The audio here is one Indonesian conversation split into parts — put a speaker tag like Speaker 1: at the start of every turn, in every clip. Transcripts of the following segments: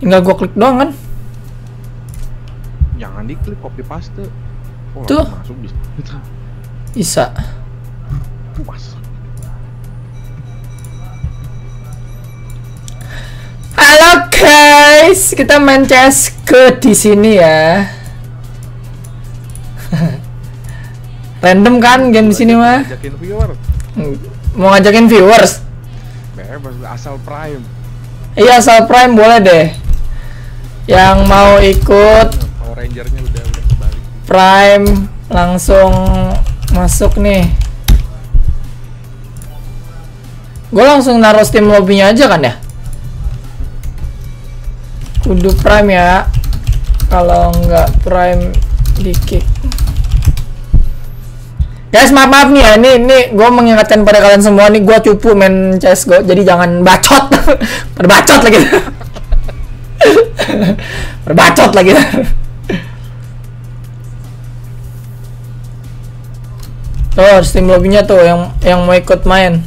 Speaker 1: Tinggal gua klik doang kan.
Speaker 2: Jangan diklik copy paste. Oh,
Speaker 1: Tuh.
Speaker 2: masuk bisa.
Speaker 1: Bisa.
Speaker 2: Mas.
Speaker 1: Halo guys, kita main CS:GO di sini ya. Random kan game di sini mah.
Speaker 2: Ajakin viewer.
Speaker 1: Mau ngajakin viewers.
Speaker 2: Bebas asal prime.
Speaker 1: Iya, asal Prime boleh deh. Yang mau ikut
Speaker 2: Power Ranger-nya udah udah kembali.
Speaker 1: Prime langsung masuk nih. Gue langsung naruh Steam lobby-nya aja kan ya? Kudu Prime ya. Kalau nggak Prime di kick. Guys, maaf maaf nih ya, ini ini gue mengingatkan pada kalian semua nih, gue cupu main CSGO, jadi jangan bacot, berbacot lagi, berbacot lagi. Tuh, Steam lobby-nya tuh yang yang mau ikut main.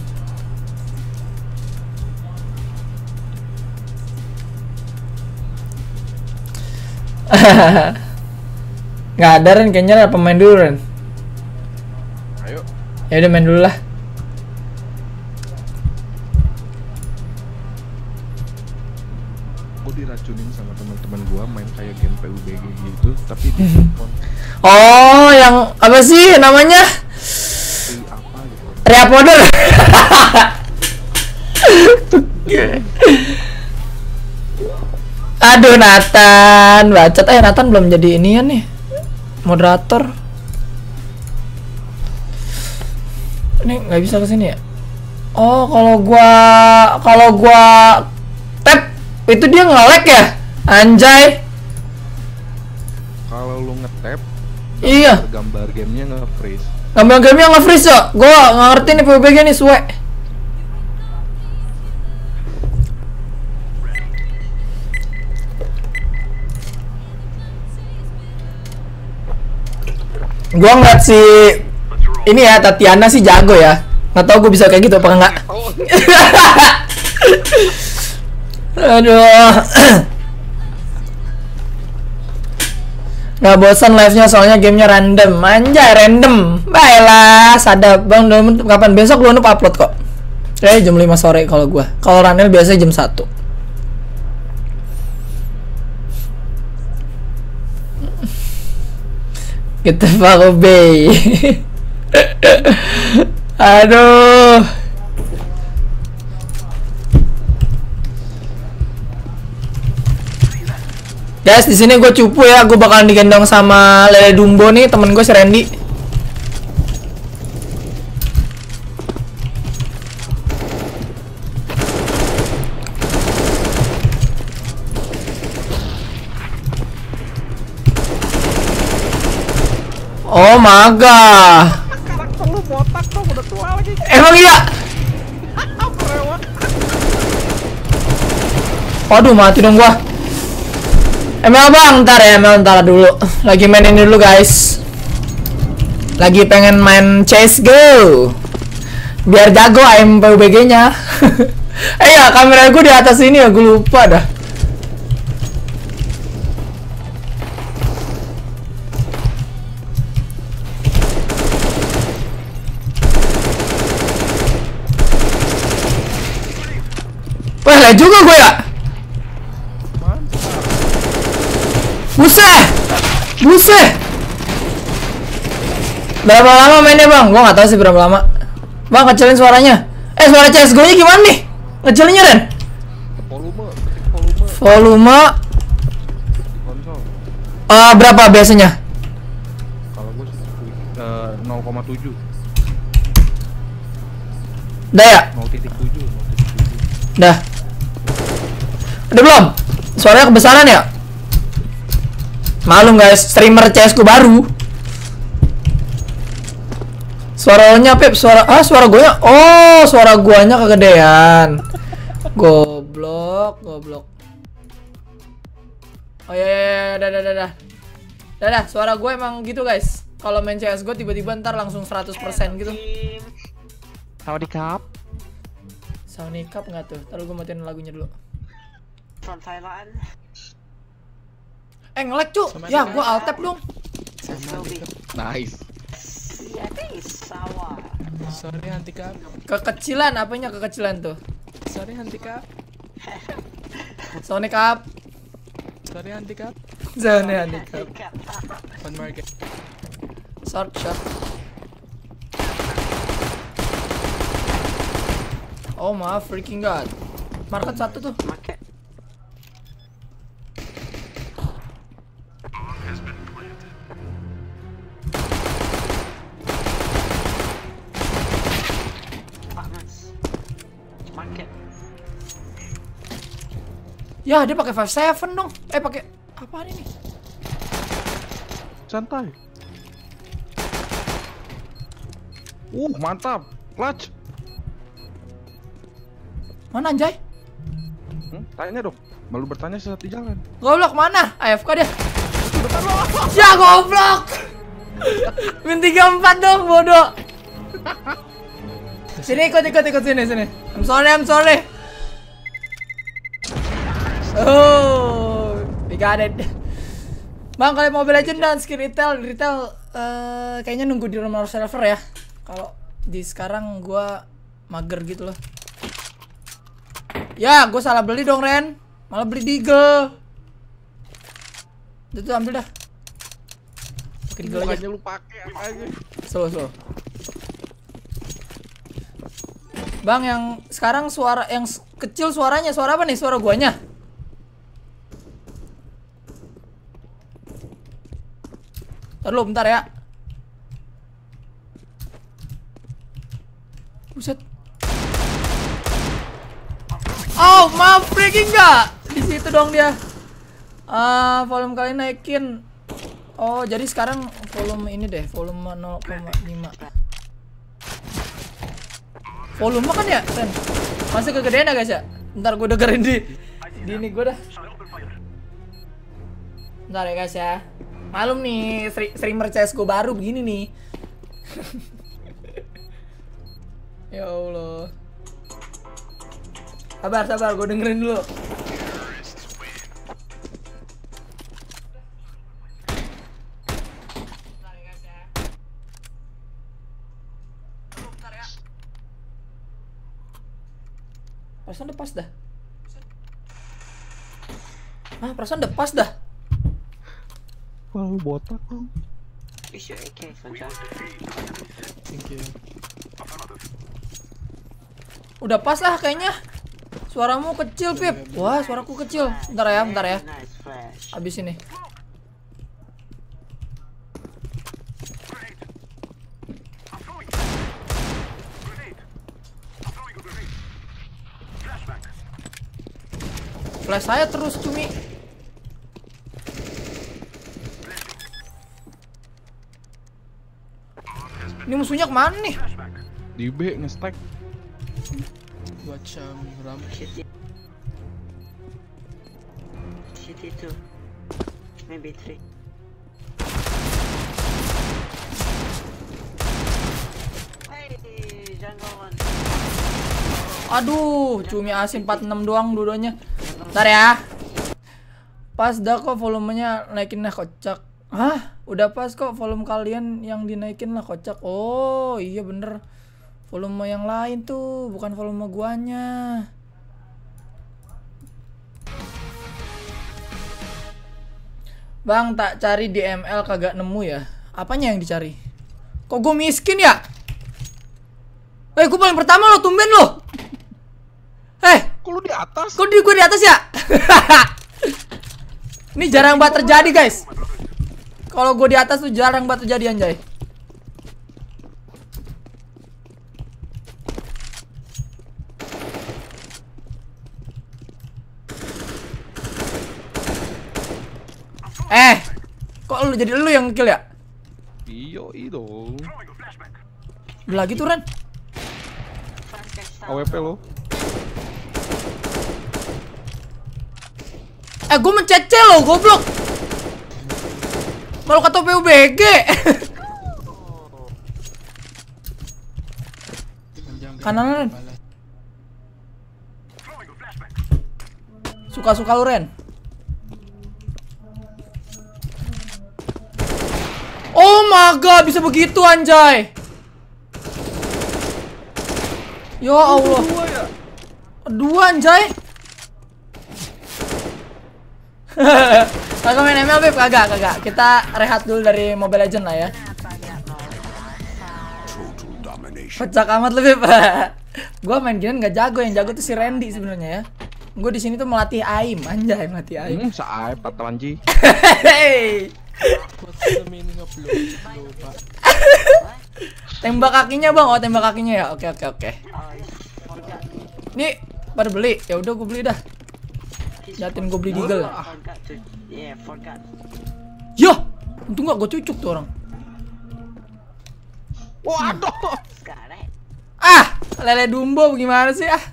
Speaker 1: Nggak ada Ren, kayaknya ada pemain dulu Ren.
Speaker 2: Ayo.
Speaker 1: Ya udah main dulu lah.
Speaker 2: Gue diracunin tapi di
Speaker 1: Mhm. Oh, yang apa sih namanya?
Speaker 2: apa gitu.
Speaker 1: Reapoder. Aduh Nathan, bacot eh Nathan belum jadi ini ya nih. Moderator. Ini nggak bisa ke sini ya? Oh, kalau gua kalau gua tap itu dia nge-lag ya? Anjay. Iya.
Speaker 2: gambar gamenya nge-freeze.
Speaker 1: Gambar gamenya nge-freeze ya? Gua nggak ngerti nih PUBG nih suwe. Gua ngeliat si ini ya Tatiana sih jago ya. Nggak tahu gue bisa kayak gitu apa enggak. Aduh. Nggak bosan live-nya soalnya gamenya random. Anjay random. Baiklah sadap. Bang Domen kapan? Besok lu nup upload kok. Kayaknya jam 5 sore kalau gua. Kalau Ranel biasanya jam 1 Kita Pak Bay Aduh Guys, di sini gue cupu ya. Gue bakalan digendong sama Lele Dumbo nih, temen gue si Randy. Oh
Speaker 2: tua lagi.
Speaker 1: Emang iya? Waduh, mati dong gua. ML bang, ntar ya ML ntar dulu. Lagi main ini dulu guys. Lagi pengen main CSGO. Biar jago aim PUBG nya. eh ya, kamera gue di atas ini ya, gue lupa dah. Wah, lah juga gue ya. Buset! Buset! Berapa lama mainnya bang? Gua nggak tahu sih berapa lama. Bang kecilin suaranya. Eh suara CSGO nya gimana nih? Kecilinnya Ren?
Speaker 2: Volume, volume
Speaker 1: Volume eh, berapa biasanya?
Speaker 2: Kalau gue uh, 0,7,
Speaker 1: Udah ya?
Speaker 2: 0.7, 0.7.
Speaker 1: Udah. Udah belum? Suaranya kebesaran ya? Malum guys, streamer CSGO baru. Suaranya Pep, suara ah suara gue Oh, suara guanya kegedean. Goblok, goblok. Oh ya ya ya, dah dah dah dah. Dah dah, suara gue emang gitu guys. Kalau main CSGO tiba-tiba ntar langsung 100% gitu.
Speaker 2: Howdy Cup.
Speaker 1: Sound Cup nggak tuh? Ntar gue matiin lagunya dulu.
Speaker 3: From Thailand.
Speaker 1: Eh nge-lag cu.
Speaker 2: Sama
Speaker 1: Ya, gua alt tab dong.
Speaker 2: Nice.
Speaker 3: Yeah, I think it's sour.
Speaker 2: Sorry handicap.
Speaker 1: Kekecilan apanya kekecilan tuh?
Speaker 2: Sorry handicap.
Speaker 1: Sonic up.
Speaker 2: Sorry handicap.
Speaker 1: Sonic handicap.
Speaker 2: One market.
Speaker 1: Short shot. Oh maaf, freaking god. Market satu tuh.
Speaker 3: Market.
Speaker 1: Ya, dia pakai 57 dong. Eh, pakai apaan ini?
Speaker 2: Santai. Uh, mantap. Clutch.
Speaker 1: Mana anjay?
Speaker 2: Hmm, tanya dong. Malu bertanya saat di jalan.
Speaker 1: Goblok mana? AFK dia. Ya goblok. Min 34 dong, bodoh. Sini ikut ikut ikut sini sini. I'm sorry, I'm sorry. Oh, we got it. Bang, kalau Mobile Legend dan skill retail, retail eh, kayaknya nunggu di rumah server ya. Kalau di sekarang gua mager gitu loh. Ya, gue salah beli dong, Ren. Malah beli Deagle. Itu ambil dah. Pakai Deagle aja.
Speaker 2: Lu pakai aja.
Speaker 1: Slow, slow. Bang, yang sekarang suara yang kecil suaranya suara apa nih? Suara guanya. Ntar dulu, bentar ya. Buset. Oh, maaf freaking enggak. Di situ dong dia. Ah, volume kalian naikin. Oh, jadi sekarang volume ini deh, volume 0,5. Volume kan ya, Ren? Masih kegedean ya guys ya? Ntar gue dengerin di di ini gue dah. Ntar ya guys ya. Malum nih, streamer CS gue baru begini nih. ya Allah. Sabar, sabar, gue dengerin dulu. Perasaan udah pas dah. Ah, perasaan udah pas dah.
Speaker 2: Wah, lu botak lu.
Speaker 3: Is your AK, Sanjay?
Speaker 2: Thank you.
Speaker 1: Udah pas lah kayaknya. Suaramu kecil, Pip. Wah, suaraku kecil. Bentar ya, bentar ya. Habis ini. Flash saya terus cumi. Ini musuhnya ke mana nih?
Speaker 2: Di B nge-stack.
Speaker 4: Macam ram
Speaker 3: City. Maybe three. Hey, jungle one.
Speaker 1: Aduh, cumi asin 46 doang dua-duanya. Ntar ya. Pas dah kok volumenya naikin lah kocak. Hah? Udah pas kok volume kalian yang dinaikin lah kocak. Oh, iya bener. Volume yang lain tuh, bukan volume guanya. Bang, tak cari di ML kagak nemu ya. Apanya yang dicari? Kok gue miskin ya? Eh, gue paling pertama lo, tumben lo. Eh,
Speaker 2: Kok lu di atas?
Speaker 1: kok di gue di atas ya? Ini jarang banget terjadi, guys. Kalau gue di atas tuh jarang banget terjadi anjay. Eh, kok lu jadi lu yang kill ya?
Speaker 2: Iyo, dong.
Speaker 1: Udah lagi tuh Ren.
Speaker 2: AWP lo.
Speaker 1: Eh, gue mencece lo, goblok. Malu kata PUBG. Kanan Ren. Suka-suka lu Ren. Oh my god, bisa begitu anjay. Ya Allah.
Speaker 2: Dua ya?
Speaker 1: anjay. Kagak main ML Beb, kagak, kagak. Kita rehat dulu dari Mobile Legend lah ya. Kocak amat lu Beb. gua main gini nggak jago, yang jago tuh si Randy sebenarnya ya. Gue di sini tuh melatih aim, anjay melatih aim.
Speaker 2: Hmm, saai patalanji.
Speaker 1: Hey. tembak kakinya bang, oh tembak kakinya ya. Oke oke oke. Nih pada beli, ya udah gue beli dah. Jatin gue beli Deagle. Yah, untung gak gue cucuk tuh orang.
Speaker 2: Waduh.
Speaker 3: It.
Speaker 1: Ah, lele Dumbo gimana sih ah?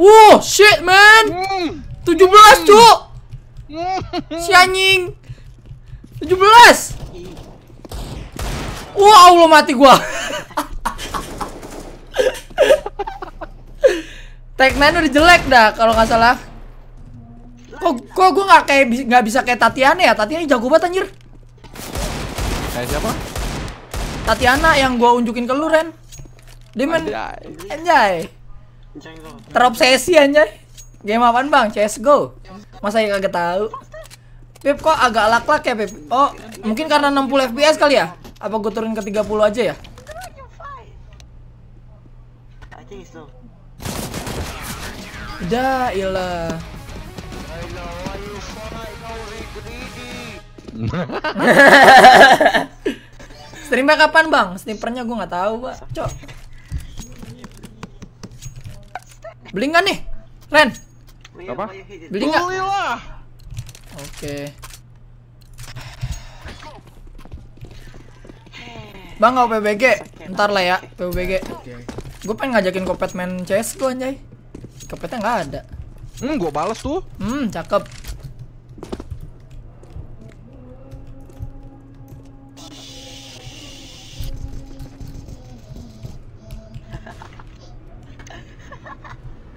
Speaker 1: Wow, shit man.
Speaker 2: Hmm.
Speaker 1: 17 cuk. Si anjing. 17. Wah, Allah mati gua. Tag 9 udah jelek dah kalau nggak salah. Kok kok gua nggak kayak nggak bisa kayak Tatiana ya? Tatiana jago banget anjir.
Speaker 2: Eh siapa?
Speaker 1: Tatiana yang gua unjukin ke lu Ren. Dia main
Speaker 2: Anjay.
Speaker 1: Terobsesi anjay. Game apaan bang? CSGO. Masa ya kagak tahu? Pep kok agak lak-lak ya Pep? Oh mungkin karena 60 FPS kali ya? Apa gue turun ke 30 aja ya?
Speaker 3: You fight. I think so.
Speaker 1: Udah, iyalah. Streamnya kapan bang? Snipernya gue nggak tahu pak. Cok. Beli nggak nih? Ren,
Speaker 2: Apa?
Speaker 1: beli nggak? Oke. Bang nggak PBG? Ntar lah ya PBG. Gue pengen ngajakin kopet main CS gue anjay. Kopetnya nggak ada.
Speaker 2: Hmm, gua balas tuh.
Speaker 1: Hmm, cakep.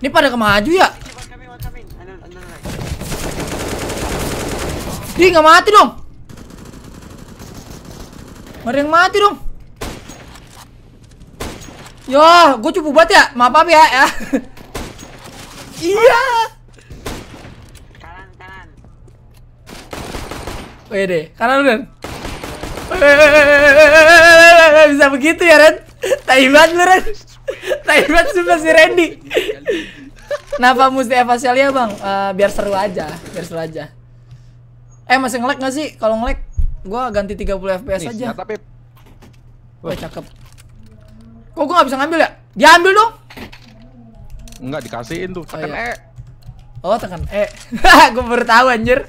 Speaker 1: Ini pada kemaju ya?
Speaker 3: One coming, one coming. I know, I know, right.
Speaker 1: Di nggak mati dong. Ada yang mati dong. Ya, gue cupu banget ya. Maaf maaf ya ya. iya.
Speaker 3: Kanan, kanan.
Speaker 1: Wede, kanan lu Dan. Bisa begitu ya Ren? Tai banget lu Ren. Tai banget sumpah si Randy. Kenapa mesti Eva Celia bang? Eh, biar seru aja, biar seru aja. Eh masih nge-lag gak sih? Kalau nge-lag, gua ganti 30 FPS
Speaker 2: Nih,
Speaker 1: aja.
Speaker 2: Pip.
Speaker 1: Wah cakep. Kok gua gak bisa ngambil ya? Diambil dong.
Speaker 2: Enggak dikasihin tuh. Tekan
Speaker 1: iya.
Speaker 2: E.
Speaker 1: Oh tekan E. gua baru tahu anjir.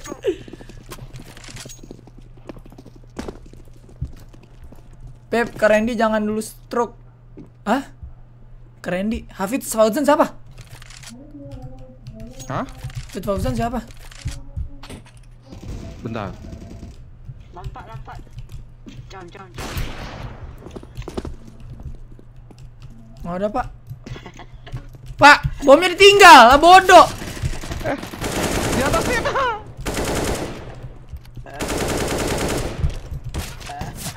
Speaker 1: Pep, ke Randy jangan dulu stroke. Hah? Ke Randy? Hafid Fauzan siapa?
Speaker 2: Hah?
Speaker 1: Hafid Fauzan siapa?
Speaker 2: Bentar.
Speaker 3: Lompat, lompat. Jump, jump, jump.
Speaker 1: Nggak ada pak. Pak, bomnya ditinggal, lah bodoh.
Speaker 2: Di atas Pip.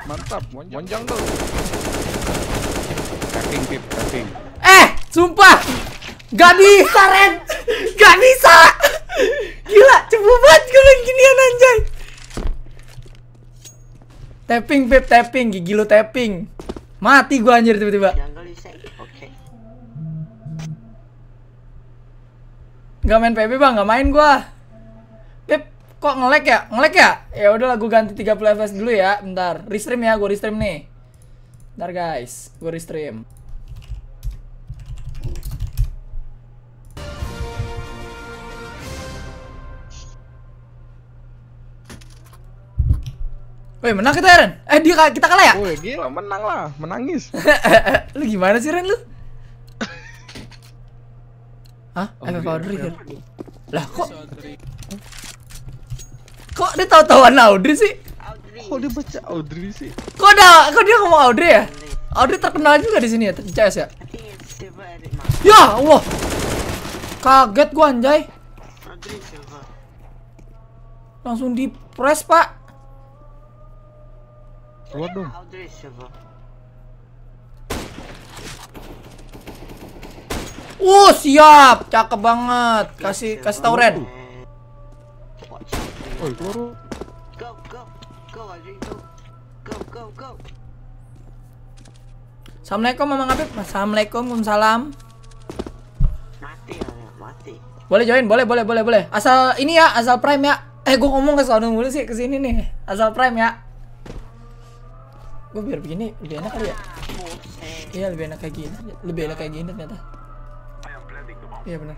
Speaker 2: Mantap, monjang tuh. Tapping Pip, tapping.
Speaker 1: Eh, sumpah, gak bisa Ren, gak bisa. Gila, cepu banget gue main ginian anjay. Tapping, Pep, tapping, gigi lu tapping. Mati gua anjir tiba-tiba. Gak main PB bang, gak main gua. Pep, kok nge-lag ya? Nge-lag ya? Ya udahlah gua ganti 30 fps dulu ya. Bentar, restream ya, gua restream nih. Bentar guys, gua restream. Woi, menang kita Ren? Eh, dia kita kalah ya?
Speaker 2: Woi, gila, menang lah, menangis.
Speaker 1: lu gimana sih Ren lu? Hah?
Speaker 2: Oh,
Speaker 1: FF
Speaker 2: iya,
Speaker 1: Audrey. Ren? Lah kok? Kok dia tahu-tahuan Audrey sih?
Speaker 3: Audrey.
Speaker 2: Kok dia baca Audrey sih?
Speaker 1: Kok ada kok dia ngomong Audrey ya? Audrey terkenal juga di sini ya, di CS ya? Ya Allah. Kaget gua anjay. Langsung di press, Pak.
Speaker 2: Keluar dong.
Speaker 3: Audrey server.
Speaker 1: Uh, siap. Cakep banget. Kasih kasih tahu Ren.
Speaker 2: Oi, keluar lu.
Speaker 3: Go, go, go, Audrey, go. Go, go, go.
Speaker 1: Assalamualaikum Mama Ngapip. Assalamualaikum, Waalaikumsalam.
Speaker 3: Mati ya, mati.
Speaker 1: Boleh join, boleh, boleh, boleh, boleh. Asal ini ya, asal Prime ya. Eh, gua ngomong ke sono mulu sih ke sini nih. Asal Prime ya. Gue biar begini lebih enak kali ya. Iya, lebih enak kayak gini. Lebih enak kayak gini ternyata. Iya benar.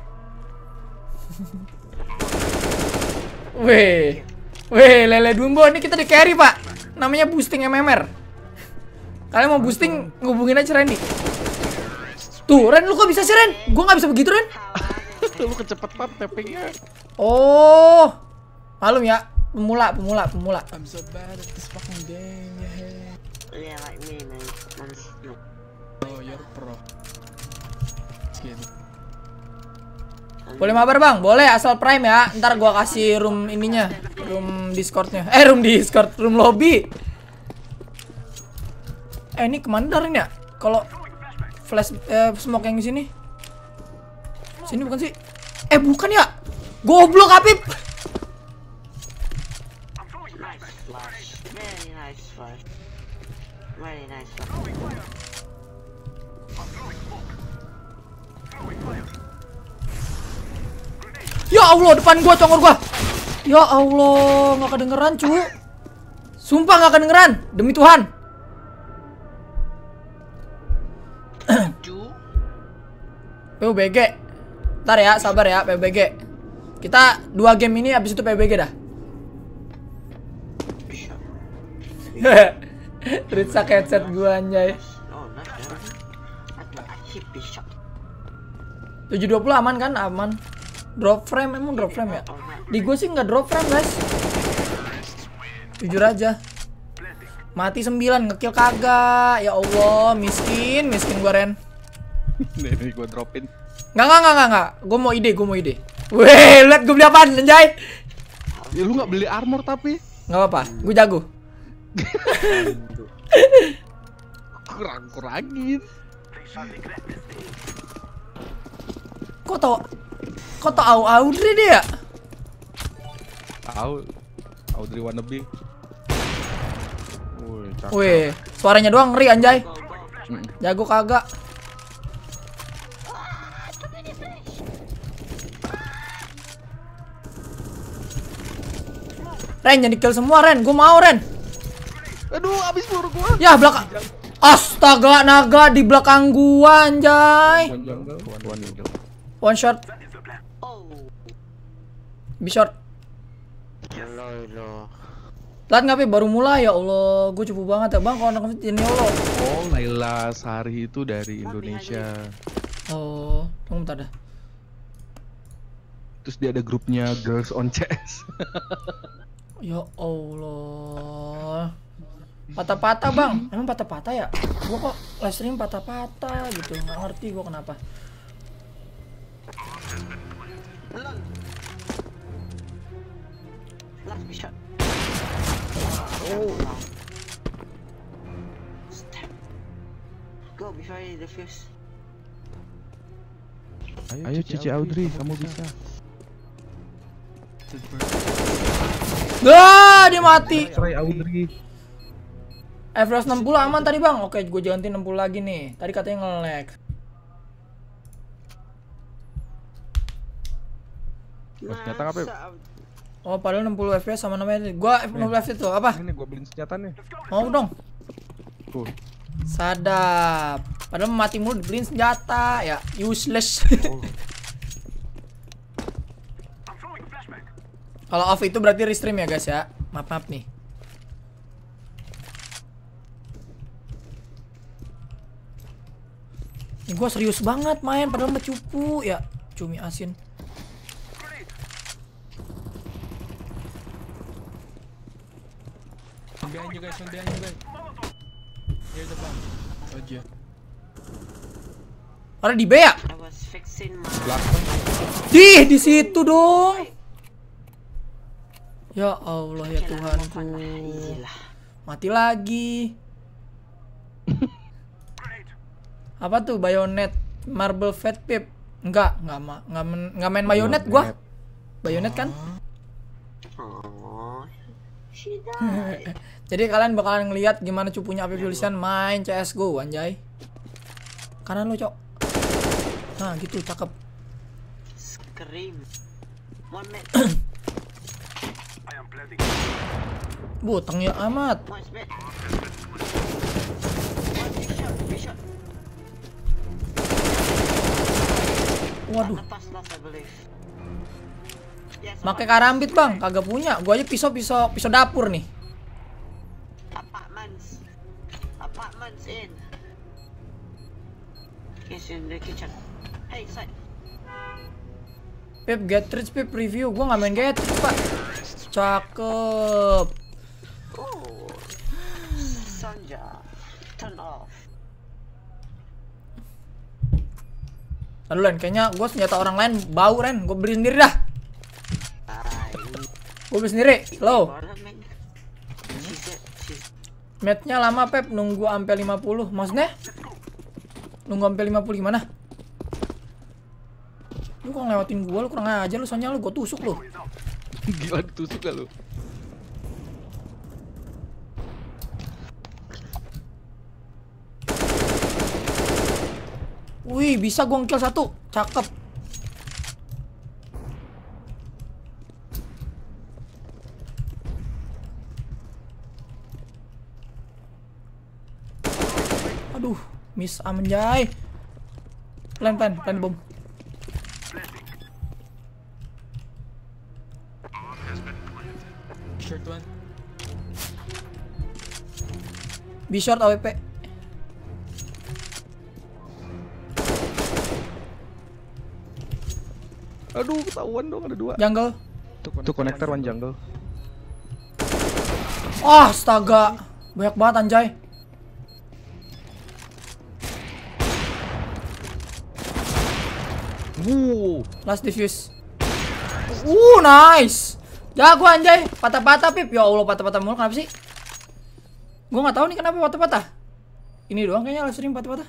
Speaker 1: Weh. Weh, lele Dumbo ini kita di carry, Pak. Namanya boosting MMR. Kalian mau boosting ngubungin aja Randy. Tuh, Ren lu kok bisa sih, Ren? Gua nggak bisa begitu, Ren.
Speaker 2: lu kecepetan tappingnya.
Speaker 1: Oh. Malum ya. Pemula, pemula, pemula.
Speaker 2: I'm so bad at this fucking game. Yeah.
Speaker 3: Yeah, like me, man.
Speaker 2: Oh, you're pro.
Speaker 1: Boleh mabar, Bang? Boleh, asal Prime ya. Ntar gua kasih room ininya, room Discordnya. Eh, room Discord, room lobby. Eh, ini ke mana darin ya? Kalau flash eh, smoke yang di sini. Sini bukan sih? Eh, bukan ya? Goblok, Apip.
Speaker 3: Very nice. Very nice.
Speaker 1: Ya Allah, depan gua congor gua. Ya Allah, nggak kedengeran, cu. Sumpah nggak kedengeran, demi Tuhan. PUBG. Ntar ya, sabar ya, PUBG. Kita dua game ini habis itu PUBG dah. Ritsa headset gua anjay.
Speaker 3: Oh, nice. I, I hit the shot.
Speaker 1: 720 aman kan? Aman. Drop frame emang drop frame ya? Di gue sih nggak drop frame, guys. Jujur aja. Mati 9 ngekill kagak. Ya Allah, miskin, miskin gua Ren.
Speaker 2: nih gua dropin.
Speaker 1: Nggak, nggak, nggak, nggak, nggak. Gue mau ide, gue mau ide. Weh, liat gue beli apaan, anjay?
Speaker 2: Ya lu nggak beli armor tapi
Speaker 1: Nggak apa-apa, gue jago.
Speaker 2: kurang kurangin.
Speaker 1: Kok tau, kok tau Audrey dia ya?
Speaker 2: Tahu Audrey wannabe. Cakep.
Speaker 1: Weh, suaranya doang ngeri anjay.
Speaker 3: Go, go.
Speaker 2: Mm.
Speaker 1: Jago kagak. Ren, jadi kill semua Ren. Gue mau Ren.
Speaker 2: Aduh, habis peluru gua.
Speaker 1: Ya belakang. Astaga naga di belakang gua anjay.
Speaker 2: One jungle, one, one middle.
Speaker 1: One shot, B shot.
Speaker 3: Hello, hello.
Speaker 1: Telat nggak Pi? baru mulai ya Allah. Gue cupu banget ya bang kalau anak ini Allah.
Speaker 2: Oh, Laila Sari itu dari Indonesia.
Speaker 1: Oh, tunggu bentar dah.
Speaker 2: Terus dia ada grupnya Girls on CS.
Speaker 1: Ya Allah. Patah-patah bang, emang patah-patah ya? Gua kok live stream patah-patah gitu, nggak ngerti gua kenapa.
Speaker 3: Last shot. Oh. Step. Go before I defuse.
Speaker 2: Ayo Cici Audrey, kamu bisa.
Speaker 1: Ah, dia mati.
Speaker 2: Try Audrey.
Speaker 1: Everest 60 aman tadi bang. Oke, gue ganti 60 lagi nih. Tadi katanya nge-lag.
Speaker 2: Oh, senjata apa, Pep?
Speaker 1: Oh, padahal 60 FPS sama namanya. Gua F60 FPS itu apa?
Speaker 2: Ini gua beliin senjata nih.
Speaker 1: Mau dong.
Speaker 2: Tuh.
Speaker 1: Sadap. Padahal mati mulu dibeliin senjata ya useless. Kalau off itu berarti restream ya guys ya. Maaf maaf nih. Ini gua serius banget main padahal mah cupu ya. Cumi asin.
Speaker 2: Behind you guys, one behind you guys. Here's the bomb. Told you.
Speaker 1: Ada di B ya? Dih, di situ dong. Ya Allah ya Tuhanku. Mati lagi. Apa tuh bayonet marble fat pip? Enggak, enggak ma enggak, men- enggak main bayonet gua. Bayonet kan?
Speaker 3: She died.
Speaker 1: Jadi kalian bakalan ngeliat gimana cupunya Apip Julian main CSGO anjay. Kanan lo, Cok. Nah, gitu cakep.
Speaker 3: Scream. One minute.
Speaker 1: Butang ya amat. Waduh, pakai karambit, Bang. Kagak punya. Gua aja pisau-pisau pisau dapur nih.
Speaker 3: Apartments. Apartments in. In the kitchen. Hey, side.
Speaker 1: Pip get rich Pip review. Gua nggak main get rich, Pak. Cakep.
Speaker 3: Oh. Sanja. Turn off.
Speaker 1: Lalu Len, kayaknya gua senjata orang lain bau Ren. Gua beli sendiri dah. Beli sendiri.
Speaker 3: She's
Speaker 1: Matchnya lama Pep nunggu sampai 50. Maksudnya? Nunggu sampai 50 gimana? Lu kok ngelewatin gua lu kurang aja lu soalnya lu gua tusuk lu.
Speaker 2: Gila ditusuk gak lu?
Speaker 1: Wih, bisa gua kill satu. Cakep. Aduh, miss amenjay. Plan plan, plan bom.
Speaker 2: Short one.
Speaker 1: Be short AWP.
Speaker 4: Aduh, ketahuan dong ada dua.
Speaker 1: Jungle.
Speaker 4: Tuh connector one jungle.
Speaker 1: Ah, astaga. Banyak banget anjay.
Speaker 4: Wuh,
Speaker 1: Last diffuse. Uh, nice. Jago anjay. Patah-patah, Pip. Ya Allah, patah-patah mulu. Kenapa sih? Gua nggak tahu nih kenapa patah-patah. Ini doang kayaknya stream patah-patah.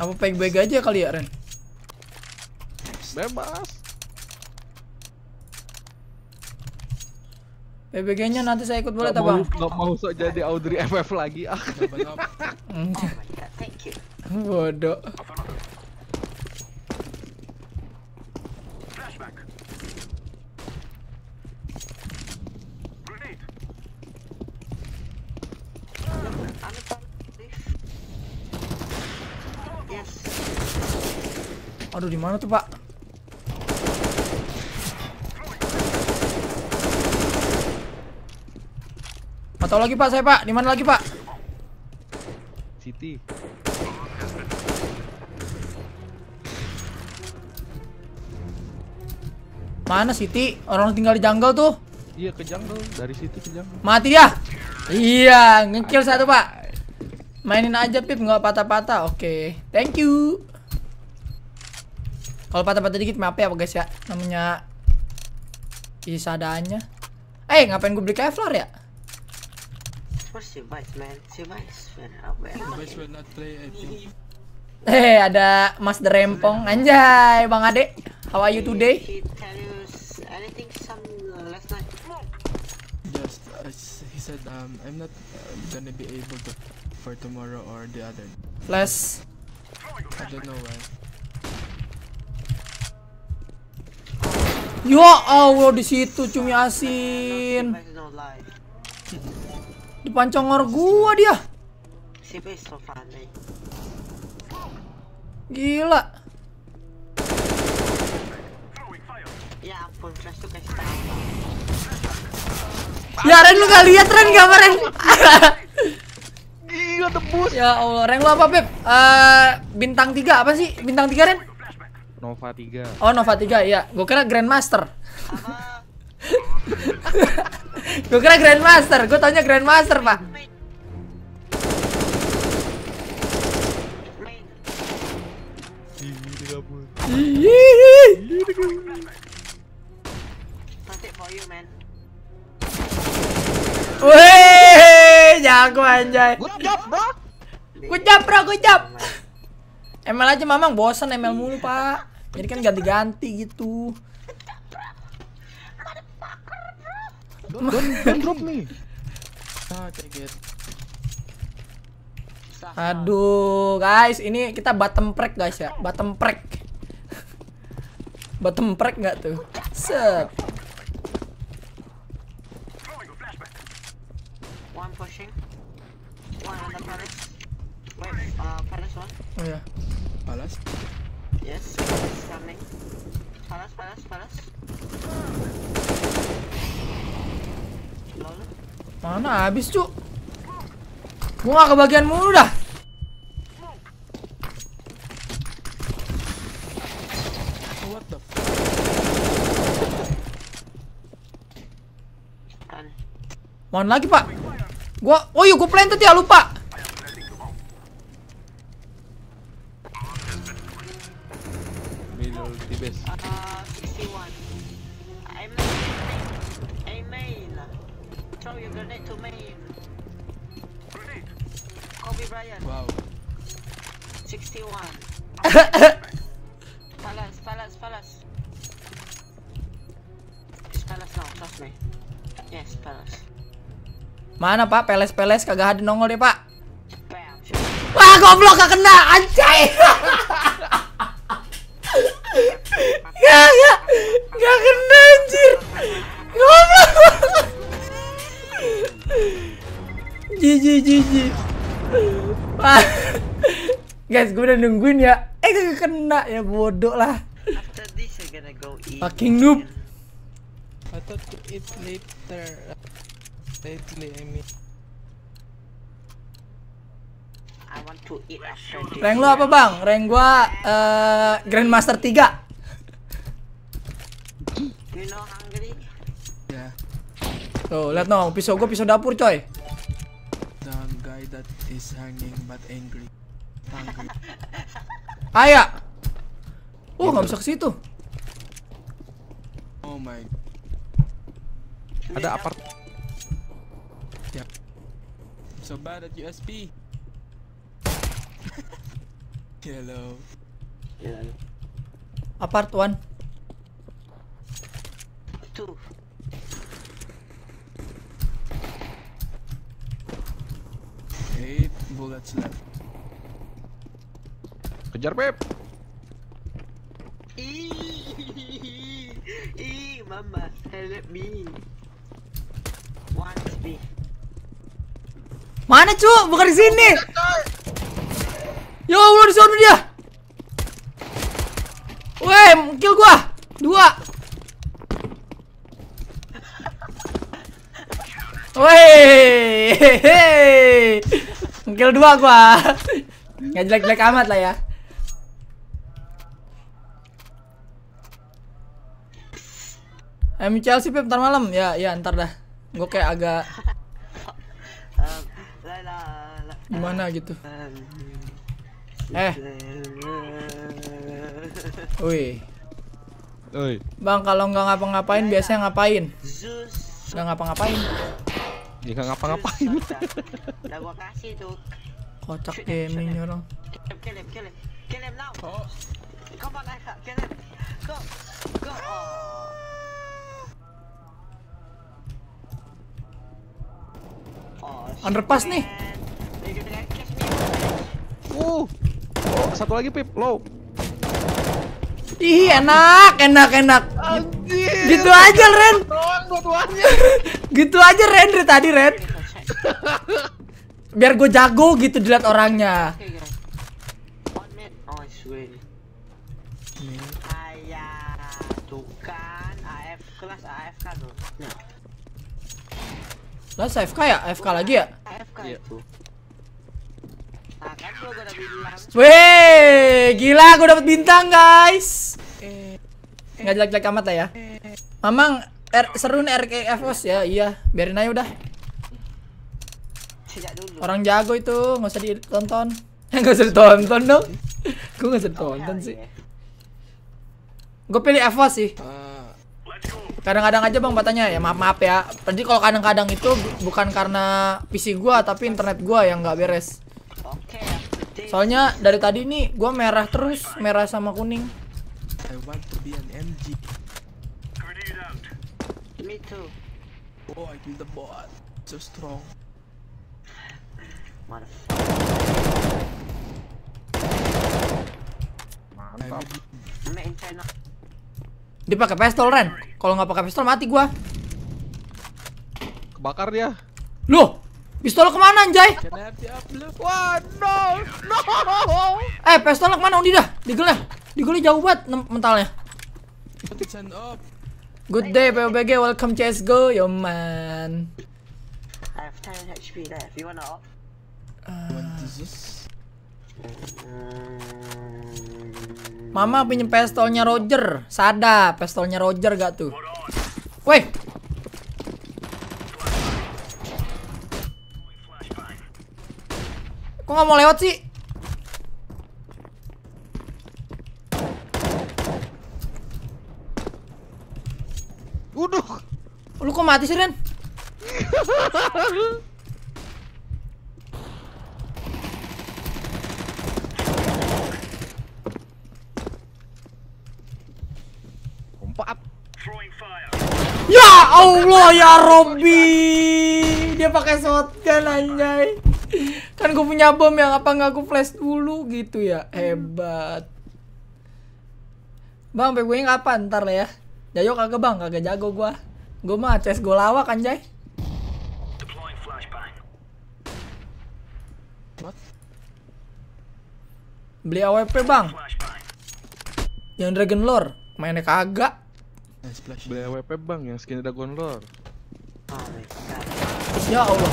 Speaker 1: Apa baik-baik aja kali ya, Ren?
Speaker 4: bebas.
Speaker 1: PBG-nya nanti saya ikut boleh tak, Bang?
Speaker 4: gak mau sok jadi Audrey FF lagi ah.
Speaker 1: Bodoh. Aduh, di mana tuh, Pak? Atau lagi, Pak, saya, Pak. Di mana lagi, Pak?
Speaker 4: City.
Speaker 1: Mana Siti? Orang tinggal di jungle tuh.
Speaker 4: Iya ke jungle, dari situ ke jungle.
Speaker 1: Mati dia. Iya, ngekill satu, Pak. Mainin aja Pip, nggak patah-patah. Oke. Thank you. Kalau patah-patah dikit maaf ya, guys ya. Namanya seadanya. Eh, ngapain gue beli Kevlar ya?
Speaker 3: Man?
Speaker 2: Will not play, I think.
Speaker 1: Eh, ada Mas Derempong. Anjay, Bang Ade. How are you today?
Speaker 3: He tell you s- anything some uh, last night?
Speaker 2: Just, uh, he said, um, I'm not uh, gonna be able to for tomorrow or the other.
Speaker 1: Flash.
Speaker 2: I don't know why.
Speaker 1: Ya Allah, di situ cumi asin. Di pancongor gua dia.
Speaker 3: Si vice so funny.
Speaker 1: Gila.
Speaker 3: Ya ampun, flash tuh kasih tahu.
Speaker 1: Ya Ren lu gak lihat Ren gak Ren?
Speaker 4: Iya tebus.
Speaker 1: ya Allah, Ren lu apa Beb? Eh bintang 3 apa sih? Bintang 3 Ren?
Speaker 4: Nova 3.
Speaker 1: Oh Nova 3 ya. Gue kira Grandmaster.
Speaker 3: Apa?
Speaker 1: Gue kira Grandmaster. Gue taunya Grandmaster pak. Wih, jago anjay.
Speaker 4: Good job, bro.
Speaker 1: Good job, bro, good job. ML aja mamang bosan ML mulu, Pak. Jadi kan ganti-ganti gitu.
Speaker 4: Don't, don't, don't drop me.
Speaker 2: Ah.
Speaker 1: Aduh, guys, ini kita bottom prek guys ya, bottom prek. bottom prek nggak tuh? Set.
Speaker 3: One pushing. One on the palace. Wait, uh, palace one.
Speaker 1: Oh ya.
Speaker 2: Palas.
Speaker 3: Yes, coming. Palace, palace, palace.
Speaker 1: Mana habis, Cuk? Gua gak kebagian mulu dah. Mana lagi, Pak? Gua Oh iya, gua planted ya, lupa.
Speaker 4: Middle di base.
Speaker 3: Throw your grenade to main. Kobe Bryant.
Speaker 2: Wow.
Speaker 3: 61. Palace, palace, palace. It's palace now, trust me. Yes, palace.
Speaker 1: Mana, Pak? Peles-peles kagak ada nongol deh, Pak. Wah, goblok gak kena, anjay. Gak, gak, gak kena anjir. Goblok. Jiji, jiji. Wah. Guys, gue udah nungguin ya. Eh, gak kena ya bodoh lah. Fucking noob.
Speaker 2: I thought to eat later. Lately, I mean.
Speaker 3: I want to eat after this.
Speaker 1: Rank lu apa, Bang? Rank gua eh, Grandmaster 3.
Speaker 3: You know hungry?
Speaker 2: Yeah.
Speaker 1: Tuh, lihat dong, pisau gua pisau dapur, coy.
Speaker 2: The guy that is hanging but angry. Hungry.
Speaker 1: Aya. Oh, nggak bisa ke situ.
Speaker 2: Oh my.
Speaker 4: Ada apart.
Speaker 2: So bad at USP. Hello.
Speaker 3: Yeah.
Speaker 1: Apart one.
Speaker 3: Two.
Speaker 2: Eight bullets left.
Speaker 4: Kejar, Beb.
Speaker 3: Eee, eee, mama, help me. One B.
Speaker 1: Mana, cu? Bukan di sini. Ya Allah, di sana dia. Weh, kill gua. Dua. Weh, hehehe. Kill dua gua. Nggak jelek-jelek amat lah ya. Em Chelsea Pep ntar malam. Ya ya ntar dah. Gue kayak agak gimana gitu. Eh. Wih.
Speaker 4: Oi.
Speaker 1: bang kalau nggak ngapa-ngapain biasanya ngapain? Nggak ngapa-ngapain
Speaker 4: Ya nggak ngapa-ngapain.
Speaker 3: Dah gua kasih tuh.
Speaker 1: kocak gaming nih orang
Speaker 3: Kill him, kill him, kill him. Now.
Speaker 2: Oh,
Speaker 3: Come on, Aika, kill him. Go, go. Oh. Oh,
Speaker 1: Underpass nih.
Speaker 4: Uh. Oh, satu lagi, Pip. Low.
Speaker 1: Ih enak enak enak. Gitu aja Ren. Gitu aja Ren dari tadi Ren. Biar gue jago gitu dilihat orangnya.
Speaker 3: Tuh tuh. Nah,
Speaker 1: lah AFK ya? AFK lagi ya?
Speaker 3: AFK
Speaker 4: Iya.
Speaker 3: itu. Nah, kan gua udah bilang.
Speaker 1: Weh, gila gue dapet bintang guys.
Speaker 2: Eh,
Speaker 1: Nggak jelek-jelek amat lah ya. Mamang R seru nih RKFOS ya, iya. Biarin aja udah.
Speaker 3: Sejak dulu.
Speaker 1: Orang jago itu, nggak usah ditonton. Nggak usah ditonton dong. Gue nggak usah ditonton
Speaker 3: hell
Speaker 1: sih.
Speaker 3: yeah.
Speaker 1: Gue pilih EVOS sih.
Speaker 2: uh,
Speaker 1: Kadang-kadang aja bang batanya ya maaf maaf ya. Tadi kalau kadang-kadang itu bu- bukan karena PC gua tapi internet gua yang nggak beres. Soalnya dari tadi nih gua merah terus, merah sama kuning.
Speaker 2: I want to be an MG.
Speaker 3: Me too.
Speaker 2: Oh, I killed the bot. So strong.
Speaker 4: Mantap.
Speaker 1: Dia pakai pistol Ren. Kalau nggak pakai pistol mati gua.
Speaker 4: Kebakar dia.
Speaker 1: Loh, pistol
Speaker 2: ke mana anjay?
Speaker 4: Wah, no, no.
Speaker 1: Eh, pistol ke mana Undi dah? Digelnya. Digelnya jauh banget mentalnya. Good day PUBG, welcome CSGO, yo man.
Speaker 3: I have 10 HP left. You wanna up?
Speaker 2: You want this?
Speaker 1: Mama pinjem pistolnya Roger. Sada, pistolnya Roger gak tuh? Weh. Kok nggak mau lewat sih?
Speaker 4: Uduh.
Speaker 1: Lu kok mati sih Ren? Ya Allah ya Robby. Dia pakai shotgun anjay. Kan gue punya bom yang apa nggak gue flash dulu gitu ya. Hebat. Bang, PW kapan ntar lah ya? Jayo kagak bang, kagak jago gua. Gua mah CS gue lawak anjay.
Speaker 2: What?
Speaker 1: Beli AWP bang. Yang Dragon Lore, mainnya kagak.
Speaker 4: Beli WP bang yang skin Dragon Lore.
Speaker 1: Ya Allah.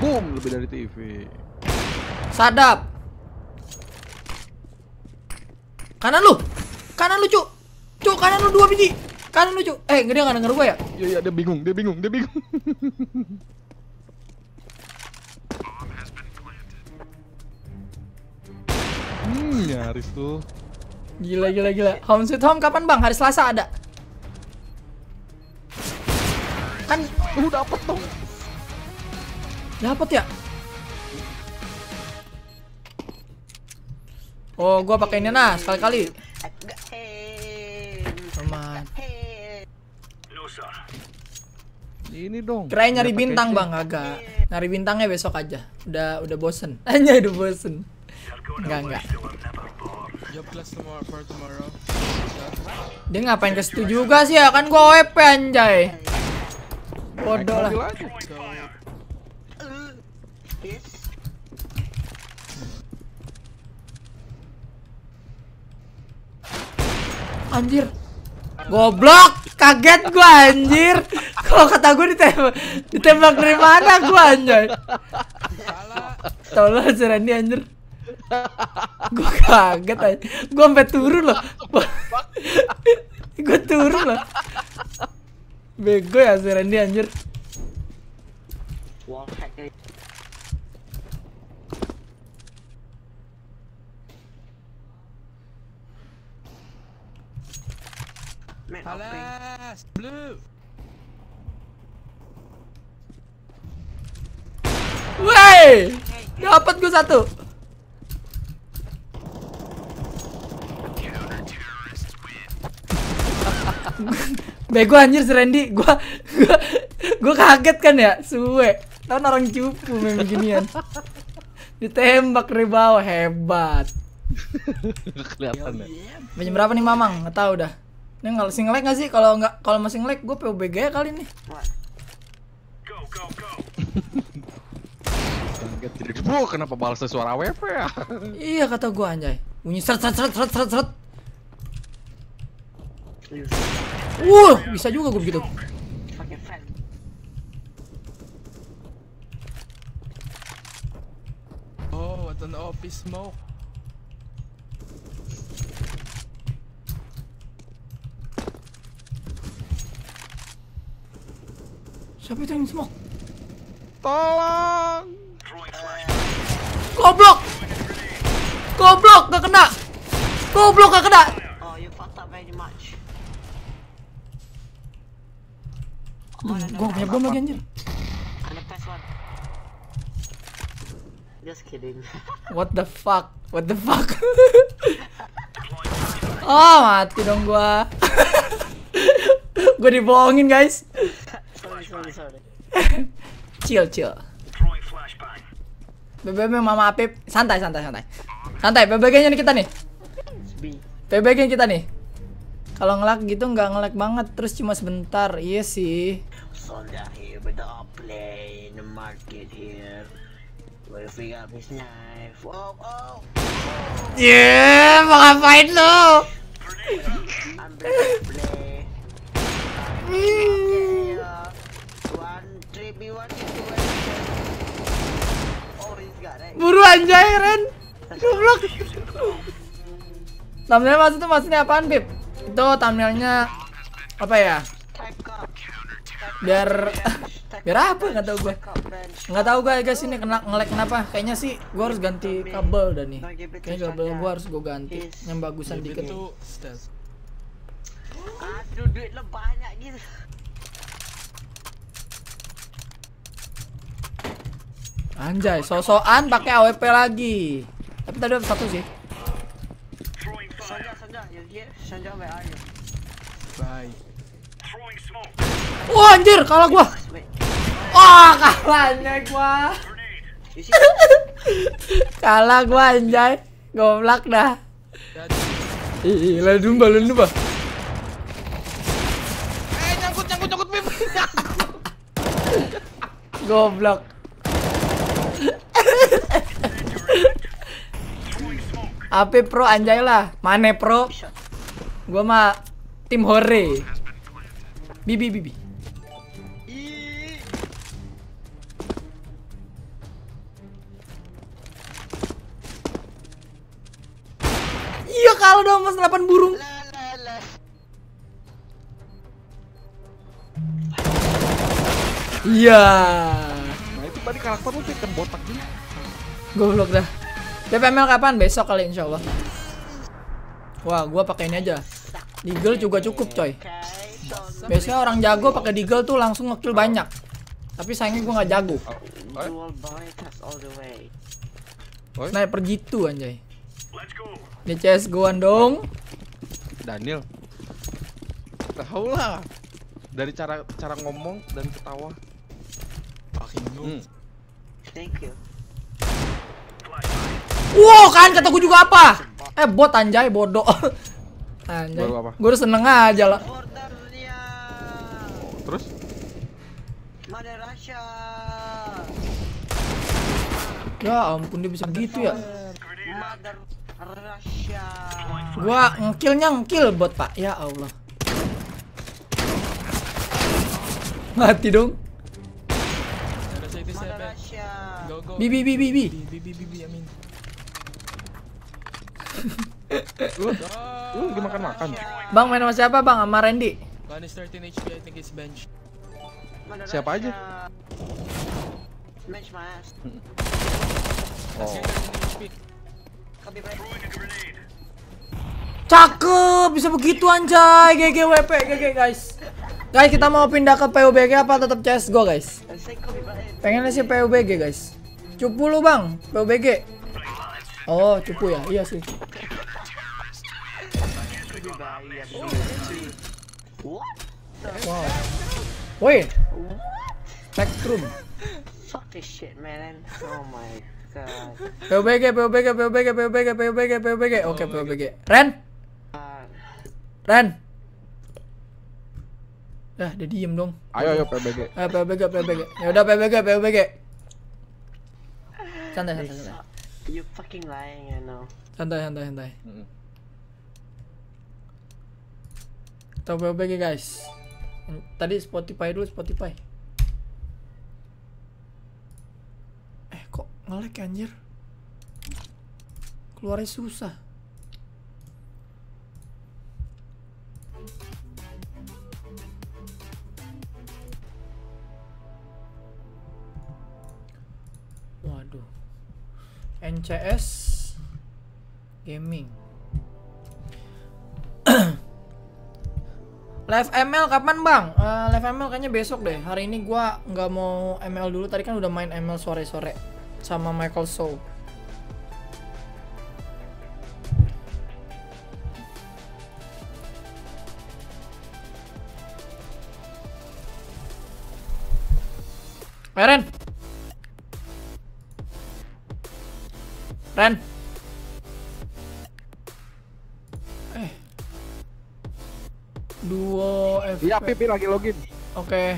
Speaker 4: Boom, lebih dari TV.
Speaker 1: Sadap. Kanan lu. Kanan lu, Cuk. Cuk, kanan lu dua biji. Kanan lu, Cuk. Eh, dia nggak denger gua ya?
Speaker 4: Iya, iya, dia bingung, dia bingung, dia bingung. hmm, nyaris tuh.
Speaker 1: Gila, gila, gila. Home Sweet Home kapan, Bang? Hari Selasa ada. Kan
Speaker 4: Uh, dapet dong.
Speaker 1: Dapat ya? Oh, gua pakai ini nah, sekali-kali.
Speaker 3: Hey.
Speaker 4: Ini dong.
Speaker 1: Kirain nyari bintang. Bang, agak. Nyari bintangnya besok aja. Udah udah bosen. Hanya udah bosen. Enggak, enggak. Dia ngapain ke situ juga sih ya? Kan gua OP anjay. Bodoh lah.
Speaker 4: mobil aja.
Speaker 2: So,
Speaker 3: Uh, Yes.
Speaker 1: Anjir. Goblok, kaget gua anjir. Kalau kata gua ditembak, ditembak dari mana gua anjay?
Speaker 2: salah.
Speaker 1: Tolong si Randy anjir. Gua kaget aja. Gua sampai turun loh. gua turun loh. Bego ya si Randy anjir.
Speaker 3: It.
Speaker 2: Alas! Blue!
Speaker 1: Wey! Dapat gua satu. Bego anjir si Randy, gua gua gua kaget kan ya, suwe. Tahu orang cupu main beginian. Ditembak dari bawah hebat.
Speaker 4: Kelihatan ya.
Speaker 1: Jam berapa nih Mamang? Nggak tahu dah. Ini nggak masih nge-lag nggak sih? Kalau nggak kalau masih nge-lag gue PUBG ya kali nih.
Speaker 3: What?
Speaker 4: Kaget tidak. Bu, kenapa balasnya suara WP ya?
Speaker 1: Iya kata gua anjay. Bunyi seret seret seret seret seret seret. Wuh, bisa juga gue begitu.
Speaker 2: Oh, what an OP smoke.
Speaker 1: Siapa itu yang smoke?
Speaker 4: Tolong.
Speaker 1: Goblok! Goblok gak kena. Goblok gak kena.
Speaker 3: Oh, you Not that very much.
Speaker 1: Gua punya bom lagi anjir.
Speaker 3: Just kidding.
Speaker 1: What the fuck? What the fuck? oh, mati dong gua. gua dibohongin, guys.
Speaker 3: Sorry, sorry, sorry.
Speaker 1: Chill, chill. BBM Mama Apip, santai, santai, santai. Santai, PBG-nya nih kita nih.
Speaker 3: It's B.
Speaker 1: PBG kita nih. Kalau ngelag gitu nggak ngelag banget, terus cuma sebentar. Iya sih.
Speaker 3: Soldier here with the play in the market here. Where we got his knife. Oh, oh.
Speaker 1: Yeah, mau ngapain lu?
Speaker 3: I'm
Speaker 1: Buru anjay, Ren. Goblok. Thumbnail maksudnya maksudnya apaan, Bib? Itu thumbnailnya apa ya? Biar biar apa nggak tahu gue.
Speaker 3: Cup bench.
Speaker 1: Nggak tahu guys, guys ini kena nge-lag kenapa? Kayaknya sih gue harus ganti kabel dah nih. Kayaknya kabel gue harus gue ganti yang bagusan dikit.
Speaker 3: Aduh, duit lo banyak gitu.
Speaker 1: Anjay, sosokan pakai AWP lagi. Tapi tadi ada satu sih.
Speaker 2: Bye.
Speaker 1: Wah anjir, kalah gua. Wah, kalahnya gua. Kalah gua anjay. Goblok dah. Ih, lah dumba, lah dumba.
Speaker 4: Eh nyangkut nyangkut nyangkut.
Speaker 1: Goblok. Api pro anjay lah. Mane pro. Gua mah tim hore. Bibi bibi. Iya kalau dong mas 8 burung. Iya.
Speaker 4: Nah itu tadi karakter lu kan botak gitu.
Speaker 1: Goblok dah. PPML kapan? Besok kali insya Allah. Wah, gua pakai ini aja. Deagle juga cukup, coy. Biasanya orang jago pakai Deagle tuh langsung ngekill banyak. Tapi sayangnya gua nggak jago. Sniper gitu anjay. Di CS goan dong.
Speaker 4: Daniel. Tahu lah. Dari cara cara ngomong dan ketawa.
Speaker 2: fucking.
Speaker 4: Hmm.
Speaker 3: Thank you.
Speaker 1: Wow, kan kata gua juga apa? Eh bot anjay bodoh. anjay.
Speaker 4: Baru apa?
Speaker 1: Gua udah seneng aja lah.
Speaker 4: Terus?
Speaker 1: Ya ampun dia bisa begitu ya. Gua ngekillnya ngekill bot pak. Ya Allah. Mati dong.
Speaker 2: Ada 87.
Speaker 3: Mother Russia.
Speaker 2: Go go.
Speaker 1: Bibi bibi bibi.
Speaker 2: B B B B B I mean.
Speaker 4: Lu lu lagi makan makan.
Speaker 1: Bang main sama siapa bang? Sama Randy.
Speaker 2: One is 13 HP. I think it's bench.
Speaker 4: Siapa aja?
Speaker 3: Russia. Smash my ass.
Speaker 2: Last guy 13 HP.
Speaker 3: Copy back.
Speaker 1: Cakep, bisa begitu anjay. GG WP, GG guys. Guys, kita mau pindah ke PUBG apa tetap CSGO guys? Pengennya sih PUBG guys. Cupu lu bang, PUBG. Oh, cupu ya? Iya sih. Wow. Woi, Spectrum.
Speaker 3: Fuck this shit, man. Oh my god.
Speaker 1: PUBG, PUBG, PUBG, PUBG, PUBG, PUBG. Oke, PUBG. Ren,
Speaker 3: Uh,
Speaker 1: Ren. Dah, dia diem dong.
Speaker 4: Ayo ayo PBG.
Speaker 1: Eh, PUBG, PUBG. Ya udah PUBG, PUBG. Santai, santai, santai.
Speaker 3: You fucking lying, I know.
Speaker 1: Santai, santai, santai.
Speaker 4: Mm.
Speaker 1: Kita PUBG guys. Tadi Spotify dulu, Spotify. Eh, kok nge-lag ya, anjir? Keluarnya susah. NCS Gaming. Live ML kapan bang? Eh, live ML kayaknya besok deh. Hari ini gua nggak mau ML dulu. Tadi kan udah main ML sore-sore sama Michael Sow. Eh, Ren. Eh. Duo FP.
Speaker 4: Iya, Pip lagi login.
Speaker 1: Oke.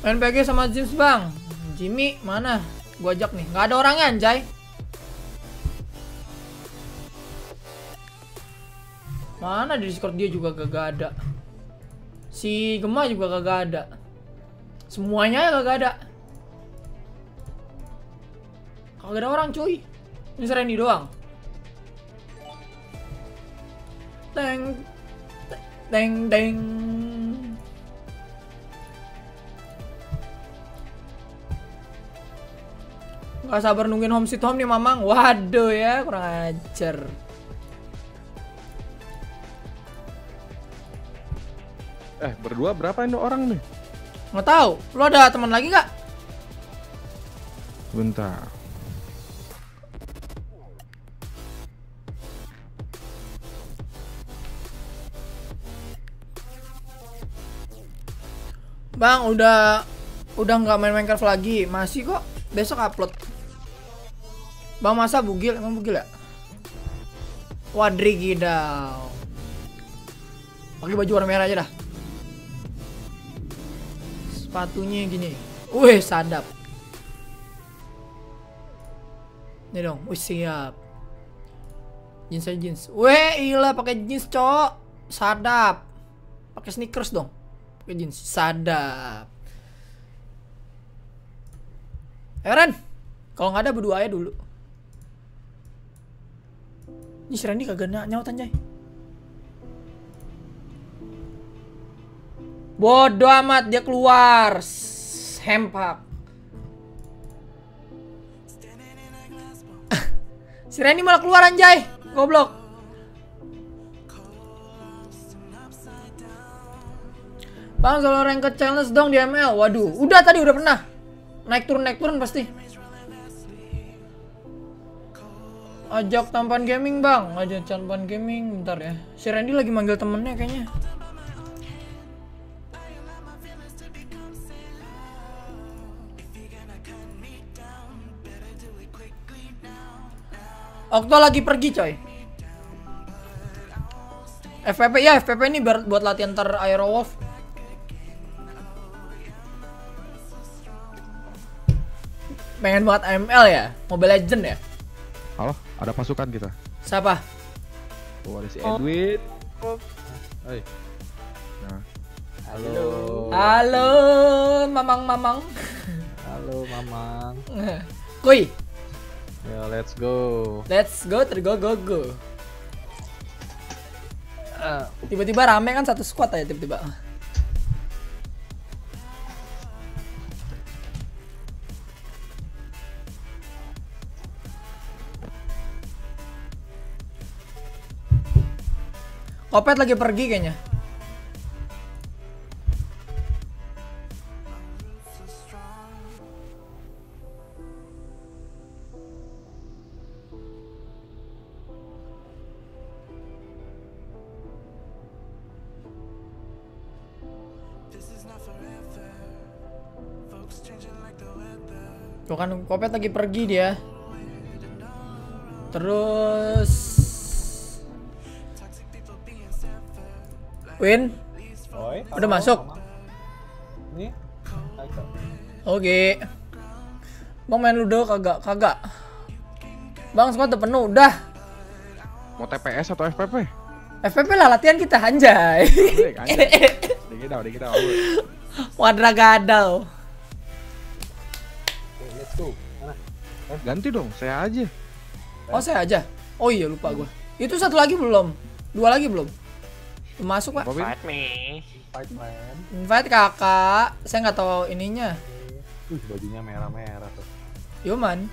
Speaker 1: Main PG sama James bang. Jimmy mana? Gua ajak nih. Nggak ada orangnya anjay. Mana di Discord dia juga kagak ada. Si Gema juga kagak ada. Semuanya kagak ada. Kagak ada orang cuy. Ini Randy doang. Teng teng teng. Gak sabar nungguin home sweet home nih mamang. Waduh ya, kurang ajar.
Speaker 4: Eh, berdua berapa ini orang nih?
Speaker 1: Nggak tahu. Lo ada teman lagi nggak?
Speaker 4: Bentar.
Speaker 1: Bang, udah udah nggak main Minecraft lagi. Masih kok. Besok upload. Bang masa bugil emang bugil ya? Wadri Gidal. Pakai baju warna merah aja dah. Sepatunya gini. Wih, sadap. Ini dong, wih siap. Jeans aja jeans. Weh, ilah pakai jeans, cok. Sadap. Pakai sneakers dong. Pakai jeans, sadap. Eren, kalau nggak ada berdua aja dulu. Ini si Randy kagak nyaut anjay. Bodoh amat dia keluar. S- Hempak. si Randy malah keluar anjay. Goblok. Bang, solo rank challenge dong di ML. Waduh, udah tadi udah pernah. Naik turun naik turun pasti. Ajak tampan gaming bang, ajak tampan gaming bentar ya. Si Randy lagi manggil temennya kayaknya. Okto lagi pergi coy. FPP ya FPP ini buat latihan ter Aerowolf. Pengen banget ML ya, Mobile Legend ya.
Speaker 4: Halo, ada pasukan kita.
Speaker 1: Siapa?
Speaker 4: Oh, ada si Edwin. Hai. Nah,
Speaker 5: Halo.
Speaker 1: Halo, Mamang Mamang.
Speaker 5: Halo Mamang.
Speaker 1: Kuy,
Speaker 5: Yo, let's go.
Speaker 1: let's go ter go go. Eh, Tiba-tiba rame kan satu squad aja tiba-tiba. Kopet lagi pergi kayaknya. Kan Kopet lagi pergi dia. Terus Win,
Speaker 5: Oi.
Speaker 1: udah masuk. Oke. Bang main ludo kagak? Kagak. Bang squad udah penuh, udah.
Speaker 4: mau TPS atau FPP?
Speaker 1: FPP lah latihan kita anjay.
Speaker 4: Anjay. Dikit dikit.
Speaker 1: Wadra gadal.
Speaker 4: Ganti dong, saya aja.
Speaker 1: Oh saya aja. Oh iya lupa gua. Itu satu lagi belum. Dua lagi belum. Masuk pak.
Speaker 3: Fight me.
Speaker 5: Fight man.
Speaker 1: Invite kakak. Saya nggak tahu ininya.
Speaker 5: Uh, bajunya merah-merah tuh.
Speaker 1: Yoman.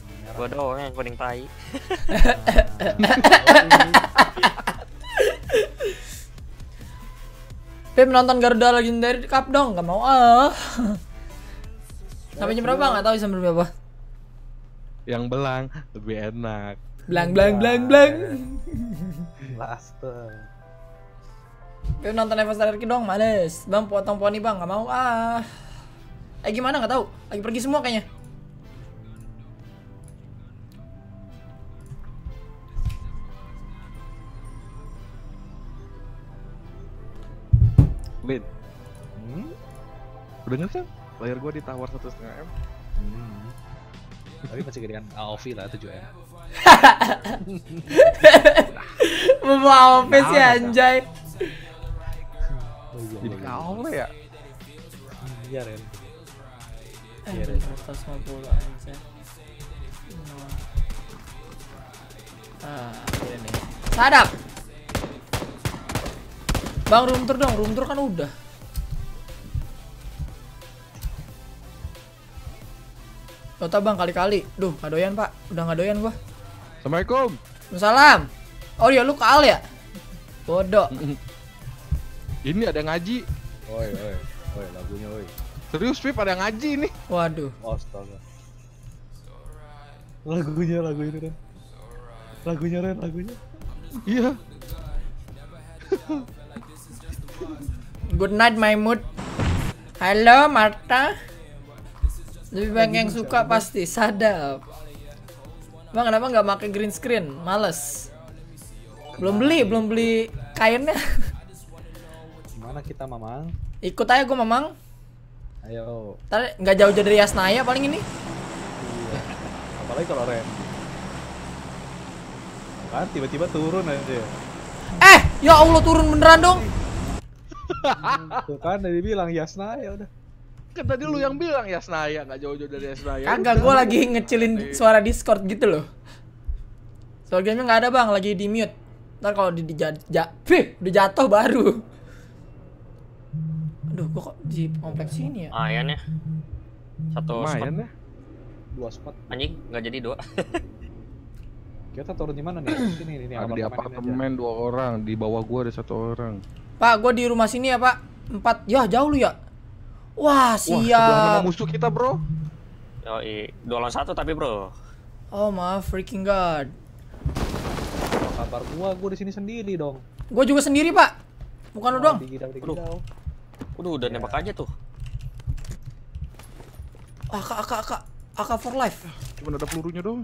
Speaker 5: Bajunya
Speaker 6: Gua doang yang kuning tai.
Speaker 1: Pip nonton Garuda Legendary Cup dong, gak mau ah. Sampai jam berapa nggak tahu sampai berapa.
Speaker 4: Yang belang lebih enak.
Speaker 1: Blang blang blang blang.
Speaker 5: Blaster.
Speaker 1: Pip nonton Eva Starki dong, males. Bang potong poni bang, gak mau ah. Eh gimana nggak tahu, lagi pergi semua kayaknya.
Speaker 4: Lin,
Speaker 5: Hmm?
Speaker 4: udah nggak Layar gua ditawar satu setengah m.
Speaker 5: Hmm. Tapi masih gedean AOV lah 7 m.
Speaker 1: Membawa apa sih anjay?
Speaker 5: Oh iya.
Speaker 4: Jadi
Speaker 5: iya,
Speaker 4: kau ya.
Speaker 5: Iya Ren.
Speaker 1: Iya, 150 anjay. Ah, ini. Sadap. Bang room tour dong, room tour kan udah. Dota bang kali-kali. Duh, nggak doyan pak. Udah nggak doyan gua.
Speaker 4: Assalamualaikum.
Speaker 1: Salam. Oh iya lu kal ya? Bodoh.
Speaker 4: Ini ada ngaji.
Speaker 5: Oi, oi. Oi, lagunya oi.
Speaker 4: Serius Pip ada ngaji ini.
Speaker 1: Waduh.
Speaker 5: Astaga. Lagunya, lagu ini Ren. Lagunya Ren, lagunya.
Speaker 4: Iya.
Speaker 1: Good night my mood. Halo Marta. Lebih banyak yang suka pasti sadap. Bang kenapa nggak pakai green screen? Males. Belum beli, belum beli kainnya.
Speaker 5: Gimana kita Mamang?
Speaker 1: Ikut aja gue memang.
Speaker 5: Ayo.
Speaker 1: Ntar nggak jauh-jauh dari Yasnaya paling ini.
Speaker 5: Iya. Apalagi kalau Ren. Kan tiba-tiba turun aja.
Speaker 1: Eh, ya Allah turun beneran dong.
Speaker 5: Tuh kan dari bilang Yasna ya udah.
Speaker 4: Kan tadi lu yang bilang ya Senaya nggak jauh-jauh dari Senaya.
Speaker 1: Kagak, gue lagi ngecilin suara Discord gitu loh. Soal gamenya nggak ada bang, lagi di mute. Ntar kalau di, di ja, ja- Fih, udah jatuh baru. Aduh, gua kok di kompleks ini ya?
Speaker 6: Lumayan ya. Satu
Speaker 4: Lumayan
Speaker 6: spot.
Speaker 4: ya.
Speaker 5: Dua spot.
Speaker 6: Anjing nggak jadi dua.
Speaker 5: Kita turun di mana nih? Sini nih,
Speaker 4: Ada di apartemen dua orang, di bawah gua ada satu orang.
Speaker 1: Pak, gue di rumah sini ya pak. Empat, ya jauh lu ya. Wah,
Speaker 4: Wah,
Speaker 1: siap.
Speaker 4: mana musuh kita, Bro?
Speaker 6: Yoi, dua lawan satu tapi bro.
Speaker 1: Oh maaf, freaking god.
Speaker 5: Apa kabar gua? Gua di sini sendiri dong.
Speaker 1: Gue juga sendiri pak. Bukan lu.
Speaker 5: Digidau,
Speaker 6: Aduh.
Speaker 5: digidau.
Speaker 6: Udah udah nembak aja tuh.
Speaker 1: Aka, aka, aka, aka for life.
Speaker 4: Cuma ada pelurunya dong.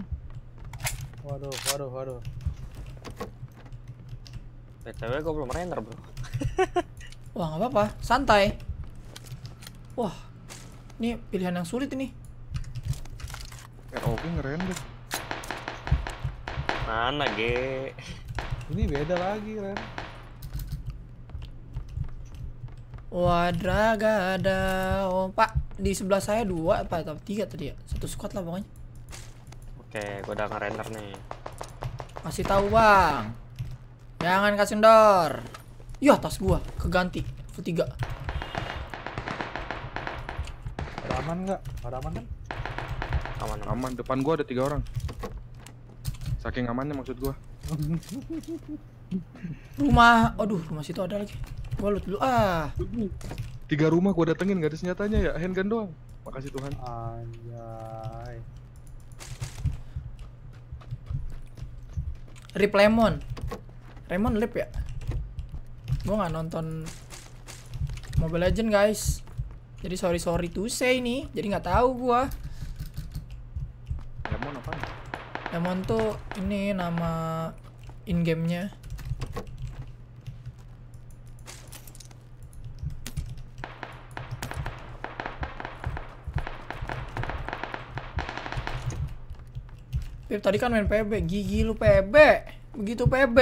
Speaker 5: Waduh, waduh, waduh.
Speaker 6: BTW gue belum render bro.
Speaker 1: Wah nggak apa-apa, santai. Wah, ini pilihan yang sulit ini.
Speaker 4: ROV ngerender.
Speaker 6: Mana ge?
Speaker 5: Ini beda lagi, Ren.
Speaker 1: Wadraga ada, oh pak di sebelah saya dua apa atau tiga tadi ya? Satu squad lah pokoknya.
Speaker 6: Oke, gue udah ngerender nih.
Speaker 1: Kasih tahu bang. Jangan kasih ndor. Yah tas gua keganti V3.
Speaker 5: Aman nggak? Ada aman kan?
Speaker 6: Aman aman.
Speaker 4: Aman, depan gua ada tiga orang. Saking amannya maksud gua.
Speaker 1: Rumah, aduh rumah situ ada lagi. Gua loot dulu ah.
Speaker 4: Tiga rumah gua datengin gak ada senjatanya ya, handgun doang. Makasih Tuhan.
Speaker 5: Anjay.
Speaker 1: Rip Lemon. Lemon lip ya? Gua nggak nonton Mobile Legend guys. Jadi sorry sorry to say nih. Jadi nggak tahu gua.
Speaker 4: Lemon apa?
Speaker 1: Lemon tuh ini nama in gamenya. Pip tadi kan main PB, gigi lu PB. Begitu PB.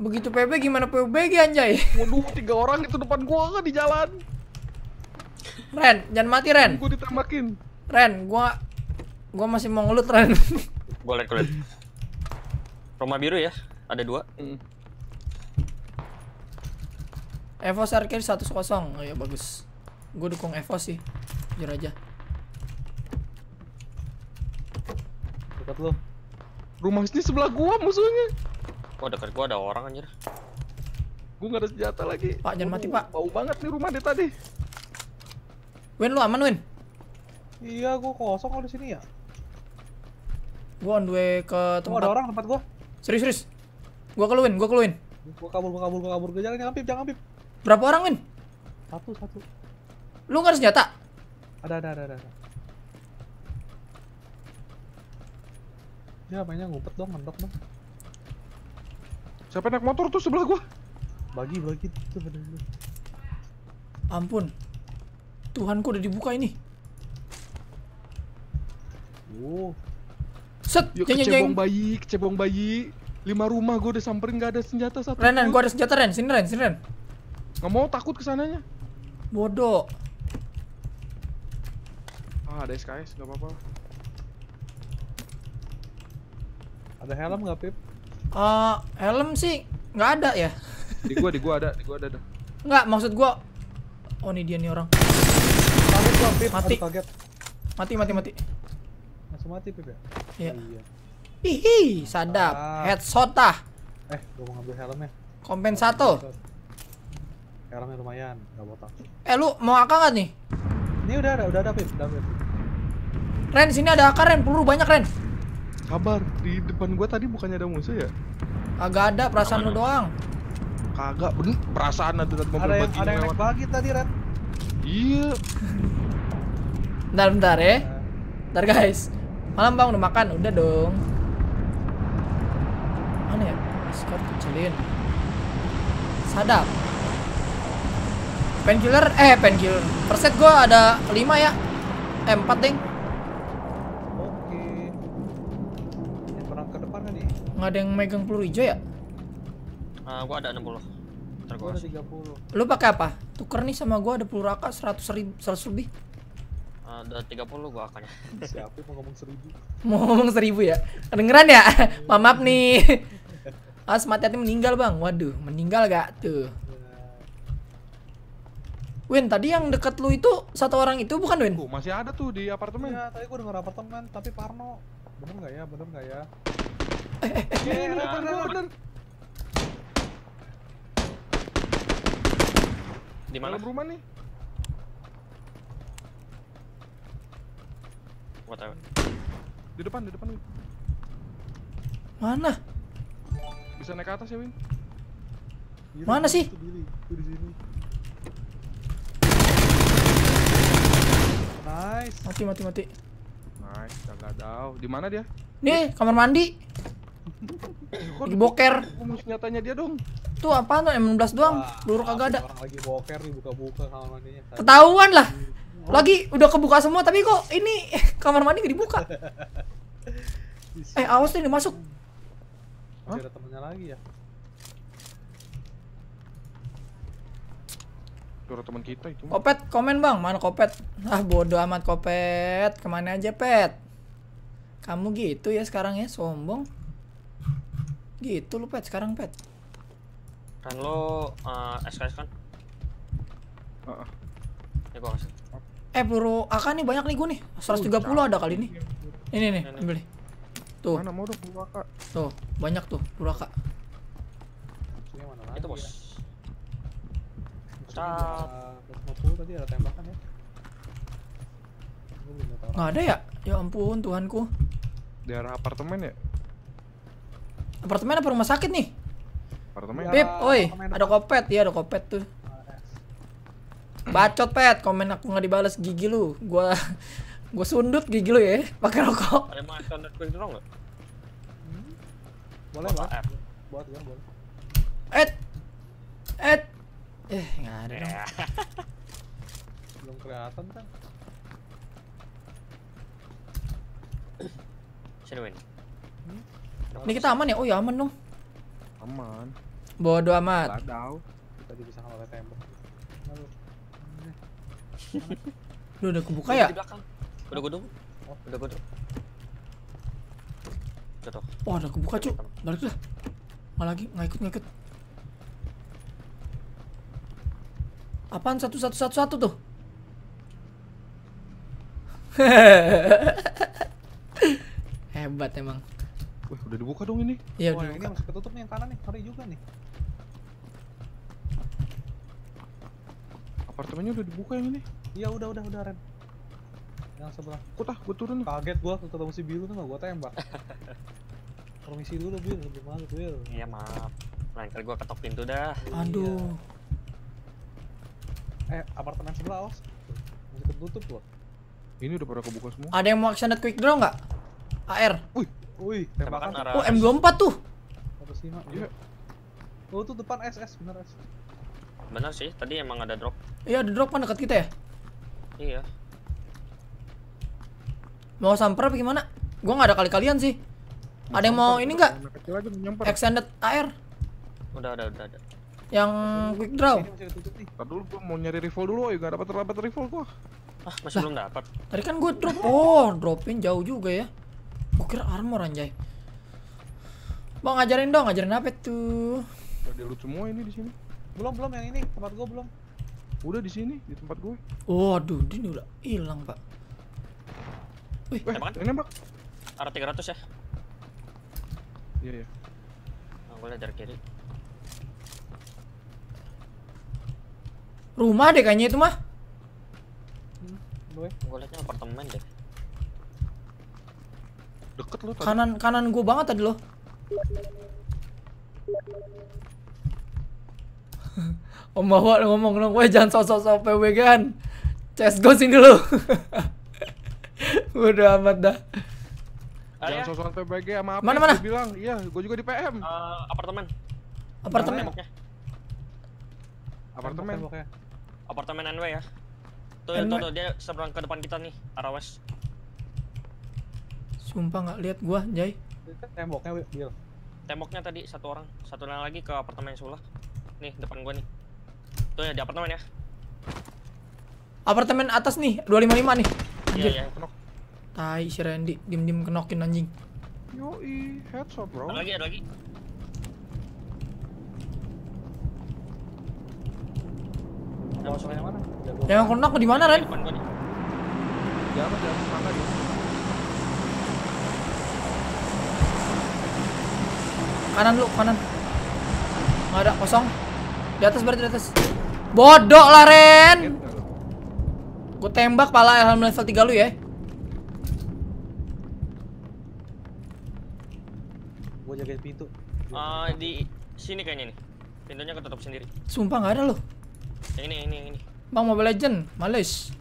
Speaker 1: Begitu PB gimana PUBG anjay?
Speaker 4: Waduh, tiga orang itu depan gua kan di jalan.
Speaker 1: Ren, jangan mati Ren.
Speaker 4: Gua ditembakin.
Speaker 1: Ren, gua gua masih mau ngelut Ren.
Speaker 6: Gue liat gue liat. Rumah biru ya, ada dua.
Speaker 1: Evos Arcade 1-0. Oh ya bagus. Gue dukung Evos sih. Jujur aja.
Speaker 5: Buat lu.
Speaker 4: Rumah sini sebelah gua musuhnya.
Speaker 6: Wah dekat gua ada orang anjir.
Speaker 4: Gua nggak ada senjata lagi.
Speaker 1: Pak, jangan mati, Pak.
Speaker 4: Bau banget nih rumah dia tadi.
Speaker 1: Win lu aman Win?
Speaker 5: Iya, gua kosong kalau di sini ya.
Speaker 1: Gua on the way ke
Speaker 5: Tuh ada
Speaker 1: tempat.
Speaker 5: orang tempat gua.
Speaker 1: Serius serius. Gua keluin, gua keluin.
Speaker 5: Gua kabur, gua kabur, gua kabur. Jangan jangan pip, jangan pip.
Speaker 1: Berapa orang Win?
Speaker 5: Satu, satu.
Speaker 1: Lu nggak ada senjata?
Speaker 5: Ada, ada, ada, ada. ada. Ya mainnya ngumpet dong, mendok dong.
Speaker 4: Siapa naik motor tuh sebelah gua?
Speaker 5: Bagi, bagi tuh bener bener.
Speaker 1: Ampun. Tuhanku udah dibuka ini.
Speaker 5: Oh,
Speaker 1: Set,
Speaker 4: Yuk
Speaker 1: jeng jeng jeng.
Speaker 4: kecebong bayi, kecebong bayi. Lima rumah gua udah samperin nggak ada senjata satu.
Speaker 1: Ren, Ren, gua ada senjata Ren. Sini Ren, sini Ren.
Speaker 4: Nggak mau takut ke sananya.
Speaker 1: Bodoh.
Speaker 4: Ah ada SKS nggak apa-apa.
Speaker 5: ada helm nggak pip?
Speaker 1: Eh, helm sih nggak ada ya.
Speaker 4: Di gua, di gua ada, di gua ada. dah.
Speaker 1: Nggak, maksud gua. Oh, ini dia nih orang.
Speaker 5: Kaget gua pip,
Speaker 1: Mati.
Speaker 5: Aduh, kaget.
Speaker 1: Mati, mati, mati.
Speaker 5: Langsung mati pip ya?
Speaker 1: Iya.
Speaker 5: Iya.
Speaker 1: Hihi, sadap.
Speaker 5: Ah.
Speaker 1: Headshot ah.
Speaker 5: Eh, gua mau ngambil helmnya.
Speaker 1: Kompensato.
Speaker 5: Helmnya lumayan, nggak botak.
Speaker 1: Eh, lu mau AK nggak nih?
Speaker 5: Ini udah ada, udah ada pip, udah pip.
Speaker 1: Ren, sini ada AK Ren. Peluru banyak Ren.
Speaker 4: Kabar di depan gua tadi bukannya ada musuh ya?
Speaker 1: Agak ada, perasaan lu doang.
Speaker 4: Kagak, bener perasaan ada mobil
Speaker 5: Ada yang
Speaker 4: bagi
Speaker 5: ada yang naik bagi tadi Ren.
Speaker 4: Iya,
Speaker 1: Bentar, bentar ya. Bentar guys. Malam bang, udah makan? Udah dong. Mana ya? Skor kecilin. Sadap. Painkiller, eh painkiller. Perset gua ada 5 ya. Eh 4 deng.
Speaker 5: Oke. Ini perang ke depan kan nih?
Speaker 1: Nggak ada yang megang peluru hijau ya?
Speaker 6: Ah, gua ada 60. Ntar
Speaker 5: Gua
Speaker 6: gua
Speaker 5: ada
Speaker 6: kasih.
Speaker 5: 30.
Speaker 1: Lu pakai apa? Tuker nih sama gua ada peluru AK 100 ribu, 100 lebih.
Speaker 6: Ada 30 gua akannya.
Speaker 5: Siapa mau ngomong seribu?
Speaker 1: Mau ngomong 1000 ya? Kedengeran ya? Maaf, maaf nih. As mati hati meninggal bang. Waduh, meninggal gak tuh? Win, tadi yang deket lu itu satu orang itu bukan Win?
Speaker 4: tuh masih ada tuh di apartemen.
Speaker 5: Iya, tadi gua denger apartemen, tapi Parno. Bener nggak ya? Bener nggak ya?
Speaker 4: Ini, ini, bener, bener.
Speaker 6: Di mana?
Speaker 4: Dalam rumah nih.
Speaker 6: Tahu.
Speaker 4: Di depan, di depan. Win.
Speaker 1: Mana?
Speaker 4: Bisa naik ke atas ya, Win?
Speaker 5: Diri,
Speaker 1: Mana sih?
Speaker 5: itu Diri, itu di sini. Nice.
Speaker 1: Mati, mati, mati.
Speaker 4: Nice, kagak tahu. Di mana dia?
Speaker 1: Nih, kamar mandi.
Speaker 4: Kok
Speaker 1: Lagi boker.
Speaker 4: Gua mau senjatanya dia dong.
Speaker 1: Tuh apaan tuh? M16 doang. Peluru kagak ada.
Speaker 5: Orang lagi boker nih buka-buka kamar mandinya.
Speaker 1: Ketahuan lah. Lagi udah kebuka semua tapi kok ini kamar mandi gak dibuka. Eh, awas nih masuk.
Speaker 5: Ada temennya lagi ya?
Speaker 4: Suara teman kita itu.
Speaker 1: Kopet, komen bang. Mana kopet? Ah, bodoh amat kopet. Ke mana aja, pet? Kamu gitu ya sekarang ya, sombong. Gitu lu, pet. Sekarang, pet.
Speaker 6: Kan lo eh, SKS kan?
Speaker 4: Heeh.
Speaker 6: Ya gua kasih.
Speaker 1: Eh, peluru AK nih banyak nih gue nih. 130 ada kali ini. Ini nih, ambil nih. Tuh,
Speaker 4: Mana mau dong gua Kak?
Speaker 1: tuh. Banyak tuh peluru AK.
Speaker 6: Itu bos.
Speaker 5: Ya? Musuhnya
Speaker 6: Cat.
Speaker 5: dua- 150 tadi ada tembakan ya?
Speaker 1: Nggak ada ya? Ya ampun, Tuhanku.
Speaker 4: Daerah apartemen ya?
Speaker 1: Apartemen apa rumah sakit nih?
Speaker 4: Apartemen.
Speaker 5: Ya.
Speaker 1: Pip, oi,
Speaker 5: apartemen
Speaker 1: ada kopet. Iya, ada kopet tuh. Bacot pet, komen aku nggak dibales gigi lu. Gua gua sundut gigi lu ya, pakai rokok.
Speaker 6: Ada quick draw nggak?
Speaker 5: Boleh.
Speaker 6: AF.
Speaker 5: Buat ya, boleh.
Speaker 1: Et, et, eh nggak ada dong.
Speaker 6: Ya.
Speaker 5: Belum kelihatan kan?
Speaker 6: Sini Win.
Speaker 1: Ini kita aman ya? Oh ya aman dong.
Speaker 4: Aman.
Speaker 1: Bodoh amat.
Speaker 4: Ladau.
Speaker 5: Tadi bisa ngelawan tembak. Aduh.
Speaker 1: Lu udah kebuka ya?
Speaker 6: Di belakang. Udah gua dulu. Udah gua dulu. Jatuh.
Speaker 1: Wah, udah kebuka cu. Balik dah. Nggak lagi, nggak ikut nggak ikut. Apaan satu satu satu satu tuh? Hebat emang.
Speaker 4: Wih, udah dibuka dong ini.
Speaker 1: Iya,
Speaker 5: oh, yang ini masih ketutup nih yang kanan nih. Ngeri juga nih.
Speaker 4: Apartemennya udah dibuka yang ini.
Speaker 5: Iya udah udah udah Ren. Yang sebelah.
Speaker 4: Kok tah, gue turun nih.
Speaker 5: Kaget gua ketemu si Bilu tuh gua tembak. Permisi dulu Bil, masuk Bil.
Speaker 6: Iya maaf. Lain kali gua ketok pintu dah.
Speaker 1: Aduh.
Speaker 5: Eh, apartemen sebelah awas. Masih ketutup loh.
Speaker 4: Ini udah pada kebuka semua.
Speaker 1: Ada yang mau extended quick draw nggak? AR.
Speaker 5: Wih,
Speaker 6: Tembakan
Speaker 5: tembakan.
Speaker 6: arah.
Speaker 1: Oh, M24 tuh.
Speaker 5: Atas lima.
Speaker 4: Iya.
Speaker 5: Oh, tuh depan SS, bener S.
Speaker 6: Benar sih, tadi emang ada drop.
Speaker 1: Iya, ada drop kan dekat kita ya?
Speaker 6: Iya.
Speaker 1: Mau samper apa gimana? Gua nggak ada kali-kalian sih. Ada yang mau ini nggak? Extended AR
Speaker 6: Udah ada, udah ada.
Speaker 1: Yang quick draw.
Speaker 5: Ini masih ketutup nih.
Speaker 4: Ntar dulu gua mau nyari rifle dulu, ya gak dapat terlambat rifle gua.
Speaker 6: Ah, masih belum dapat.
Speaker 1: Tadi kan gue drop. Oh, dropin jauh juga ya. Gue kira armor anjay. Bang ngajarin dong, ngajarin apa tuh?
Speaker 4: Udah di loot semua ini di sini.
Speaker 5: Belum belum yang ini tempat gua belum.
Speaker 4: Udah di sini, di tempat gue.
Speaker 1: Waduh, ini udah hilang, Pak.
Speaker 4: Eh,
Speaker 6: Tembakan?
Speaker 4: yang nembak.
Speaker 6: Arah 300 ya.
Speaker 4: Iya, iya.
Speaker 6: Nah, gue lihat dari kiri.
Speaker 1: Rumah deh kayaknya itu mah.
Speaker 5: Gue.
Speaker 6: Gue liatnya apartemen deh.
Speaker 4: Deket lo tadi.
Speaker 1: Kanan kanan gue banget tadi loh. Om bawa ngomong dong, gue jangan sosok-sosok PW kan. CSGO sini dulu. Udah amat dah.
Speaker 6: Ah,
Speaker 4: Jangan
Speaker 6: ya.
Speaker 4: sosokan PBG sama apa?
Speaker 1: Mana, mana?
Speaker 4: Gua bilang, iya, gue juga di PM.
Speaker 6: Eh, apartemen.
Speaker 1: Apartemen.
Speaker 6: Temboknya.
Speaker 4: Apartemen.
Speaker 6: Apartemen NW ya. Tuh,
Speaker 1: NW.
Speaker 6: tuh, tuh, dia seberang ke depan kita nih, arah west.
Speaker 1: Sumpah nggak lihat gua, Jay.
Speaker 5: Temboknya Bil.
Speaker 6: Temboknya tadi satu orang, satu orang lagi ke apartemen sebelah. Nih, depan gua nih. Tuh ya di apartemen ya.
Speaker 1: Apartemen atas nih, 255 nih.
Speaker 6: Iya,
Speaker 1: Anjir.
Speaker 6: iya.
Speaker 1: Tai si Randy, dim-dim kenokin anjing.
Speaker 4: Yoi, headshot bro.
Speaker 6: Ada lagi, ada lagi.
Speaker 5: Mau masuk yang mana?
Speaker 1: Yang kenok di mana, Ren?
Speaker 6: Gua.
Speaker 4: Jangan, jangan.
Speaker 1: Kanan lu, kanan. Nggak ada, kosong. Di atas berarti di atas. Bodoh lah, Ren. Gue tembak pala helm level 3 lu ya.
Speaker 5: Gua jagain pintu.
Speaker 6: Eh, di sini kayaknya nih. Pintunya ketutup sendiri.
Speaker 1: Sumpah nggak ada lu.
Speaker 6: Yang ini, ini, ini.
Speaker 1: Bang Mobile Legend, males.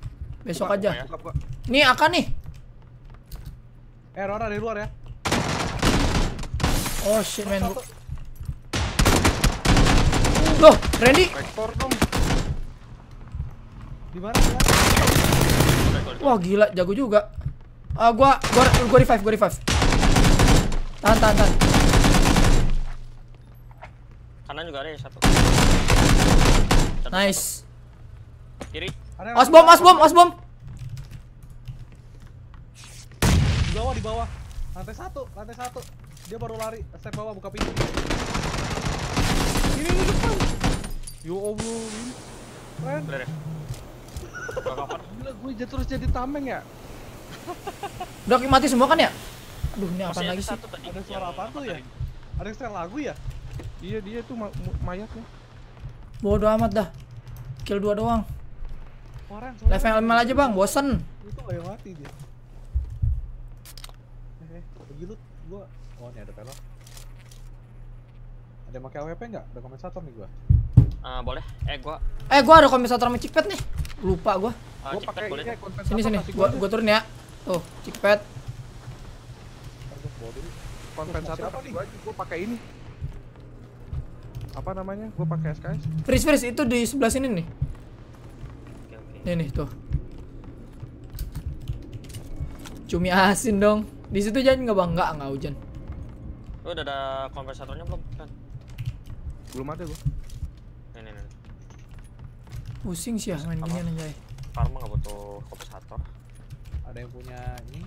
Speaker 1: Besok
Speaker 6: Buka,
Speaker 1: aja.
Speaker 6: ya.
Speaker 1: Nih akan nih.
Speaker 5: Eh, Rora dari luar ya.
Speaker 1: Oh shit man. Gua- Loh, Randy.
Speaker 4: Vector dong.
Speaker 5: Di mana? Di
Speaker 1: Wah gila, jago juga. Ah, gua gua gua revive, gua revive. Tahan, tahan, tahan.
Speaker 6: Kanan juga ada ya satu.
Speaker 1: Nice.
Speaker 6: Kiri.
Speaker 1: Os bom, os bom, os bom.
Speaker 5: Di bawah, di bawah. Lantai satu, lantai satu. Dia baru lari. Step bawah buka pintu.
Speaker 4: Ini di depan. Yo Allah, ini.
Speaker 5: Keren.
Speaker 6: Gua cover.
Speaker 4: Gila, gue jatuh terus jadi tameng ya.
Speaker 1: Udah mati semua kan ya? Aduh, ini apa lagi sih?
Speaker 5: Ada suara apa tuh ya? Ada yang setel lagu ya?
Speaker 4: Iya, dia tuh ma- mayatnya.
Speaker 1: Bodoh amat dah. Kill dua doang.
Speaker 5: Suara
Speaker 1: Level ML aja, Bang. Bosen.
Speaker 5: Itu kayak mati dia. Eh, pergi lu. Gua. Oh, ini ada pelor. Ada yang pakai AWP nggak? Ada kompensator nih gua.
Speaker 6: Ah, boleh. Eh, gua
Speaker 1: Eh, gua ada kompensator sama chickpad nih. Lupa gua.
Speaker 4: Gue
Speaker 6: cipet
Speaker 4: pakai
Speaker 6: boleh.
Speaker 4: ini kompensator
Speaker 1: Sini sini. Gua gua turun ya. Tuh,
Speaker 5: gua dulu.
Speaker 4: kompensator
Speaker 5: Siapa nih?
Speaker 4: gue pakai ini apa namanya gue pakai SKS
Speaker 1: Freeze freeze itu di sebelah sini nih.
Speaker 6: Oke, oke.
Speaker 1: Nih nih tuh. Cumi asin dong. Di situ jangan nggak bang? Nggak nggak hujan.
Speaker 6: Lu udah ada kompensatornya belum? Kan.
Speaker 4: belum ada gue
Speaker 6: Nih, nih, nih.
Speaker 1: Pusing sih ya main ginian anjay.
Speaker 6: Karma nggak butuh kompensator.
Speaker 5: Ada yang punya ini.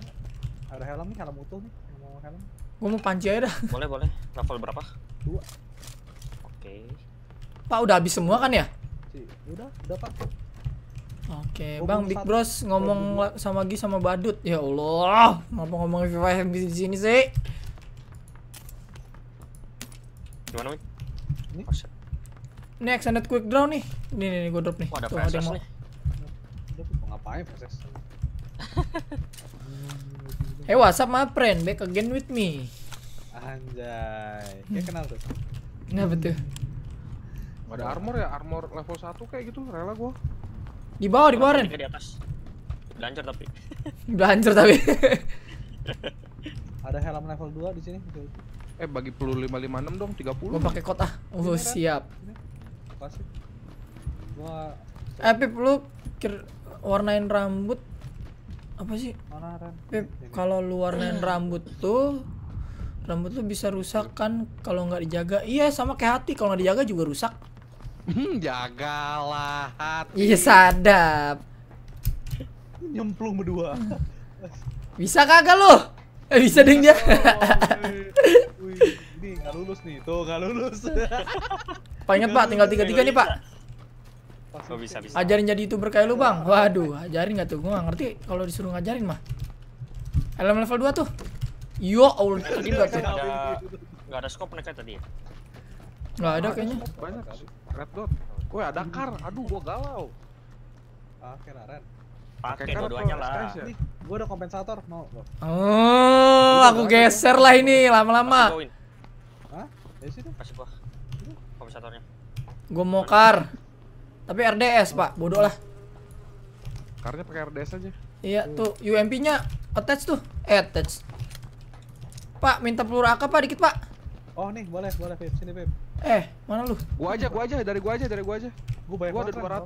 Speaker 5: Ada helm nih, helm utuh nih. Yang mau helm.
Speaker 1: Gua mau panci aja dah.
Speaker 6: Boleh, boleh. Level berapa?
Speaker 5: Dua.
Speaker 6: Oke.
Speaker 1: Pak udah habis semua kan ya?
Speaker 5: Si, udah, udah pak.
Speaker 1: Oke,
Speaker 5: Gua
Speaker 1: Bang Big
Speaker 5: satu.
Speaker 1: Bros ngomong la- sama Gi sama Badut. Ya Allah, ngapa ngomong FIFA di sini sih?
Speaker 6: Gimana, Win?
Speaker 5: Ini?
Speaker 6: Oh.
Speaker 1: Ini extended quick draw nih. Nih nih, nih gue drop nih.
Speaker 6: Wah, ada
Speaker 1: Tuh, ada mau.
Speaker 6: nih.
Speaker 5: Udah, mau ngapain proses?
Speaker 1: Hey, what's up my friend? Back again with me.
Speaker 5: Anjay. Kayak kenal tuh.
Speaker 1: Kenapa tuh?
Speaker 4: Gak ada armor ya, armor level 1 kayak gitu, rela gua.
Speaker 1: Di bawah, di bawah Ren.
Speaker 6: Di atas. Lancar tapi.
Speaker 1: Hancur tapi.
Speaker 5: Ada helm level 2 di sini.
Speaker 4: Eh bagi peluru 556 dong, 30.
Speaker 1: Gue pakai kotak. Oh, siap.
Speaker 5: Ini. Kasih. Gua
Speaker 1: Eh, Pip, lu kir- warnain rambut apa sih?
Speaker 5: Ren?
Speaker 1: Pip, kalau lu warnain rambut tuh rambut lu bisa rusak kan kalau nggak dijaga. Iya, sama kayak hati kalau nggak dijaga juga rusak.
Speaker 4: Hmm, jagalah hati.
Speaker 1: Iya, sadap.
Speaker 5: nyemplung berdua.
Speaker 1: Bisa kagak lu? Eh, bisa ding dia.
Speaker 5: Wih, ini nggak lulus nih. Tuh nggak lulus.
Speaker 1: Pak ingat Pak, tinggal tiga-tiga nih Pak.
Speaker 6: Oh, bisa, bisa.
Speaker 1: Ajarin jadi youtuber kayak lu bang. Waduh, ajarin nggak tuh? Gua nggak ngerti kalau disuruh ngajarin mah. Helm level 2 tuh. Yo, Allah tadi nggak tuh?
Speaker 6: Ada nggak ada scope mereka tadi ya?
Speaker 1: Nggak ada kayaknya.
Speaker 4: Banyak sih. Red dot. Woi, ada kar. Aduh, gua galau.
Speaker 5: Ah, Ren.
Speaker 6: Pakai dua-duanya lah.
Speaker 4: Ya?
Speaker 5: Nih, gua ada kompensator mau lo.
Speaker 1: Oh, aku geser lah ini lama-lama.
Speaker 6: gua.
Speaker 5: Hah? Dari situ?
Speaker 6: Kasih gua. Kompensatornya.
Speaker 1: Gue mau kar. Tapi RDS pak, bodoh lah.
Speaker 4: Karnya pakai RDS aja.
Speaker 1: Iya tuh UMP-nya attach tuh, eh attach. Pak minta peluru AK pak dikit pak.
Speaker 5: Oh nih, boleh, boleh Pip. Sini Pip.
Speaker 1: Eh mana lu?
Speaker 4: Gua aja, gua aja, dari gua aja, dari gua aja.
Speaker 5: Gua banyak
Speaker 4: Gua ada
Speaker 5: banget, Ren.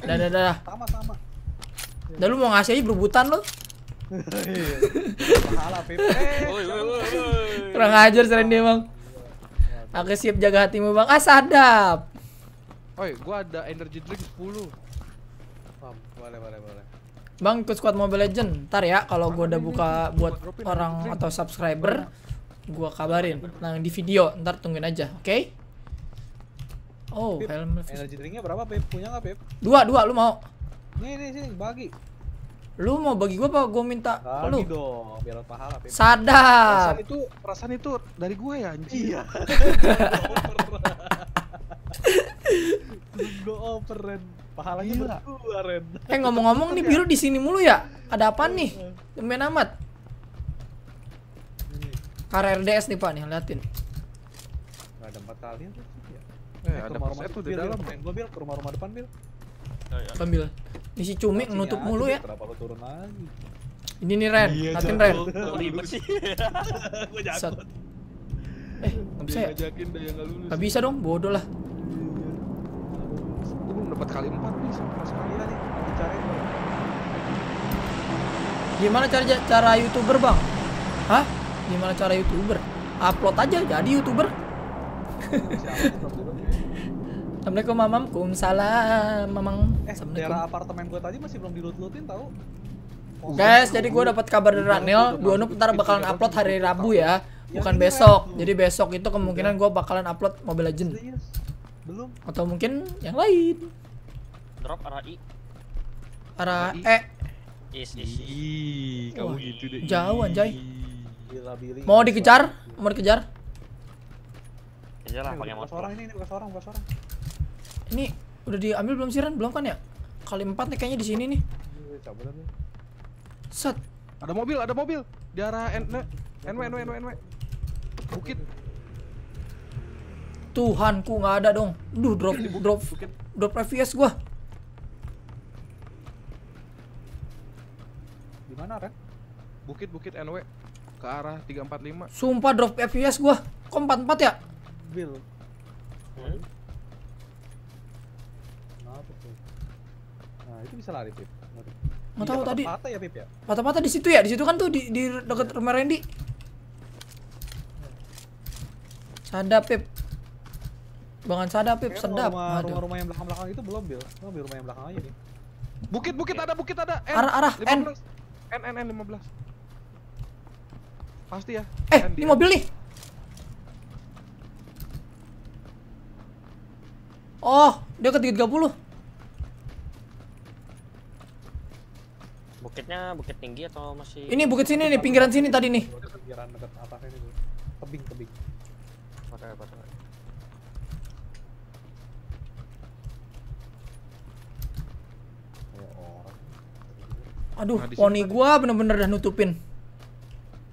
Speaker 4: 200.
Speaker 1: Dah dah dah.
Speaker 5: Sama sama.
Speaker 1: Dah lu mau ngasih aja berebutan lu?
Speaker 5: Iya. Pahala Pip. Eh,
Speaker 6: woi.
Speaker 1: Kurang ajar sering dia bang. Aku siap jaga hatimu bang. Ah sadap.
Speaker 4: Oi, gua ada energy drink 10.
Speaker 5: Paham. Boleh, boleh, boleh.
Speaker 1: Bang ikut squad Mobile Legend. Ntar ya kalau gua udah buka buat orang atau subscriber, gua kabarin. Nah di video, ntar tungguin aja, oke? Oh,
Speaker 5: Pip,
Speaker 1: helm
Speaker 5: Energy drinknya berapa Pip? Punya nggak Pip?
Speaker 1: dua dua lu mau?
Speaker 5: Nih, nih, sini, bagi.
Speaker 1: Lu mau bagi gua apa gua minta
Speaker 5: Bagi
Speaker 1: lu?
Speaker 5: dong, biar pahala Pip.
Speaker 1: Sadap.
Speaker 4: Perasaan itu, perasaan itu dari gua ya anjing.
Speaker 5: Iya. Go over. Pahalanya
Speaker 4: Gila.
Speaker 5: berdua Ren.
Speaker 1: Eh ngomong-ngomong nih biru di sini mulu ya? Ada apa nih? Demen amat.
Speaker 5: Ini.
Speaker 1: Kar RDS nih Pak nih, liatin.
Speaker 5: Nggak ada empat kalian tuh. Ya.
Speaker 4: Eh,
Speaker 5: ke
Speaker 4: ada
Speaker 5: rumah-rumah
Speaker 4: peset tuh
Speaker 5: Bil,
Speaker 4: di dalam.
Speaker 5: Bil ke rumah-rumah depan bil.
Speaker 6: Oh, iya.
Speaker 1: Ambil. Ini si Cumi nutup mulu ya.
Speaker 5: Kenapa lu turun lagi?
Speaker 1: Ini nih Ren,
Speaker 5: Iya,
Speaker 1: liatin Ren.
Speaker 6: Ribet sih?
Speaker 1: Eh, nggak bisa ya?
Speaker 4: Nggak
Speaker 1: bisa dong, bodoh lah.
Speaker 4: Belum dapat kali 4 nih sama sekali.
Speaker 5: Iya nih, dicari.
Speaker 1: Gimana cara cara youtuber bang? Hah? Gimana cara youtuber? Upload aja jadi youtuber. Assalamualaikum mamam, salam mamang.
Speaker 5: Eh, daerah apartemen gua tadi masih belum dilut-lutin tahu.
Speaker 1: Guys, jadi gue dapat kabar dari Ranil, dua Noob ntar bakalan upload hari Rabu ya, bukan besok. Jadi besok itu kemungkinan gue bakalan upload Mobile Legend?
Speaker 5: Belum.
Speaker 1: atau mungkin yang lain.
Speaker 6: Drop arah I.
Speaker 1: Arah E
Speaker 6: Is, is, is.
Speaker 4: Ih,
Speaker 1: Wah,
Speaker 4: kamu gitu deh.
Speaker 1: jauh, anjay.
Speaker 5: Gila Billy.
Speaker 1: mau dikejar, mau dikejar.
Speaker 6: Aja lah pakai motor.
Speaker 5: orang ini, ini bekas orang, bekas orang.
Speaker 1: Ini udah diambil belum sih Ren? Belum kan ya? Kali empat nih kayaknya di sini nih.
Speaker 5: Nih.
Speaker 1: Set.
Speaker 4: Ada mobil, ada mobil. Di arah N NW NW NW NW. Bukit.
Speaker 1: Tuhanku nggak ada dong. Duh drop drop drop FPS gua.
Speaker 5: Di mana, Ren?
Speaker 4: Bukit Bukit NW ke arah 345.
Speaker 1: Sumpah drop FPS gua. Kok 44 ya?
Speaker 5: Bill.
Speaker 6: Hmm?
Speaker 5: Kenapa tuh? Nah, itu bisa lari, Pip.
Speaker 1: Nggak tahu
Speaker 5: Iya,
Speaker 1: tadi.
Speaker 5: patah ya, Pip ya?
Speaker 1: Mata-mata di situ ya? Di situ kan tuh di, di dekat rumah Randy. Sadap, Pip. Bangan sadap, Pip. Sedap.
Speaker 5: Rumah,
Speaker 1: Aduh.
Speaker 5: rumah-rumah yang belakang-belakang itu belum, Bill. Lo ambil rumah yang belakang aja nih.
Speaker 4: Bukit Bukit ada Bukit ada. N.
Speaker 1: Arah- arah, N.
Speaker 4: 15. N N N 15. Pasti ya.
Speaker 1: Eh,
Speaker 4: N
Speaker 1: ini mobil nih. Oh, dia ke 330.
Speaker 6: bukitnya bukit tinggi atau masih
Speaker 1: Ini bukit sini nih, pinggiran sini tadi nih.
Speaker 5: Pinggiran dekat atasnya ini tuh. Tebing tebing.
Speaker 6: Oke, oke, oke.
Speaker 5: Kayak orang.
Speaker 1: Aduh,
Speaker 4: Nah,
Speaker 1: poni
Speaker 4: tadi.
Speaker 1: gua bener-bener dah nutupin.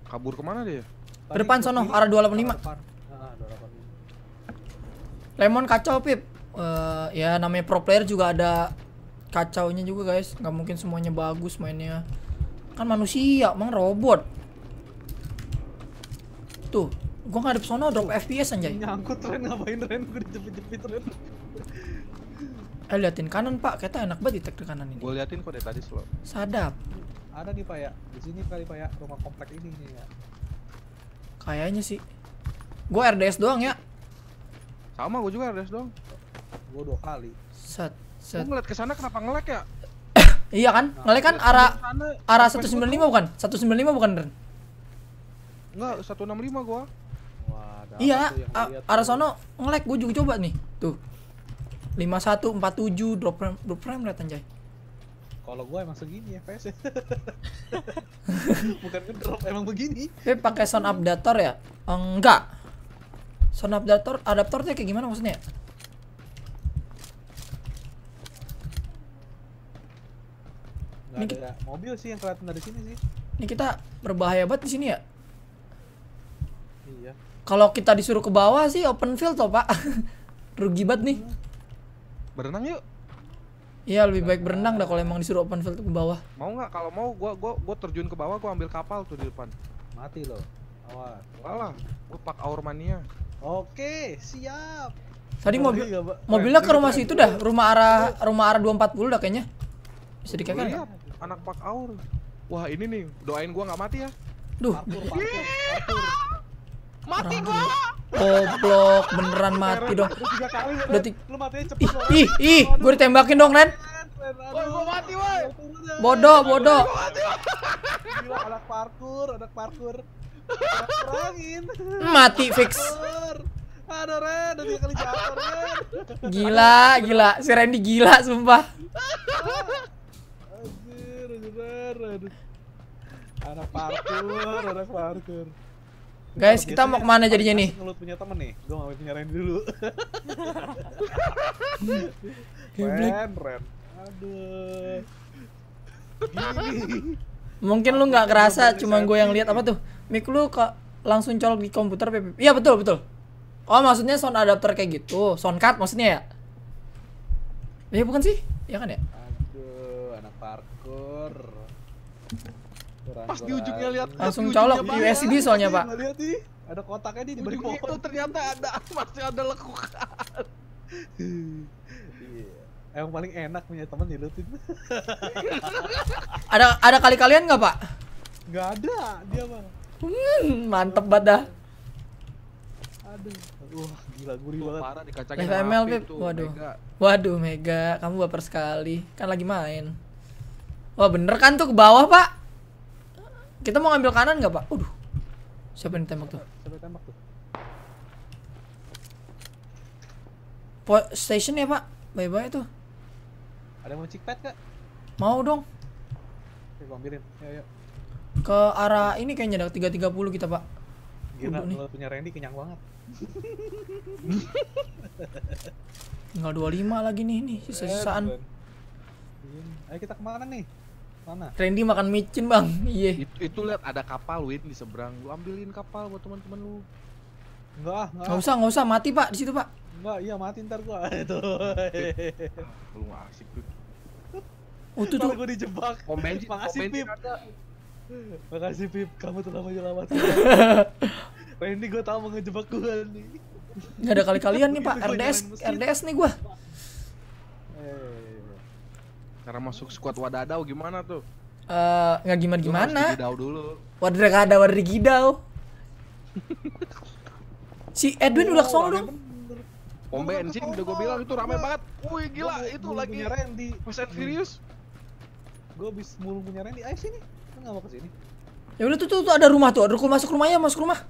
Speaker 4: Kabur ke mana dia?
Speaker 1: Ke depan sono, arah 285.
Speaker 5: Depan. Ah, 285.
Speaker 1: Lemon kacau, Pip. Eh, ya namanya pro player juga ada kacaunya juga, guys. nggak mungkin semuanya bagus mainnya. Kan manusia, emang robot. Tuh, gua ada sono drop FPS anjay.
Speaker 5: Nyangkut Ren ngapain Ren? Gue dijepit-jepit Ren.
Speaker 1: Eh, liatin kanan, Pak. Kita enak banget di tag di kanan ini.
Speaker 4: Gue liatin kok dari tadi slow.
Speaker 1: Sadap.
Speaker 5: Ada nih Pak ya. Di sini kali Pak ya, rumah komplek ini nih ya.
Speaker 1: Kayaknya sih. Gua RDS doang ya.
Speaker 4: Sama gue juga Res dong.
Speaker 5: Gue dua kali.
Speaker 1: Set,
Speaker 4: Gue
Speaker 1: set.
Speaker 4: ngeliat ke sana kenapa ngelek ya?
Speaker 1: Iya kan? Ngelek kan arah
Speaker 4: Sana,
Speaker 1: arah
Speaker 4: FPS
Speaker 1: 195 bukan? 195 bukan, Ren?
Speaker 4: Enggak, 165 gua.
Speaker 5: Wah, ada
Speaker 1: Iya, arah sono ngelek gue juga coba nih. Tuh. 5147 drop frame drop frame rate anjay.
Speaker 5: Kalau gue emang segini ya FPS Bukan ngedrop, emang begini.
Speaker 1: Tapi pakai sound adapter ya? Enggak. Sound adapter adapternya kayak gimana maksudnya?
Speaker 5: Nggak
Speaker 1: Ini
Speaker 5: ada mobil sih yang kelihatan dari sini sih.
Speaker 1: Ini kita berbahaya banget di sini ya.
Speaker 5: Iya.
Speaker 1: Kalau kita disuruh ke bawah sih open field toh, Pak. Rugi banget nih.
Speaker 4: Berenang yuk.
Speaker 1: Iya, lebih baik berenang dah kalau emang disuruh open field ke bawah.
Speaker 4: Mau nggak? Kalau mau gua gua gua terjun ke bawah, gua ambil kapal tuh di depan.
Speaker 5: Mati loh. Awas.
Speaker 4: Enggak lah. Gua pak Aur Mania.
Speaker 5: Oke, siap.
Speaker 1: Tadi mobil
Speaker 5: Pak.
Speaker 1: mobilnya ke rumah
Speaker 5: keren.
Speaker 1: situ dah, rumah arah rumah arah 240 dah kayaknya. Bisa dikekang nggak?
Speaker 4: anak pak Aur. Wah, ini nih, doain gua nggak mati ya.
Speaker 1: Duh,
Speaker 5: Parkur, parkur, parkur.
Speaker 4: Mati gua.
Speaker 1: Goblok beneran mati dong.
Speaker 5: Udah
Speaker 1: Ih, ih, ih, gue ditembakin dong, Ren. Bodoh, bodoh.
Speaker 5: Gila, anak parkur, anak parkur.
Speaker 1: Mati fix.
Speaker 5: Aduh, Ren, udah kali jatuh, Ren.
Speaker 1: Gila, gila. Si Randy gila, sumpah.
Speaker 5: Anjir, anjir. Anak parkur, anak parkur.
Speaker 1: Guys, kita mau ke mana jadinya nih?
Speaker 5: Ngelut punya temen nih, gue mau punya dulu. Ren, Ren. Aduh.
Speaker 1: Mungkin lu nggak kerasa, cuma gue yang lihat apa tuh? Mic lu kok langsung colok di komputer, Pep. Iya, betul, betul. Oh, maksudnya sound adapter kayak gitu. Sound card maksudnya ya? Iya bukan sih? Iya kan ya?
Speaker 5: Aduh, anak parkur.
Speaker 4: Pas di ujungnya lihat
Speaker 1: Langsung colok USB soalnya, Pak.
Speaker 5: Nggak lihat nih. Ada kotaknya di balik
Speaker 4: Ujung itu
Speaker 5: pohon.
Speaker 4: ternyata ada masih ada lekukan.
Speaker 5: Iya. Emang paling enak punya temen nyelutin.
Speaker 1: Ada ada kali kalian nggak, Pak?
Speaker 5: Gak ada dia mah.
Speaker 1: Hmm, mantep banget dah.
Speaker 5: Aduh. Wah, gila gurih banget.
Speaker 4: Parah dikacangin
Speaker 1: Live
Speaker 4: sama
Speaker 1: ML,
Speaker 4: api
Speaker 1: Pip. Waduh.
Speaker 4: Mega.
Speaker 1: Waduh, Mega, kamu baper sekali. Kan lagi main. Wah, bener kan tuh ke bawah, Pak? Kita mau ngambil kanan nggak, Pak? Waduh. Siapa yang ditembak tuh?
Speaker 5: Siapa yang tembak tuh?
Speaker 1: Po station ya, Pak? Bye-bye tuh.
Speaker 5: Ada yang mau cikpet gak?
Speaker 1: Mau dong.
Speaker 5: Oke, gua ambilin. Ayo, ayo.
Speaker 1: Ke arah ini kayaknya ada 330 kita, Pak.
Speaker 5: Gila,
Speaker 1: Udah
Speaker 5: kalau punya Randy kenyang banget.
Speaker 1: Tinggal 25 lagi nih, nih sisa-sisaan.
Speaker 5: Keren, keren. Ayo kita ke mana nih? Mana?
Speaker 1: Randy makan micin, Bang. Iya.
Speaker 4: Itu, itu lihat ada kapal Win di seberang. Lu ambilin kapal buat teman-teman lu.
Speaker 5: Enggak ah, enggak.
Speaker 1: Nggak usah, nggak usah mati, Pak, di situ, Pak.
Speaker 5: Enggak, iya mati ntar gua. Itu.
Speaker 4: Lu nggak asik tuh.
Speaker 1: Oh, tuh
Speaker 5: Ntar
Speaker 1: tuh.
Speaker 5: gua dijebak.
Speaker 4: Pom bensin,
Speaker 5: Makasih, Pip. Makasih Pip, kamu telah menyelamatkan. Randy gua tahu mau ngejebak gua nih.
Speaker 1: Nggak ada kali kalian nih, Pak.
Speaker 5: Itu
Speaker 1: RDS. RDS nih gua.
Speaker 4: Cara masuk squad wadadau gimana tuh?
Speaker 1: Eh, nggak
Speaker 4: Lu
Speaker 1: gimana-gimana.
Speaker 4: harus dididau dulu.
Speaker 1: Wadah ada wadah gidau. si Edwin udah kesono dong.
Speaker 4: Pom bensin udah gue bilang itu rame banget. Wih gila
Speaker 5: Gua
Speaker 4: itu
Speaker 5: mulung
Speaker 4: lagi
Speaker 5: punya Randy.
Speaker 4: Fast and Furious.
Speaker 5: Gua habis mulung punya Randy. Ayo sini. Lu enggak mau ke sini?
Speaker 1: Ya udah tuh, tuh tuh ada rumah tuh. Ada rumah masuk rumahnya, masuk rumah.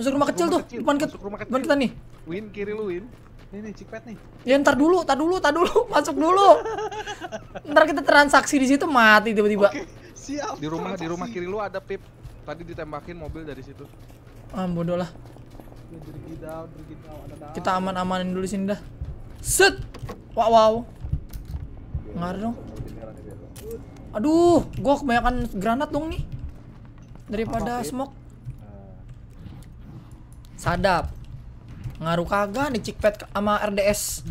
Speaker 1: Masuk rumah kecil
Speaker 4: Rumah
Speaker 1: tuh,
Speaker 4: kecil,
Speaker 1: depan, ke,
Speaker 4: rumah
Speaker 1: depan
Speaker 4: kecil.
Speaker 1: kita nih.
Speaker 4: Win kiri lu Win.
Speaker 5: Ini nih, cikpet nih.
Speaker 1: Ya ntar dulu, tar dulu, tar dulu, masuk dulu. Ntar kita transaksi di situ mati tiba-tiba.
Speaker 5: Oke, siap.
Speaker 4: Di rumah di rumah kiri lu ada pip. Tadi ditembakin mobil dari situ.
Speaker 1: Ah bodoh lah. Kita aman-amanin dulu sini dah. Set. Wow wow. Ngaruh dong. Aduh, gua kebanyakan granat dong nih. Daripada smoke. Sadap. Ngaruh kagak nih cikpet sama RDS.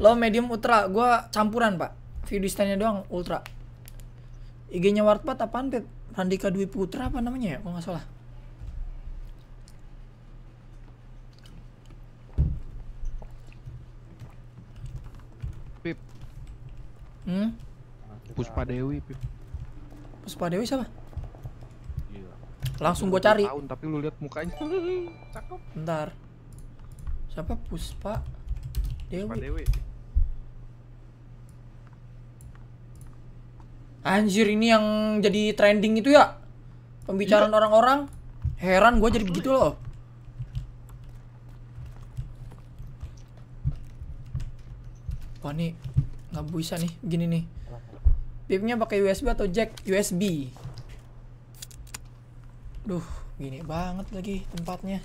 Speaker 1: Lo medium ultra, gua campuran, Pak. Video stand-nya doang ultra. IG-nya Warpat apaan, Pet? Randika Dwi Putra apa namanya ya? Kalau nggak salah.
Speaker 4: Pip,
Speaker 1: Hmm?
Speaker 4: Puspa Dewi, Pip.
Speaker 1: Puspa Dewi siapa? Langsung gua cari.
Speaker 4: Tahun tapi lu lihat mukanya. Cakep.
Speaker 1: Bentar. Siapa Puspa
Speaker 4: Puspa
Speaker 1: Dewi?
Speaker 4: Dewi.
Speaker 1: Anjir ini yang jadi trending itu ya? Pembicaraan orang-orang. Heran gua jadi begitu loh. Wah nih nggak bisa nih begini nih. Pipnya pakai USB atau jack USB? Duh, gini banget lagi tempatnya.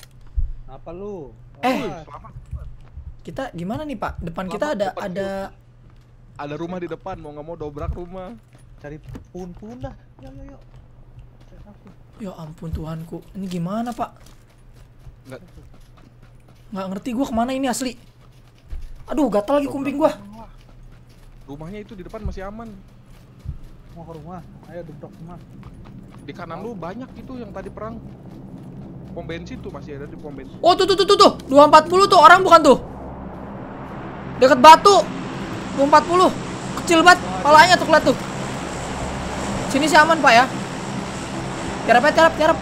Speaker 5: Apa lu?
Speaker 1: Eh.
Speaker 5: Apa?
Speaker 1: Kita gimana nih Pak? Depan kita
Speaker 4: Selamat,
Speaker 1: ada
Speaker 4: depan
Speaker 1: ada
Speaker 4: Ada rumah di depan, mau nggak mau dobrak rumah.
Speaker 5: Cari pun-pun dah. Yuk, yuk, yuk. Set aku.
Speaker 1: Ya ampun Tuhanku, ini gimana pak?
Speaker 4: Nggak,
Speaker 1: Nggak ngerti gua ke mana ini asli. Aduh, gatal lagi kuping gua.
Speaker 4: rumahnya itu di depan masih aman.
Speaker 5: Mau ke rumah. Ayo duduk rumah.
Speaker 4: Di kanan lu banyak itu yang tadi perang. Pom bensin tuh masih ada di pom bensin.
Speaker 1: Oh tuh tuh tuh tuh tuh, 240 tuh orang bukan tuh? Deket batu, 240, kecil banget, palanya tuh kelihatan tuh. Sini sih aman pak ya. Tiarap ya, tiarap, tiarap.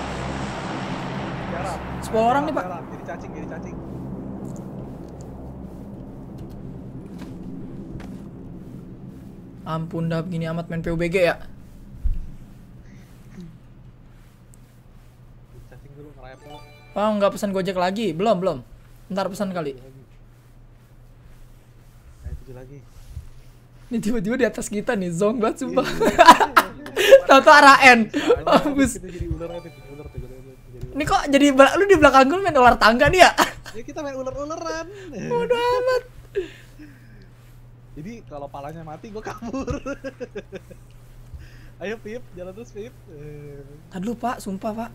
Speaker 5: Tiarap.
Speaker 1: 10 orang nih pak.
Speaker 5: Jadi cacing, jadi cacing.
Speaker 1: Ampun dah begini amat main PUBG ya. Oh nggak pesan gojek lagi, belum belum. Ntar pesan kali.
Speaker 5: Lagi.
Speaker 1: Ini tiba-tiba di atas kita nih, zong banget sumpah. Tahu-tahu arah N. Mampus.
Speaker 5: Ular.
Speaker 1: Ini kok jadi lu di belakang gue main ular tangga nih ya?
Speaker 5: Ya kita main ular-ularan.
Speaker 1: Bodoh amat.
Speaker 5: Jadi kalau palanya mati gue kabur. Ayo Pip, jalan terus Pip. Eh,
Speaker 1: Tadi lu pak, sumpah pak.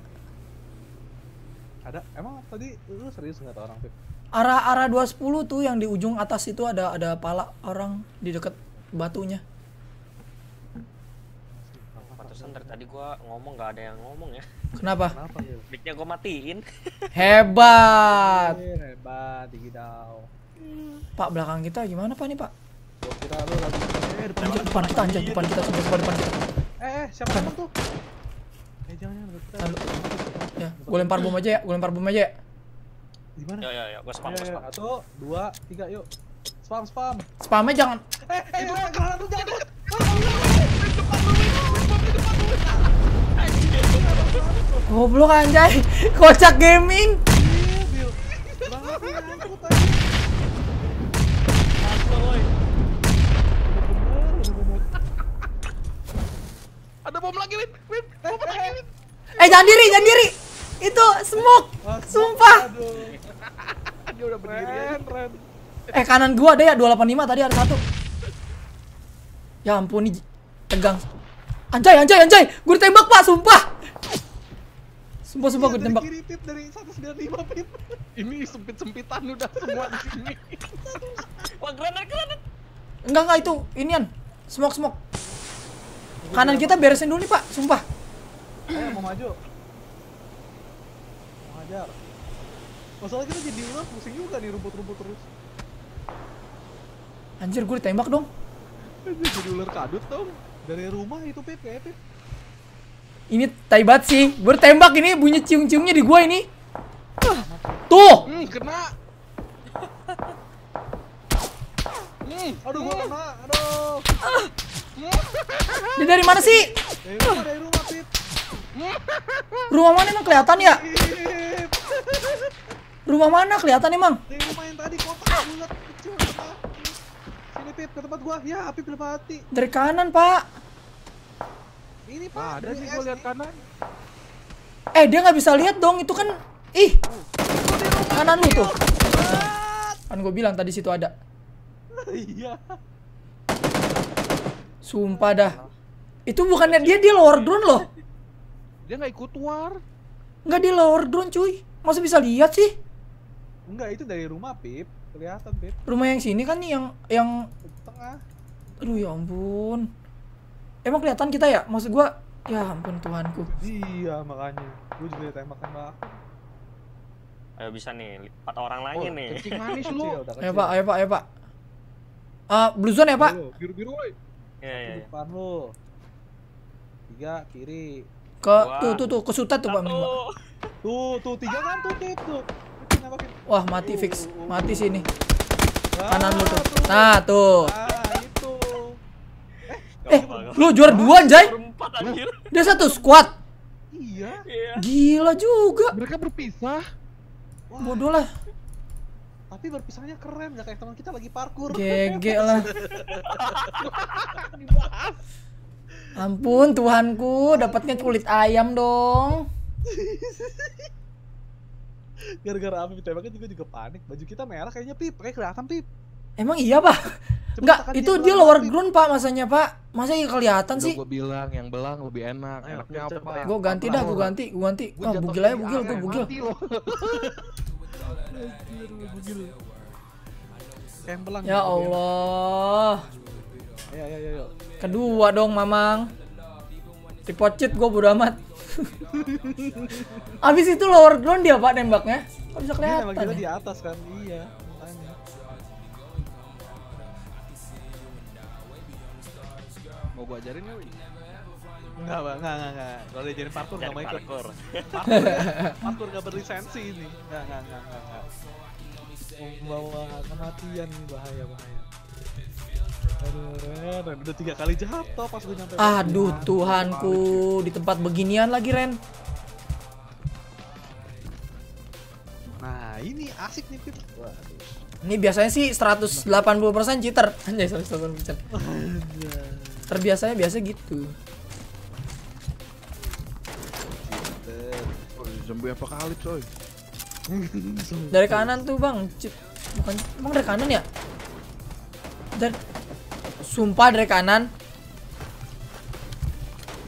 Speaker 5: ada emang tadi lu serius nggak orang Pip?
Speaker 1: Arah arah 210 tuh yang di ujung atas itu ada ada pala orang di dekat batunya.
Speaker 6: Pantesan dari tadi gua ngomong nggak ada yang ngomong ya.
Speaker 1: Kenapa?
Speaker 5: Kenapa?
Speaker 6: Mic-nya gua matiin.
Speaker 1: Hebat.
Speaker 5: Eh, hebat, digidau.
Speaker 1: Pak belakang kita gimana pak nih pak?
Speaker 5: Gua kira lu lagi eh depan
Speaker 1: Anjir depan kita anjir depan kita sumpah depan depan kita.
Speaker 5: Eh, eh siapa tuh? Eh jangan jangan dekat kita.
Speaker 1: Lalu. Ya, gue lempar bom aja ya, gue lempar bom aja ya.
Speaker 5: Di mana?
Speaker 6: Ya ya ya, gua spam,
Speaker 5: ayo,
Speaker 6: spam.
Speaker 5: Satu, dua, tiga, yuk. Spam, spam.
Speaker 1: Spamnya jangan.
Speaker 5: Eh, eh, eh, granat lu jangan.
Speaker 1: Goblok anjay. Kocak gaming.
Speaker 5: Iya, lu nyangkut aja. Bener, bener, bener.
Speaker 4: Ada bom lagi, Win. Win,
Speaker 5: Eh,
Speaker 4: bom lagi,
Speaker 5: eh,
Speaker 4: Win.
Speaker 1: Eh jangan diri, jangan diri. Itu smoke.
Speaker 5: ah,
Speaker 1: Sumpah.
Speaker 4: Dia udah berdiri.
Speaker 1: Eh kanan gua ada ya 285 tadi ada satu. Ya ampun nih tegang. Anjay anjay anjay, gue ditembak Pak, sumpah. Sumpah sumpah gue
Speaker 5: Iya, dari
Speaker 1: ditembak.
Speaker 5: kiri, Pip, dari 195, Pip.
Speaker 4: Ini sempit-sempitan udah semua di sini.
Speaker 6: Wah, granat granat.
Speaker 1: Enggak enggak itu inian. Smoke smoke. Kanan kita beresin dulu nih Pak, sumpah.
Speaker 5: Ayo, mau maju. Mau hajar. Masalah kita jadi ular pusing juga nih rumput-rumput terus.
Speaker 1: Anjir gue ditembak dong.
Speaker 4: Jadi ular kadut dong.
Speaker 5: Dari rumah itu Pip, kayak Pip.
Speaker 1: Ini tai banget sih. Gue ditembak ini bunyi ciung-ciungnya di gua ini. Tuh.
Speaker 4: Hmm, kena. Hmm,
Speaker 5: Aduh, gua kena. Aduh.
Speaker 1: Dia dari mana sih?
Speaker 5: Dari rumah, dari rumah, Pip.
Speaker 1: Rumah mana emang kelihatan ya? Rumah mana kelihatan emang?
Speaker 5: Di rumah yang tadi kotak bulat kecil. Sini Pip ke tempat gua. Ya, Pip mati.
Speaker 1: Dari kanan, Pak.
Speaker 5: Ini Pak.
Speaker 4: Nah, ada
Speaker 5: dari
Speaker 4: sih gua lihat kanan.
Speaker 1: Eh, dia nggak bisa lihat dong. Itu kan ih. Kanan lu tuh. Kan gue bilang tadi situ ada.
Speaker 5: Iya.
Speaker 1: Sumpah dah. Itu bukannya dia dia lower drone loh.
Speaker 4: Dia nggak ikut war.
Speaker 1: Nggak dia lower drone, cuy. Masa bisa lihat sih?
Speaker 5: Enggak, itu dari rumah Pip. Kelihatan Pip.
Speaker 1: Rumah yang sini kan nih yang yang
Speaker 5: Di tengah.
Speaker 1: aduh ya ampun. Emang kelihatan kita ya? Maksud gua ya ampun Tuhanku.
Speaker 5: Iya, makanya. Gua juga tembak-tembak.
Speaker 6: Ayo bisa nih, empat orang lagi
Speaker 4: Oh,
Speaker 6: nih.
Speaker 4: kencing manis lu.
Speaker 5: Kecil,
Speaker 1: Ayo
Speaker 5: kecil.
Speaker 1: Pak, ayo Pak, ayo Pak. Ah, blue zone ya Pak?
Speaker 4: Biru-biru woi.
Speaker 6: Iya, iya,
Speaker 5: Di
Speaker 6: iya.
Speaker 5: depan lu. Tiga kiri.
Speaker 1: Ke
Speaker 6: Wah.
Speaker 1: tuh tuh tuh ke Sutat tuh Pak.
Speaker 6: Satu.
Speaker 5: Tuh, tuh tiga kan tuh tuh. Nembakin.
Speaker 1: Wah, mati fix. Mati sini.
Speaker 5: Ah,
Speaker 1: Kanan lu tuh. Nah, tuh.
Speaker 5: Ah, itu.
Speaker 1: Eh, lu juara dua anjay.
Speaker 6: Berempat anjir.
Speaker 1: Dia satu squad.
Speaker 5: Iya.
Speaker 6: Iya.
Speaker 1: Gila juga.
Speaker 4: Mereka berpisah.
Speaker 1: Bodoh lah.
Speaker 5: Tapi berpisahnya keren, gak kayak teman kita lagi parkur.
Speaker 1: GG lah. Ampun Tuhanku, dapatnya kulit ayam dong.
Speaker 5: Gara-gara Apip tembakin juga juga panik. Baju kita merah kayaknya Pip, kayak kelihatan Pip.
Speaker 1: Emang iya, Pak? Enggak,
Speaker 5: tekan
Speaker 1: itu
Speaker 5: dia
Speaker 1: lower
Speaker 5: Pip.
Speaker 1: ground, Pak, masanya, Pak. Masa iya kelihatan sih?
Speaker 4: gua bilang yang belang lebih enak.
Speaker 5: Ayo,
Speaker 4: Enaknya apa?
Speaker 5: ya.
Speaker 1: Gue ganti dah, gue ganti, gue ganti.
Speaker 4: Jatuh
Speaker 1: bugil aja, bugil, gue bugil.
Speaker 5: Kayak.
Speaker 1: Ya Allah.
Speaker 5: Ayo, ayo, ayo, ayo.
Speaker 1: Kedua dong, Mamang. Dipocit gue bodo amat. Abis itu lower ground dia, Pak, nembaknya. Kok bisa
Speaker 5: Dia
Speaker 1: kelihatan
Speaker 5: nembak kita
Speaker 1: ya?
Speaker 5: di atas kan, iya. Makanya.
Speaker 4: Mau gua ajarin ya, Win?
Speaker 5: Enggak, Bang. Enggak, enggak, enggak. Kalau diajarin parkur
Speaker 6: Jadi
Speaker 5: enggak mau ikut.
Speaker 6: parkour.
Speaker 5: Parkur, ya. parkur enggak berlisensi ini. Enggak, enggak, enggak, enggak, enggak. Membawa kematian bahaya, bahaya. Aduh, Ren, udah tiga kali jatuh pas gue nyampe.
Speaker 1: Aduh, Tuhanku. Di tempat beginian lagi, Ren.
Speaker 5: Nah, ini asik nih. Waduh.
Speaker 1: Ini biasanya sih 180% cheater. Anjay, 180% cheater. Terbiasanya biasa gitu.
Speaker 4: Zombie apa kali, coy?
Speaker 1: Dari kanan tuh, Bang. Cheat. Bukan, Bang dari kanan ya? Dan Sumpah dari kanan.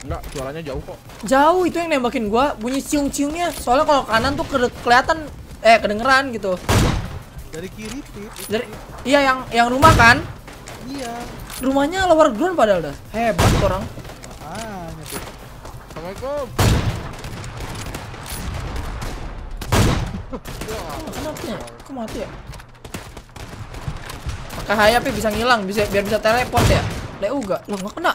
Speaker 4: Enggak, suaranya jauh kok.
Speaker 1: Jauh itu yang nembakin gua, bunyi ciung-ciungnya. Soalnya kalau kanan tuh ke- kelihatan eh kedengeran gitu.
Speaker 5: Dari kiri, Pip.
Speaker 1: Dari iya yang yang rumah kan?
Speaker 5: Iya.
Speaker 1: Rumahnya lower ground padahal dah. Hebat orang.
Speaker 5: Makanya.
Speaker 4: Assalamualaikum.
Speaker 1: Oh, kenapa ya? Kok mati ya? Pakai hayap ya bisa ngilang, bisa biar bisa teleport ya. Leu gak? Lah nggak kena.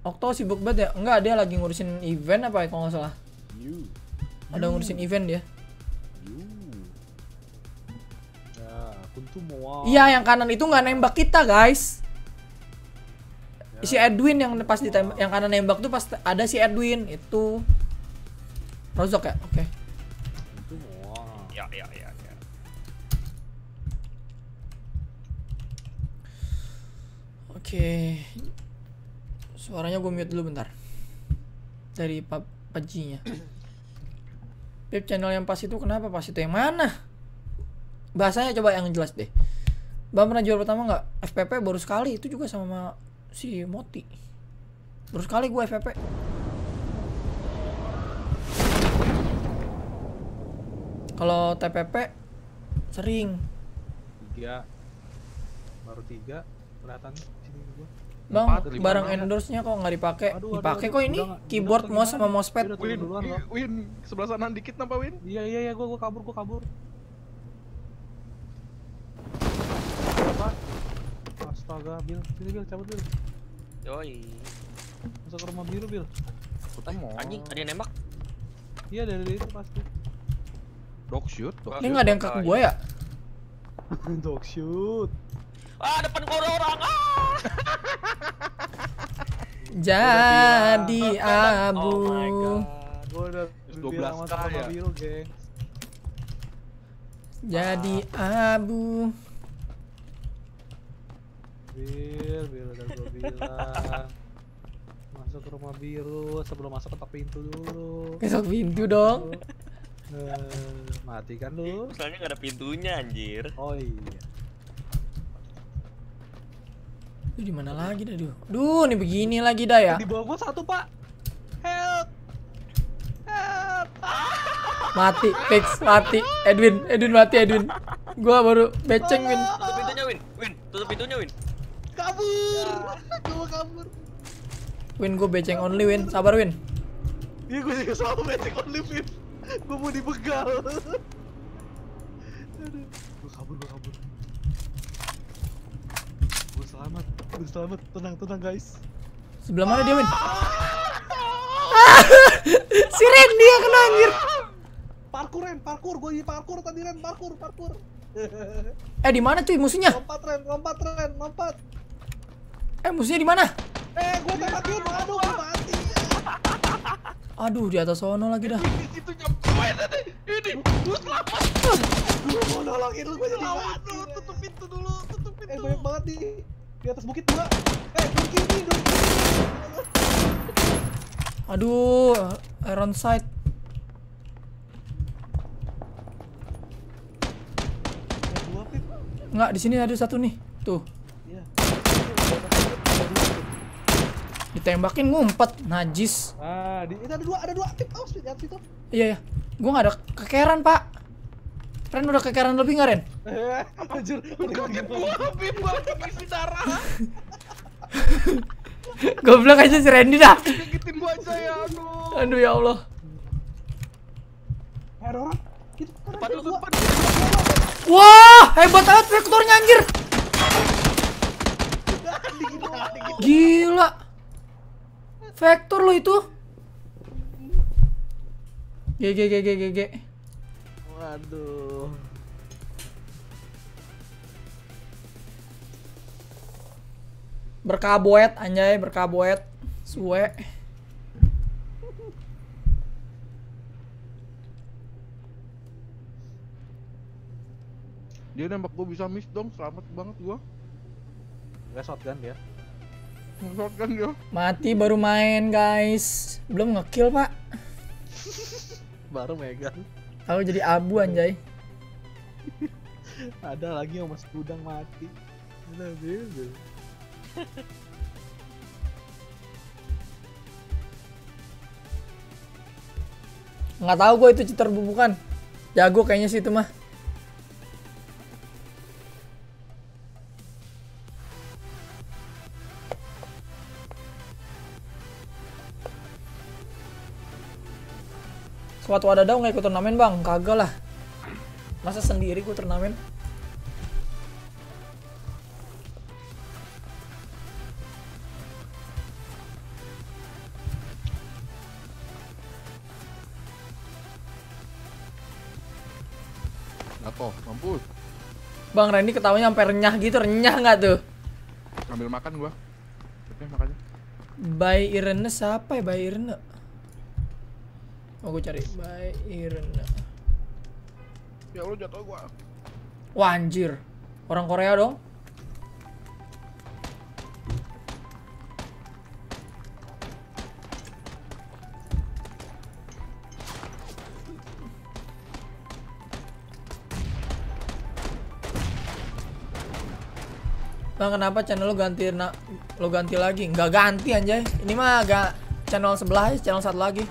Speaker 1: Okto sibuk banget ya? Enggak, dia lagi ngurusin event apa ya kalau nggak salah. Ada ngurusin event dia.
Speaker 5: Ya.
Speaker 1: Iya, yang kanan itu nggak nembak kita, guys. Si Edwin yang pas ditembak, yang kanan nembak tuh pas ada si Edwin itu. Rozok ya? Oke.
Speaker 5: Mau.
Speaker 6: Ya, ya, ya, ya.
Speaker 1: Oke. Suaranya gue mute dulu bentar. Dari PUBG-nya. Pip channel yang pas itu kenapa pas itu yang mana? Bahasanya coba yang jelas deh. Bang pernah juara pertama nggak? FPP baru sekali itu juga sama si Moti. Baru sekali gue FPP. Kalau TPP sering.
Speaker 5: Tiga. Baru tiga. Kelihatan sini gua.
Speaker 1: Bang,
Speaker 4: Empat,
Speaker 1: barang endorse-nya kok nggak dipakai? Dipakai kok ini
Speaker 5: Udah
Speaker 1: keyboard,
Speaker 5: udah
Speaker 1: mouse sama mousepad.
Speaker 4: Win,
Speaker 5: duluan loh.
Speaker 4: Win, sebelah sana dikit napa Win?
Speaker 5: Iya iya iya gua gua kabur gua kabur. Apa? Astaga, Bil. Sini Bil, cabut Bil.
Speaker 6: Yoi.
Speaker 5: Masuk ke rumah biru, Bil.
Speaker 4: Kita mau.
Speaker 6: Anjing, ada yang nembak.
Speaker 5: Iya dari itu pasti.
Speaker 4: Dog shoot, dog
Speaker 1: Ini nggak ada yang ke gua ya?
Speaker 5: Dog shoot.
Speaker 6: Ah, depan gua ada orang. Ah!
Speaker 1: jadi abu.
Speaker 6: Oh my god.
Speaker 5: Gue udah
Speaker 4: 12
Speaker 5: bilang sama sama
Speaker 4: kaya.
Speaker 5: biru, geng.
Speaker 1: Jadi abu.
Speaker 5: Bir, bir udah gue bilang. Masuk ke rumah biru, sebelum masuk ketok pintu dulu.
Speaker 1: Besok pintu dong.
Speaker 5: Eh, mati kan lu?
Speaker 6: Soalnya nggak ada pintunya anjir.
Speaker 5: Oh iya.
Speaker 1: Itu di mana lagi dah, duh. Duh, nih begini lagi dah ya.
Speaker 5: Di bawah gua satu, Pak. Help. Help.
Speaker 1: Mati, fix, mati. Edwin, Edwin mati, Edwin. Gua baru beceng, Win.
Speaker 6: Tutup pintunya Win. Win, tutup pintunya Win.
Speaker 5: Kabur. Gua kabur.
Speaker 1: Win, gua beceng only, Win. Sabar, Win.
Speaker 5: Iya, gua juga selalu metik only fit. Gua mau dibegal. Aduh. Gua kabur, gua kabur. Gua selamat. Gua selamat. Tenang, tenang, guys.
Speaker 1: Sebelah mana dia, Win? si Randy yang kena anjir.
Speaker 5: Parkur, Ren. Parkur. Gua di parkur tadi, Ren. Parkur, parkur.
Speaker 1: Eh, di mana cuy musuhnya?
Speaker 5: lompat, Ren. Lompat, Ren. Lompat.
Speaker 1: Eh, musuhnya di mana?
Speaker 5: Eh, gua tembak yun. Aduh, gua mati.
Speaker 1: Aduh, di atas sono lagi dah.
Speaker 4: Itu nyampein tadi. Ini, gua selamat.
Speaker 5: Gua mau nolongin lu, gua jadi mati.
Speaker 4: tutup pintu dulu, tutup
Speaker 5: Eh,
Speaker 4: pintu.
Speaker 5: banyak banget di di atas bukit dua. Eh, di kiri, kiri.
Speaker 1: Aduh, iron sight.
Speaker 5: Eh.
Speaker 1: Enggak, di sini ada satu nih. Tuh, ditembakin ngumpet, najis.
Speaker 5: Ah, di itu ada dua, ada dua pip. Awas, pip, lihat situ.
Speaker 1: Iya ya. Gua nggak ada kekeran, Pak. Ren udah kekeran lebih nggak, Ren?
Speaker 5: Eh, anjir.
Speaker 4: Kaget gua, Bim, gua isi darah.
Speaker 1: Goblok aja si Randy dah.
Speaker 4: Gigitin gua aja ya, aduh.
Speaker 1: Aduh ya Allah.
Speaker 5: Eh. Itu kan
Speaker 6: Depan lu, depan.
Speaker 1: Wah, hebat banget vektornya anjir. Gila. Vektor lo itu. GG GG GG.
Speaker 5: Waduh.
Speaker 1: Berkaboet anjay, berkaboet. Suwe.
Speaker 4: Dia nembak gua bisa miss dong, selamat banget gua.
Speaker 5: Gak shotgun dia.
Speaker 4: Shotgun dia.
Speaker 1: Mati baru main, guys. Belum ngekill, Pak.
Speaker 5: Baru megang.
Speaker 1: Aku jadi abu anjay.
Speaker 5: Ada lagi yang masih gudang mati. Beda.
Speaker 1: Nggak tahu gue itu cheater bukan. Jago kayaknya sih itu mah. Suatu ada dong nggak ikut turnamen bang? Kagak lah. Masa sendiri gue turnamen?
Speaker 4: Jatuh, mampus.
Speaker 1: Bang Randy ketawanya sampai renyah gitu, renyah nggak tuh?
Speaker 4: Ambil makan gua. Oke, makanya.
Speaker 1: By Irene siapa ya By Irene? Oh gue cari By Irene.
Speaker 4: Ya lu jatuh gua.
Speaker 1: Wah anjir, orang Korea dong. Bang kenapa channel lu ganti lu ganti lagi? Nggak ganti anjay. Ini mah agak channel sebelah aja, channel satu lagi.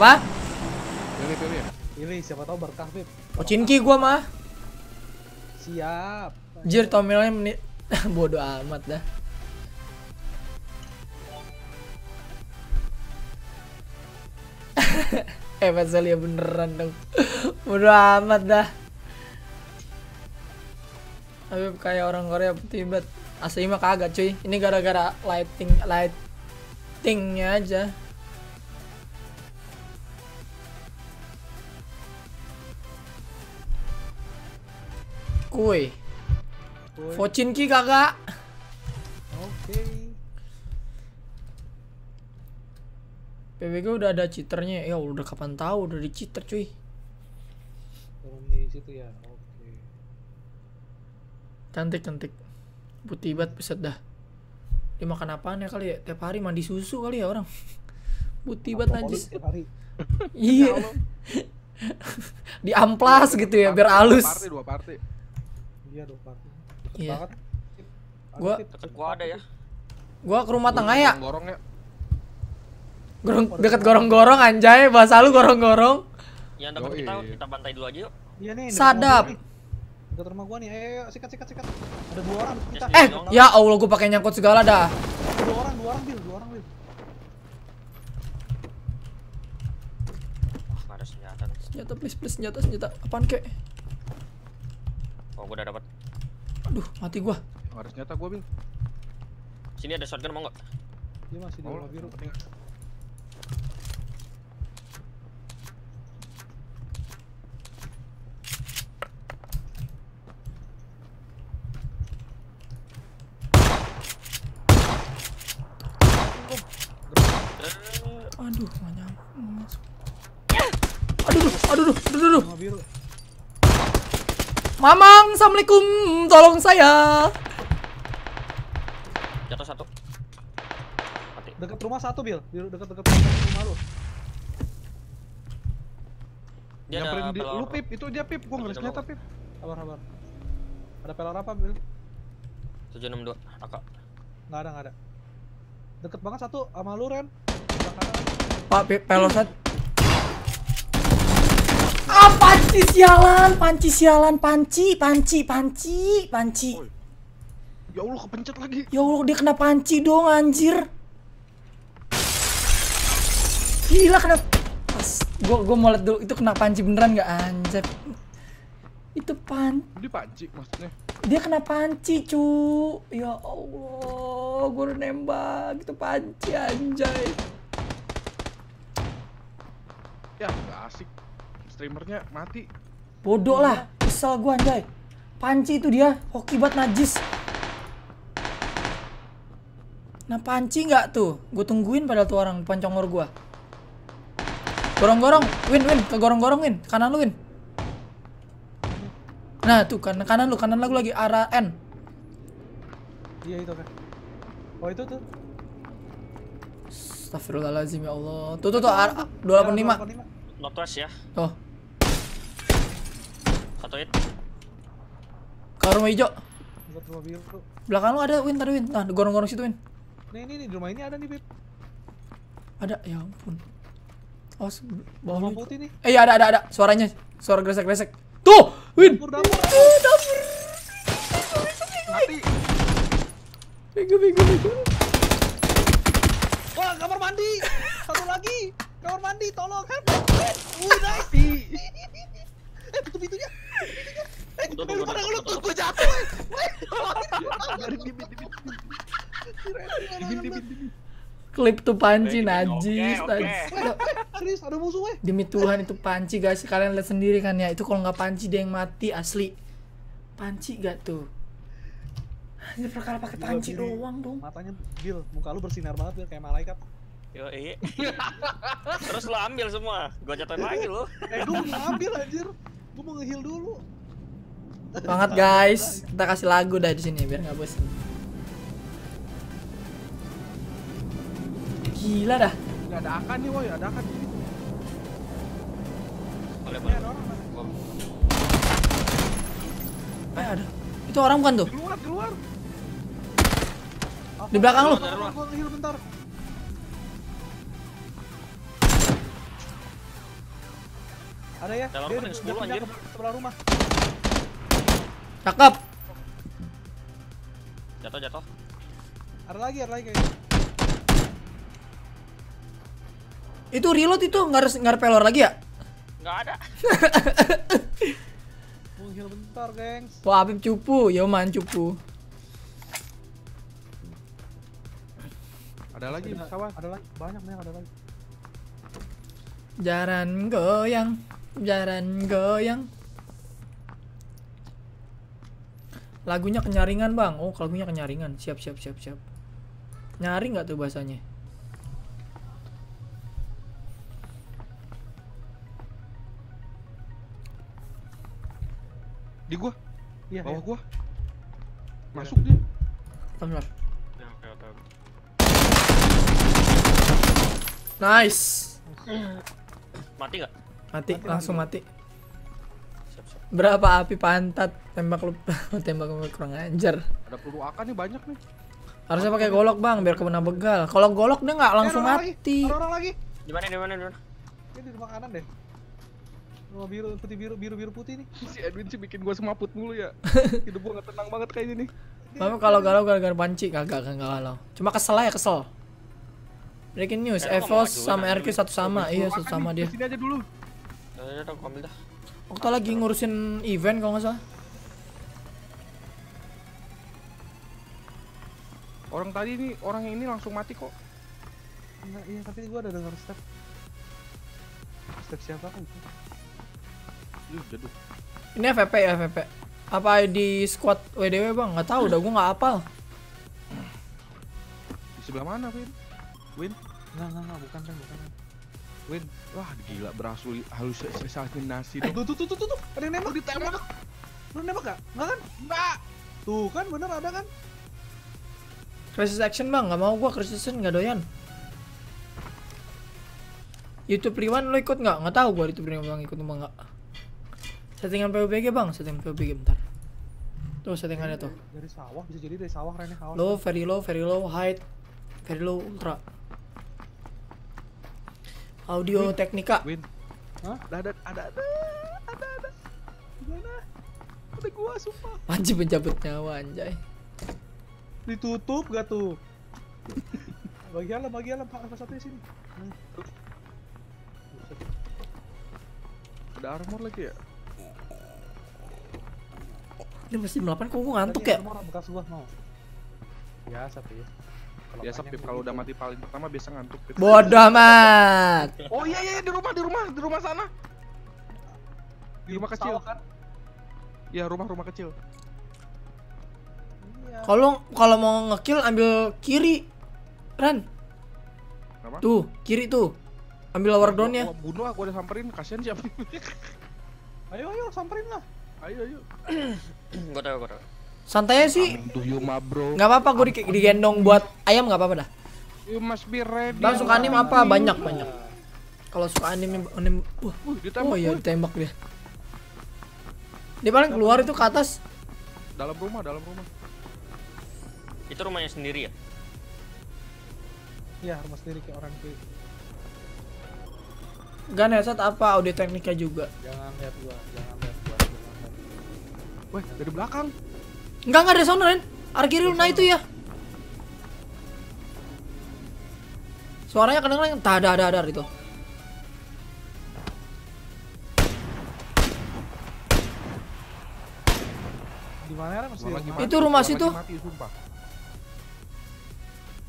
Speaker 1: Apa?
Speaker 4: Pilih, pilih.
Speaker 5: Pilih siapa tahu berkah pip.
Speaker 1: Ocinki gua mah.
Speaker 5: Siap.
Speaker 1: Jir thumbnailnya menit bodoh amat dah. eh Faisal ya beneran dong. bodoh amat dah. Tapi kayak orang Korea tiba asli mah kagak cuy. Ini gara-gara lighting light Tingnya aja. Kue.
Speaker 5: Boy.
Speaker 1: Focinki kakak.
Speaker 5: Oke.
Speaker 1: PWG udah ada cheaternya ya udah kapan tahu udah di cheater cuy
Speaker 5: Turun di situ ya. Oke.
Speaker 1: cantik cantik putih banget piset dah dia makan apaan ya kali ya tiap hari mandi susu kali ya orang putih banget najis iya di amplas gitu ya biar halus
Speaker 4: Dua party, dua party.
Speaker 5: Iya dong Pak.
Speaker 1: Iya.
Speaker 5: Banget.
Speaker 1: Gua-
Speaker 6: gua ada ya.
Speaker 1: gua ke rumah tengah ya
Speaker 4: Gorongnya.
Speaker 1: gorong deket gorong-gorong anjay bahasa lu gorong-gorong
Speaker 6: Yang dekat kita kita bantai dulu aja yuk.
Speaker 5: Iya nih. dekat
Speaker 1: Sadap.
Speaker 5: Dekat rumah gua nih. Ayo, sikat, sikat, sikat. Ada dua orang dekat kita.
Speaker 1: Eh ya allah gua pakai nyangkut segala dah
Speaker 5: Dua orang, dua orang, Bil. Dua orang, Bil.
Speaker 6: Wah, nggak ada senjata nih.
Speaker 1: senjata please please senjata senjata apaan kek
Speaker 6: Oh, gua udah dapat.
Speaker 1: aduh mati gua
Speaker 4: ada senjata gua, Bil.
Speaker 6: Sini ada shotgun mau nggak?
Speaker 5: Dia masih di rumah biru.
Speaker 4: penting.
Speaker 1: aduh nggak nyampe masuk aduh aduh aduh aduh aduh. Mamang assalamualaikum tolong saya
Speaker 6: Jatuh satu. Mati.
Speaker 5: Dekat rumah satu, Bil. Dekat-dekat rumah lu.
Speaker 6: Dia
Speaker 4: Nyamperin
Speaker 6: ada
Speaker 4: di,
Speaker 6: pelor.
Speaker 4: lu Pip, itu dia Pip, gua nggak ada
Speaker 6: Ada
Speaker 4: senjata
Speaker 6: pelor.
Speaker 4: Pip.
Speaker 5: Sabar, sabar. Ada pelor apa, Bil?
Speaker 6: 762 AK.
Speaker 5: Nggak ada, nggak ada. Deket banget satu sama lu, Ren.
Speaker 1: Pak Pe- peloset. Panci sialan, panci sialan, panci, panci, panci, panci.
Speaker 4: Oi. Ya Allah, kepencet lagi.
Speaker 1: Ya Allah dia kena panci dong anjir. Gila kena Pas, gua gua mau liat dulu itu kena panci beneran nggak anjir. Itu pan
Speaker 4: Dia panci maksudnya.
Speaker 1: dia kena panci cu ya Allah gue udah nembak itu panci anjay
Speaker 4: Ya, nggak asik. Streamernya mati.
Speaker 1: bodoh lah kesel gue anjay. Panci itu dia hoki banget najis. Nah panci nggak tuh? Gue tungguin padahal tuh orang depan congor gue gorong-gorong win win ke gorong-gorong win. Kanan lu win. Nah tuh kanan kanan lu kanan lagu lagi arah N.
Speaker 5: Iya itu kan. Oh itu tuh.
Speaker 1: Astagfirullahaladzim ya Allah. Tuh tuh tuh arah 285
Speaker 6: Northwest ya.
Speaker 1: tuh
Speaker 6: Satu hit.
Speaker 1: ke rumah hijau
Speaker 5: Dekat rumah biru.
Speaker 1: belakang lu ada win tadi win nah gorong-gorong situ win
Speaker 5: Nih, ini nih di rumah ini ada nih, Bib.
Speaker 1: ada ya ampun oh bawah
Speaker 5: Rumah putih nih.
Speaker 1: eh iya ada ada ada suaranya suara gresek gresek tuh win
Speaker 5: Dapur dapur.
Speaker 1: Eh, dapur
Speaker 4: Mati.
Speaker 1: bego bego bego
Speaker 5: Wah, kamar mandi. Satu lagi. Kamar mandi, tolong help. Wih, nice. Eh, tutup pintunya. Eh,
Speaker 6: Tutup,
Speaker 5: eh, lu gue jatuh. eh.
Speaker 1: Klip tuh panci
Speaker 6: Oke,
Speaker 1: najis
Speaker 5: Serius, ada musuh,
Speaker 1: demi Tuhan itu panci guys kalian lihat sendiri kan ya itu kalau nggak panci dia yang mati asli panci gak tuh Anjir perkara pakai panci doang dong
Speaker 5: Matanya, Bil, muka lu bersinar banget, Bil, kayak malaikat.
Speaker 6: Yo, iya. Terus lo ambil semua. Gua jatuhin lagi lo.
Speaker 5: Eh, gue mau ngambil anjir. Gue mau nge-heal dulu.
Speaker 1: Semangat guys, kita kasih lagu dah di sini biar nggak bosan. Gila dah.
Speaker 4: Nggak ada akan nih, woi, ada akan.
Speaker 6: Boleh,
Speaker 5: Eh,
Speaker 6: boleh. Gua
Speaker 1: Eh ada. Itu orang bukan tuh?
Speaker 4: Keluar, keluar.
Speaker 1: Di belakang lu.
Speaker 5: Gue nge-heal bentar. Ada ya?
Speaker 6: Dalam
Speaker 5: Dia
Speaker 6: kan yang 10
Speaker 5: udah pindah
Speaker 6: anjir.
Speaker 5: ke sebelah rumah.
Speaker 1: Cakep.
Speaker 6: Jatuh, jatuh.
Speaker 5: Ada lagi, ada lagi kayaknya.
Speaker 1: Itu reload itu nggak harus nggak ada pelor lagi ya?
Speaker 6: Nggak ada.
Speaker 5: Mau nge-heal bentar, gengs.
Speaker 1: Wah, Apip cupu, yo man cupu.
Speaker 4: Ada lagi sawah.
Speaker 5: Ada lagi, banyak nih, ada lagi.
Speaker 1: Jaran goyang, jaran goyang. Lagunya kenyaringan bang. Oh, lagunya kenyaringan. Siap, siap, siap, siap. Nyaring nggak tuh bahasanya?
Speaker 4: Di gua,
Speaker 5: Iya,
Speaker 4: bawah
Speaker 5: iya.
Speaker 4: gua. Masuk dia.
Speaker 6: Ya, oke, oke, oke.
Speaker 1: Nice.
Speaker 6: Mati nggak?
Speaker 1: Mati, langsung mati.
Speaker 6: Siap, siap.
Speaker 1: Berapa api pantat? Tembak lu, tembak lu kurang ajar.
Speaker 4: Ada peluru AK nih banyak nih.
Speaker 1: Harusnya pakai golok bang, biar kena begal. Kalau golok dia nggak langsung
Speaker 5: Eh, ada orang lagi,
Speaker 1: mati.
Speaker 5: Ada orang lagi.
Speaker 6: Di mana, di mana, di mana?
Speaker 5: Ini di rumah kanan deh. Rumah biru, putih biru, biru biru putih nih.
Speaker 4: Si Edwin sih bikin gua semaput mulu ya. Hidup gua gak tenang banget kayaknya nih.
Speaker 1: Mama kalau galau gara-gara panci kagak kagak galau. Cuma kesel aja kesel. Breaking news, Evos sama. RQ satu sama, iya satu sama dia.
Speaker 4: di Sini aja dulu.
Speaker 6: Ya, udah, aku ambil dah.
Speaker 1: Waktu lagi ngurusin event kalau nggak salah.
Speaker 4: Orang tadi nih, orang yang ini langsung mati kok.
Speaker 5: Enggak, iya tapi gua ada dengar step. Step siapa kan?
Speaker 4: Ih, jatuh.
Speaker 1: Ini FVP ya FVP. Apa ID squad WDW bang? Nggak tahu, udah gue nggak apal.
Speaker 4: Di sebelah mana, Win? Win,
Speaker 5: Enggak, enggak, enggak, bukan kan, bukan.
Speaker 4: Win. Wah, gila berhasil halusinasi
Speaker 5: Eh,
Speaker 4: dong.
Speaker 5: tuh, tuh, tuh, tuh, tuh, tuh, ada yang nembak, ditembak. Lu nembak gak? Enggak kan? Enggak. Tuh kan bener ada kan?
Speaker 1: Crisis action bang, nggak mau gue crisis action nggak doyan. YouTube Liwan lo ikut nggak? Nggak tahu gue YouTube Liwan bang ikut apa nggak. Settingan PUBG bang, settingan PUBG bentar. Tuh settingannya tuh.
Speaker 5: Dari sawah bisa jadi dari sawah Rene sawah.
Speaker 1: Low, very low, very low, height, very low, ultra. Audio Teknika.
Speaker 4: Win.
Speaker 5: Hah?
Speaker 4: Ada, ada, ada, ada, ada. Gimana? Ada gua, sumpah.
Speaker 1: Anjing pencabut nyawa anjay.
Speaker 5: Ditutup gak tuh? bagi alam, bagi alam, Pak, satu di sini. Nih.
Speaker 4: Ada armor lagi ya?
Speaker 1: Ini masih 8 kok gue ngantuk
Speaker 5: Tadi
Speaker 1: ya?
Speaker 5: armor bekas gua mau. Biasa Pip. Kalau
Speaker 4: Biasa Pip kalau udah mati paling pertama biasa ngantuk. Pip.
Speaker 1: Bodoh amat.
Speaker 4: Oh iya iya di rumah di rumah di rumah sana. Di rumah kecil.
Speaker 5: Kan?
Speaker 4: Iya rumah-rumah kecil.
Speaker 5: Iya.
Speaker 1: Kalau kalau mau ngekill ambil kiri. Ran.
Speaker 4: Kenapa?
Speaker 1: Tuh, kiri tuh. Ambil lower.
Speaker 4: Gua- gua Bunuh gua udah samperin, kasihan siapa?
Speaker 5: Ayo, ayo, samperin lah.
Speaker 4: ayo ayo.
Speaker 6: Gua tahu, gua tahu.
Speaker 1: Santai aja sih.
Speaker 4: Tuh.
Speaker 1: Nggak apa-apa gue di, digendong buat ayam nggak apa-apa dah.
Speaker 4: You must be ready.
Speaker 1: Bang suka anim apa? Banyak banyak. Kalau suka anim anim wah.
Speaker 4: Ditembak
Speaker 1: Oh iya ditembak dia. Dia paling keluar itu ke atas.
Speaker 4: Dalam rumah, dalam rumah.
Speaker 6: Itu rumahnya sendiri ya?
Speaker 5: Iya, rumah sendiri kayak orang Pip.
Speaker 1: Gun headset apa? Audio tekniknya juga.
Speaker 5: Jangan lihat gua, jangan lihat gua. Jangan lihat.
Speaker 4: Weh, dari belakang.
Speaker 1: Enggak enggak ada sound Ren. Arah kiri lu, nah itu ya. Suaranya kadang-kadang tak ada ada ada itu.
Speaker 5: Di mana ya? Masih rumah?
Speaker 4: mati,
Speaker 1: Itu rumah situ.
Speaker 4: Mati, sumpah.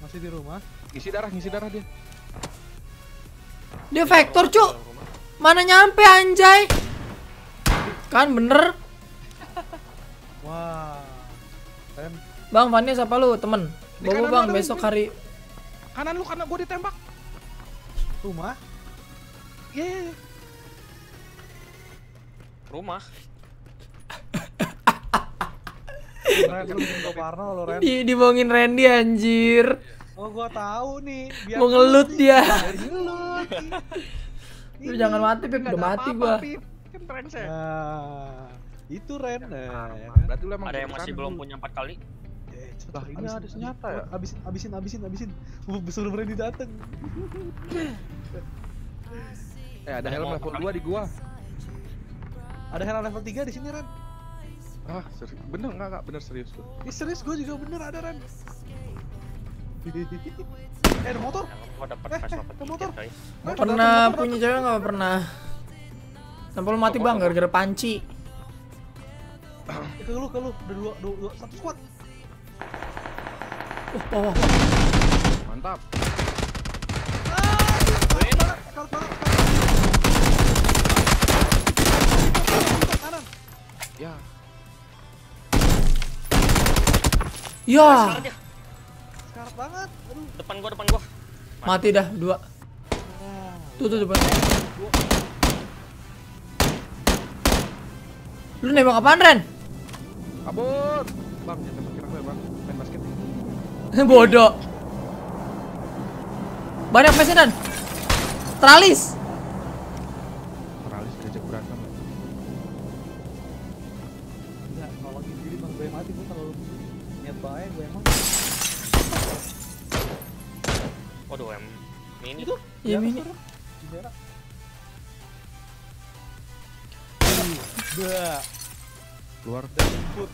Speaker 5: Masih di rumah.
Speaker 4: Ngisi darah, ngisi darah dia.
Speaker 1: Dia vektor, Cuk. Mana nyampe anjay? Kan bener.
Speaker 5: Wah.
Speaker 1: Bang Fani siapa lu? Temen. Bobo
Speaker 4: lu
Speaker 1: bang
Speaker 4: ada,
Speaker 1: besok hari
Speaker 4: Kanan lu karena gua ditembak.
Speaker 5: Rumah?
Speaker 4: Iya, iya, iya.
Speaker 6: Rumah.
Speaker 5: Lu parno
Speaker 1: di dibohongin Randy anjir.
Speaker 5: Oh, gua tahu nih. Biar
Speaker 1: Mau ngelut dia.
Speaker 5: Ngelut.
Speaker 1: Lu jangan mati, Pip. Udah mati
Speaker 4: apa-apa,
Speaker 1: gua.
Speaker 4: Pip. Kan.
Speaker 5: Nah, itu Ren. Nah, ya kan?
Speaker 4: Berarti lu emang
Speaker 6: Ada yang masih belum punya empat kali.
Speaker 5: Eh,
Speaker 4: Lah, ini
Speaker 5: habisin,
Speaker 4: ada senjata ya?
Speaker 5: Habisin, habisin, habisin, habisin. Uh, sebelum Randy dateng.
Speaker 4: Eh, ada helm level 2 di gua.
Speaker 5: Ada hero level 3 di sini, Ren.
Speaker 4: Ah, serius. Bener enggak, enggak? Bener serius lu.
Speaker 5: Ih, serius gua juga bener ada, Ren. eh, ada motor.
Speaker 6: Gua dapat
Speaker 5: Eh, ada motor. Ren,
Speaker 1: Pernah punya cewek nggak pernah? Sampai lu mati bang gara-gara panci.
Speaker 5: Eh, ke lu, ke lu. Udah dua, dua, dua satu squad.
Speaker 1: Eh, wah, wah, wah.
Speaker 4: Mantap. Ya.
Speaker 1: Ya.
Speaker 6: Sekarang
Speaker 5: banget.
Speaker 6: Depan gua, depan gua.
Speaker 1: Mati, Mati dah dua. Nah. Tuh tuh depan. Dua. Lu nembak apaan Ren?
Speaker 4: Kabur. Bang, jangan tembak kira gue, Bang. Main basket.
Speaker 1: Bodoh. Banyak pesanan. Tralis.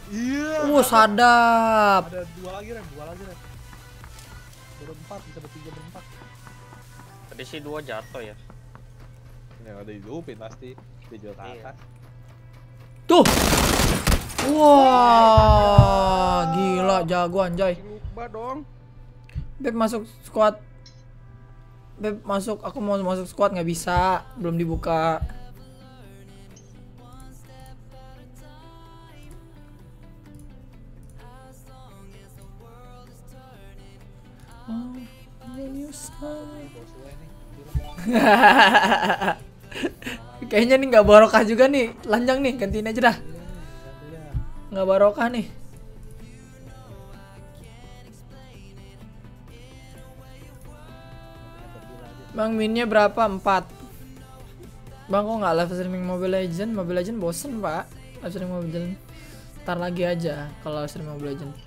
Speaker 1: Iya. Uh, sadap.
Speaker 5: Ada dua lagi Ren, dua lagi Ren. Berempat, bisa bertiga berempat.
Speaker 6: Tadi sih dua jatuh ya.
Speaker 5: Ya udah hidupin pasti. Dia ke
Speaker 6: Iya.
Speaker 5: atas.
Speaker 1: Tuh. Wah, gila jago anjay.
Speaker 4: Lupa dong.
Speaker 1: Beb masuk squad. Beb masuk, aku mau masuk squad nggak bisa, belum dibuka. Kayaknya nih nggak barokah juga nih, lanjang nih, gantiin aja dah. Nggak barokah nih. Bang minnya berapa? 4 Bang kok nggak live streaming Mobile Legend? Mobile Legend bosen pak Live streaming Mobile Legend Ntar lagi aja kalau live streaming Mobile Legend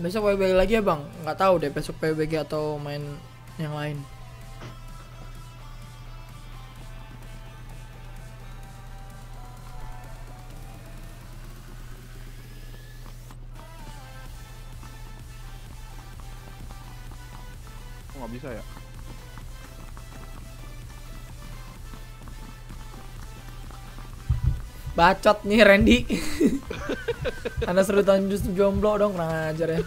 Speaker 1: Besok PUBG lagi ya bang? Nggak tahu deh besok PUBG atau main yang lain
Speaker 4: nggak bisa ya?
Speaker 1: Bacot nih Randy. Karena seru tahun justru jomblo dong kurang ajar ya.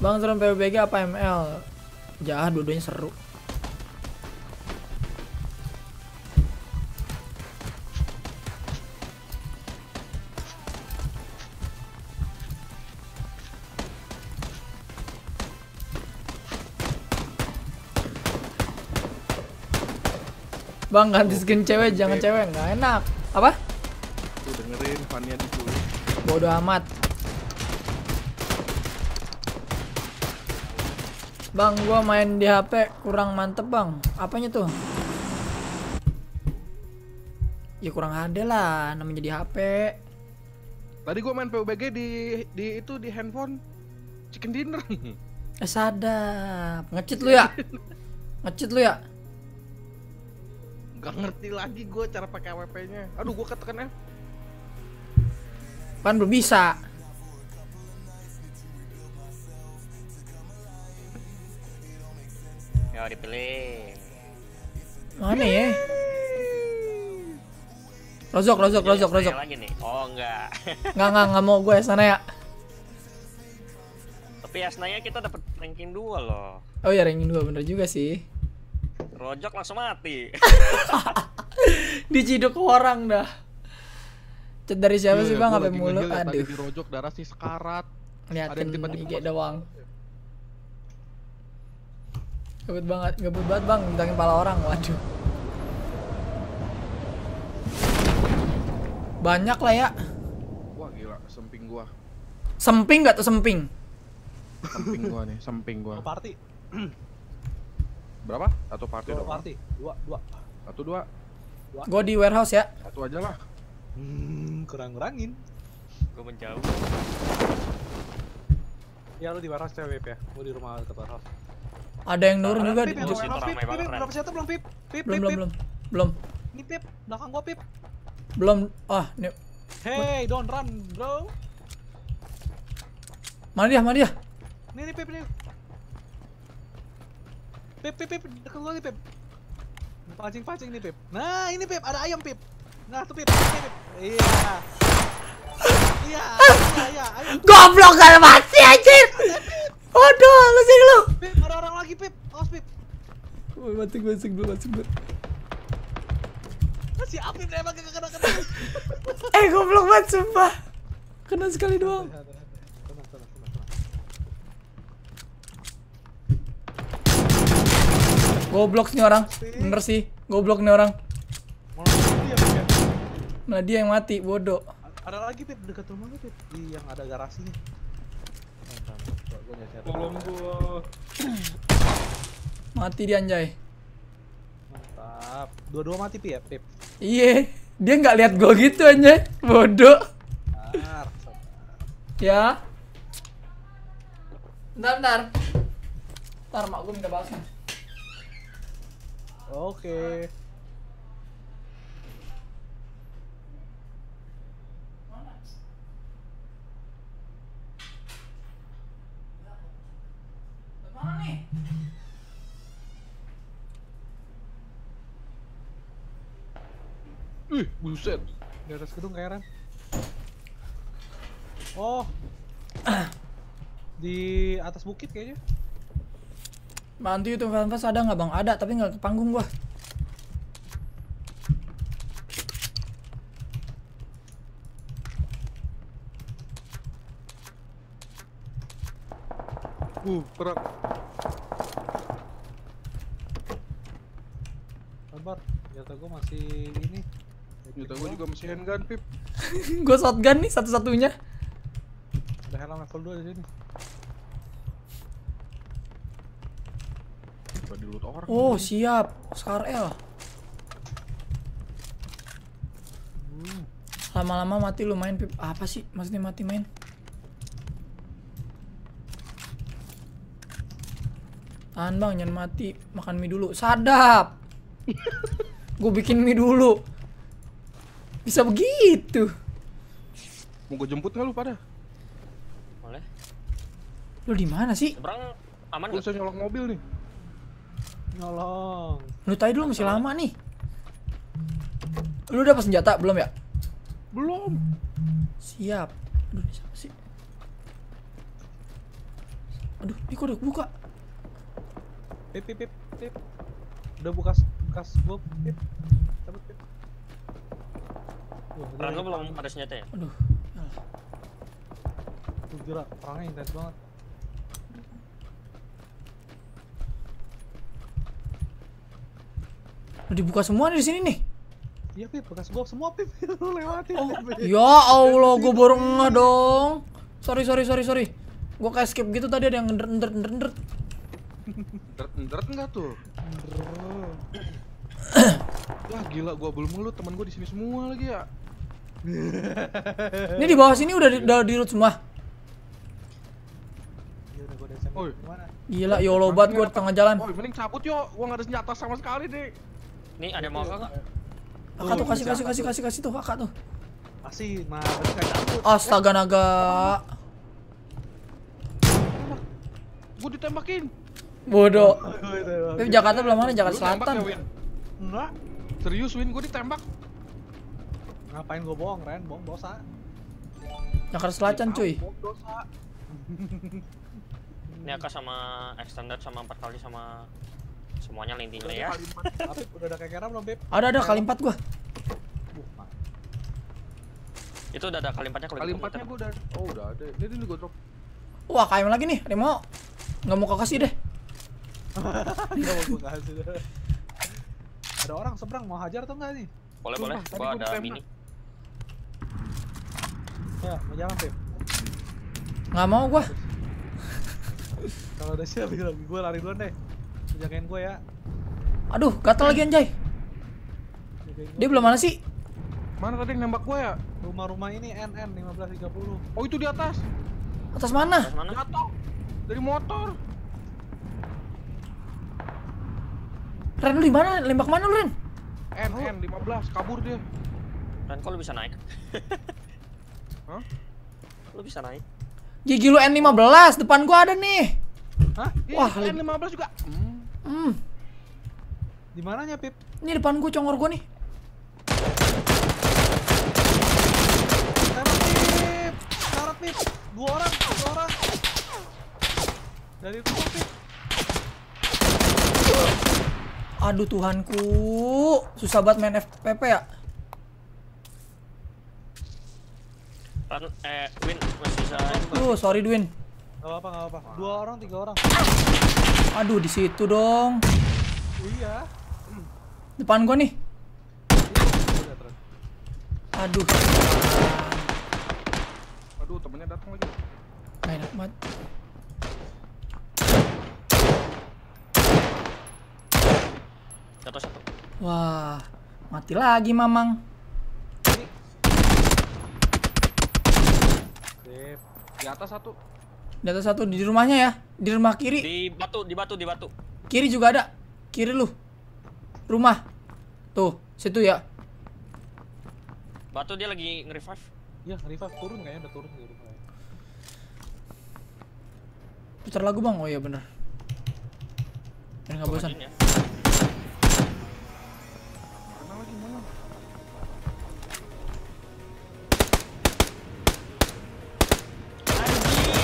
Speaker 1: Bang seru PUBG apa ML? Jahat dua-duanya seru Bang ganti skin cewek jangan cewek nggak enak. Apa?
Speaker 4: Tuh dengerin Fania dulu.
Speaker 1: bodoh amat. Bang gua main di HP kurang mantep bang. Apanya tuh? Ya kurang ada lah namanya di HP
Speaker 4: Tadi gua main PUBG di di itu di handphone. Chicken dinner.
Speaker 1: eh sadap. Ngecit lu ya? Ngecit lu ya
Speaker 4: Gak ngerti lagi gua cara pakai WP-nya. Aduh, gua ketekan F.
Speaker 1: kan belum bisa
Speaker 6: Ya dipilih.
Speaker 1: mana ya rozok rozok
Speaker 6: Jadi
Speaker 1: rozok rozok
Speaker 6: lagi nih. Oh enggak.
Speaker 1: nggak nggak nggak mau gue sana ya
Speaker 6: Tapi Asnaya kita dapat ranking 2 loh.
Speaker 1: oh ya ranking dua bener juga sih
Speaker 6: Rojok langsung mati.
Speaker 1: diciduk orang dah Cet dari siapa sih
Speaker 4: Iya,
Speaker 1: bang
Speaker 4: lagi
Speaker 1: mulu aduh
Speaker 4: di rojok darah sih sekarat.
Speaker 1: Liatin IG doang Gabut banget, gabut banget bang, bentangin pala orang, waduh Banyak lah ya
Speaker 4: Wah, gila, semping gua.
Speaker 1: Semping gak tuh semping?
Speaker 4: Semping gua nih, semping gua.
Speaker 5: Dua party,
Speaker 4: Berapa? Satu party
Speaker 5: dua
Speaker 4: dong.
Speaker 5: party, dua, dua.
Speaker 4: Satu dua.
Speaker 1: Gue di warehouse ya
Speaker 4: Satu aja lah.
Speaker 5: Hmm, kurang kurangin.
Speaker 6: Gue menjauh.
Speaker 5: Ya lu di warehouse cewek ya, gua di rumah dekat warehouse.
Speaker 1: Ada yang nurun juga di-
Speaker 5: warehouse, Pip, Pip, Pip, berapa senjata belum Pip? Pip,
Speaker 1: Belum,
Speaker 5: Pip,
Speaker 1: belum,
Speaker 5: Pip.
Speaker 1: belum Belum,
Speaker 5: Ini Pip, belakang gua Pip.
Speaker 1: belum Ah, nih
Speaker 5: Hey, don't run, bro.
Speaker 1: Mana dia? Mana dia?
Speaker 5: Nih nih Pip nih. Pip Pip Pip dekat gua nih Pip. Pancing pancing nih Pip. Nah ini Pip ada ayam Pip. Nah tuh Pip. Iya. Iya, iya, iya.
Speaker 1: Goblok gak mati anjir. Waduh, lu sih lu.
Speaker 5: Pip, ada orang lagi Pip. Awas Pip.
Speaker 1: Woi, mati gue masuk dulu, masuk dulu.
Speaker 5: Si Apip ke kena kena.
Speaker 1: Eh, goblok banget sumpah. Kena sekali doang.
Speaker 5: Tenang, tenang, tenang, tenang.
Speaker 1: Goblok nih orang. Bener sih. Goblok nih orang.
Speaker 5: Langsung dia Pip ya.
Speaker 1: Mana dia yang mati, bodoh.
Speaker 5: Ada lagi Pip dekat rumah lu Pip. Di yang ada garasinya. Gua nyetir.
Speaker 4: Tolong gua.
Speaker 1: Mati dia anjay.
Speaker 5: Mantap. Dua-dua mati Pip ya, Pip.
Speaker 1: Iya, dia nggak lihat gua gitu anjay. Bodoh. Ya. Bentar, bentar. Bentar, mak gua minta bakso.
Speaker 5: Oke.
Speaker 1: Mana nih?
Speaker 4: Ih, buset.
Speaker 5: Di atas gedung kayak Ren. Oh. Di atas bukit kayaknya.
Speaker 1: Bantu itu fanfast ada nggak bang? Ada, tapi nggak ke panggung gua.
Speaker 4: Uh, perang.
Speaker 5: Sabar, jatah gua masih ini.
Speaker 4: Juta gua juga masih handgun, Pip.
Speaker 1: gua shotgun nih satu-satunya.
Speaker 5: Ada helm level 2 di sini.
Speaker 4: Coba di loot orang.
Speaker 1: Oh, siap. Oscar L.
Speaker 5: Hmm.
Speaker 1: Lama-lama mati lu main, Pip. Apa sih maksudnya mati main? Tahan bang, jangan mati. Makan mie dulu. Sadap. Gue bikin mie dulu. Bisa begitu.
Speaker 4: Mau gua jemput nggak lu pada?
Speaker 6: Boleh.
Speaker 1: Lu di mana sih?
Speaker 6: Seberang aman
Speaker 4: Gua bisa nyolok mobil nih.
Speaker 5: Nolong.
Speaker 1: Lu tadi dulu masih lama nih. Lu udah pas senjata belum ya?
Speaker 4: Belum.
Speaker 1: Siap. Aduh, ini siapa sih? Aduh, ini kok udah buka?
Speaker 5: Pip pip pip pip. Udah buka bekas gua pip. Cabut pip.
Speaker 6: Lu belum ada senjata ya?
Speaker 1: Aduh.
Speaker 5: Tuh, gila, perangnya intens banget.
Speaker 1: Udah dibuka semua di sini nih.
Speaker 5: Iya pip, bekas gua semua pip. Lu lewatin.
Speaker 1: Oh,
Speaker 5: Pip.
Speaker 1: ya Allah, gue baru ngeh dong. Sorry, sorry, sorry, sorry. Gue kayak skip gitu tadi ada yang ngender ngender ngender.
Speaker 4: Deret deret enggak tuh? Wah gila gua belum ngelut teman gua di sini semua lagi ya.
Speaker 1: Ini di bawah sini udah di, udah di root semua.
Speaker 5: Iya udah gua udah SMP.
Speaker 4: Oi.
Speaker 5: Gimana?
Speaker 1: Gila, ya Allah banget gue di tengah jalan.
Speaker 4: Oh, mending cabut yuk. Gua nggak ada senjata sama sekali deh.
Speaker 6: Nih ada mau kakak?
Speaker 1: Kakak tuh kasih kasih kasih kasih kasih tuh kakak tuh.
Speaker 5: Kayak cabut.
Speaker 1: Astaga naga.
Speaker 4: Gua ditembakin.
Speaker 1: Bodoh.
Speaker 5: Enggak.
Speaker 1: Tapi Jakarta belum mana Jakarta Selatan.
Speaker 4: ya, Win? Serius Win, gua ditembak.
Speaker 5: Ngapain gua bohong, Ren? Bohong dosa.
Speaker 1: Jakarta Selatan cuy.
Speaker 4: Dosa.
Speaker 6: Ini AK sama extender sama empat kali sama semuanya landing
Speaker 4: Udah
Speaker 6: ya.
Speaker 5: Tapi udah ada kayak belum, Beb?
Speaker 1: Ada ada kali empat gua.
Speaker 5: Mantap.
Speaker 6: Itu udah ada kali empatnya kalau
Speaker 4: Kali
Speaker 6: di
Speaker 4: empatnya
Speaker 6: komputer.
Speaker 4: gua udah. Oh udah ada. Ini ini gua drop.
Speaker 1: Wah KM lagi nih, ada yang mau? Nggak mau kakak sih deh.
Speaker 5: Enggak mau gua kasih. Ada orang seberang mau hajar atau enggak nih?
Speaker 6: Boleh boleh. Gua ada mini.
Speaker 5: Ya, mau jalan, Beb.
Speaker 1: Nggak mau gua.
Speaker 5: Kalau udah siap bilang gue lari duluan deh. Jagain gue ya.
Speaker 1: Aduh, gatal lagi anjay. Dia belum mana sih?
Speaker 4: Mana tadi yang nembak gua ya?
Speaker 5: Rumah-rumah ini NN 1530.
Speaker 4: Oh itu di atas.
Speaker 1: Atas mana?
Speaker 6: Atas mana?
Speaker 4: Jatuh. Dari motor.
Speaker 1: Ren lu di mana? Lembak mana lu Ren?
Speaker 4: NN 15 kabur dia.
Speaker 6: Dan kok lu bisa naik?
Speaker 4: Hah?
Speaker 6: Lu bisa naik.
Speaker 1: Gigi lu N15 depan gua ada nih.
Speaker 5: Hah?
Speaker 1: Wah,
Speaker 4: Wah, N15 juga. Hmm.
Speaker 1: Hmm,
Speaker 5: Di mananya, Pip?
Speaker 1: ini depan gua congor gua nih.
Speaker 5: Tembak, Pip! Karat, Pip! Dua orang, dua orang. Dari rumah, Pip.
Speaker 1: Aduh Tuhanku, susah banget main FPP ya.
Speaker 6: Ran, eh, Win masih bisa.
Speaker 1: Duh, sorry Dwin.
Speaker 5: Gak apa-apa, gak apa-apa. Dua orang, tiga orang.
Speaker 1: Aduh, di situ dong.
Speaker 5: Iya.
Speaker 1: Depan gua nih.
Speaker 5: Terus.
Speaker 1: Aduh.
Speaker 4: Aduh, temennya datang lagi.
Speaker 1: Gak enak banget.
Speaker 6: Satu satu.
Speaker 1: Wah, mati lagi Mamang.
Speaker 4: Di atas satu.
Speaker 1: Di atas satu di rumahnya ya, di rumah kiri.
Speaker 6: Di batu, di batu, di batu.
Speaker 1: Kiri juga ada. Kiri lu. Rumah. Tuh, situ ya.
Speaker 6: Batu dia lagi nge-revive.
Speaker 5: Iya, revive turun kayaknya udah turun di rumah.
Speaker 1: Putar lagu bang. Oh iya bener. Biar nggak bosan.
Speaker 6: Ya.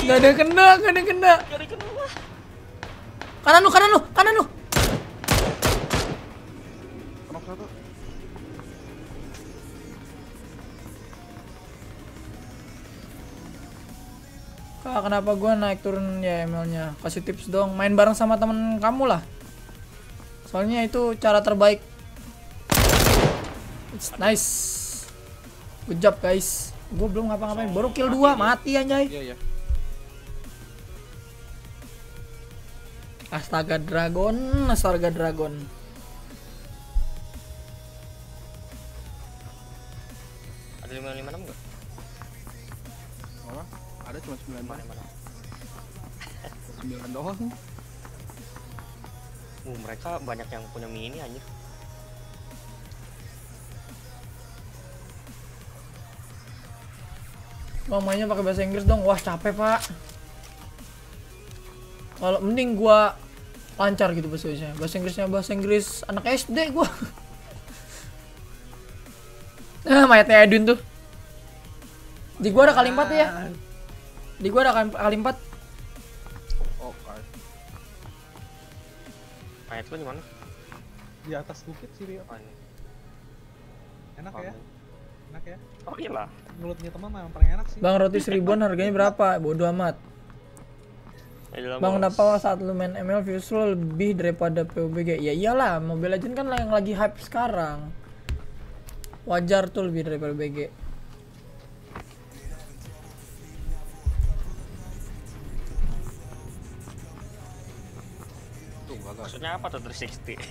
Speaker 1: Gak ada kena, gak ada kena.
Speaker 6: Gak ada kena.
Speaker 1: Kanan lu, kanan lu, kanan lu. Kak, kenapa gua naik turun ya ML-nya? Kasih tips dong. Main bareng sama temen kamu lah. Soalnya itu cara terbaik. It's nice. Good job guys. Gue belum ngapa-ngapain. Baru kill 2, mati anjay.
Speaker 4: Iya, iya.
Speaker 1: Astaga Dragon, Astaga Dragon.
Speaker 6: Ada lima lima enam nggak?
Speaker 4: Apa? Ada cuma 9
Speaker 6: Mana mana?
Speaker 4: 9 doang.
Speaker 6: Uh, mereka banyak yang punya mini anjir.
Speaker 1: Bang mainnya pakai bahasa Inggris dong. Wah, capek, Pak. Kalau mending gua lancar gitu bahasa Inggrisnya. Bahasa Inggrisnya bahasa Inggris anak SD gua. Nah, mayatnya Edwin tuh. Di gua ada kali empat ya. Di gua ada kali, empat.
Speaker 4: Oke.
Speaker 6: Mayat lu di mana?
Speaker 5: Di atas bukit sih, Rio.
Speaker 6: Oh, ini.
Speaker 5: Enak ya? Enak ya?
Speaker 6: Oh iya lah.
Speaker 5: Mulutnya teman mah yang paling enak sih.
Speaker 1: Bang roti seribuan harganya berapa? Bodoh amat. Bang kenapa saat lu main ML views lu lebih daripada PUBG? Ya iyalah, Mobile Legends kan yang lagi hype sekarang. Wajar tuh lebih daripada BG.
Speaker 4: Tuh, gagal.
Speaker 6: Maksudnya apa tuh 360?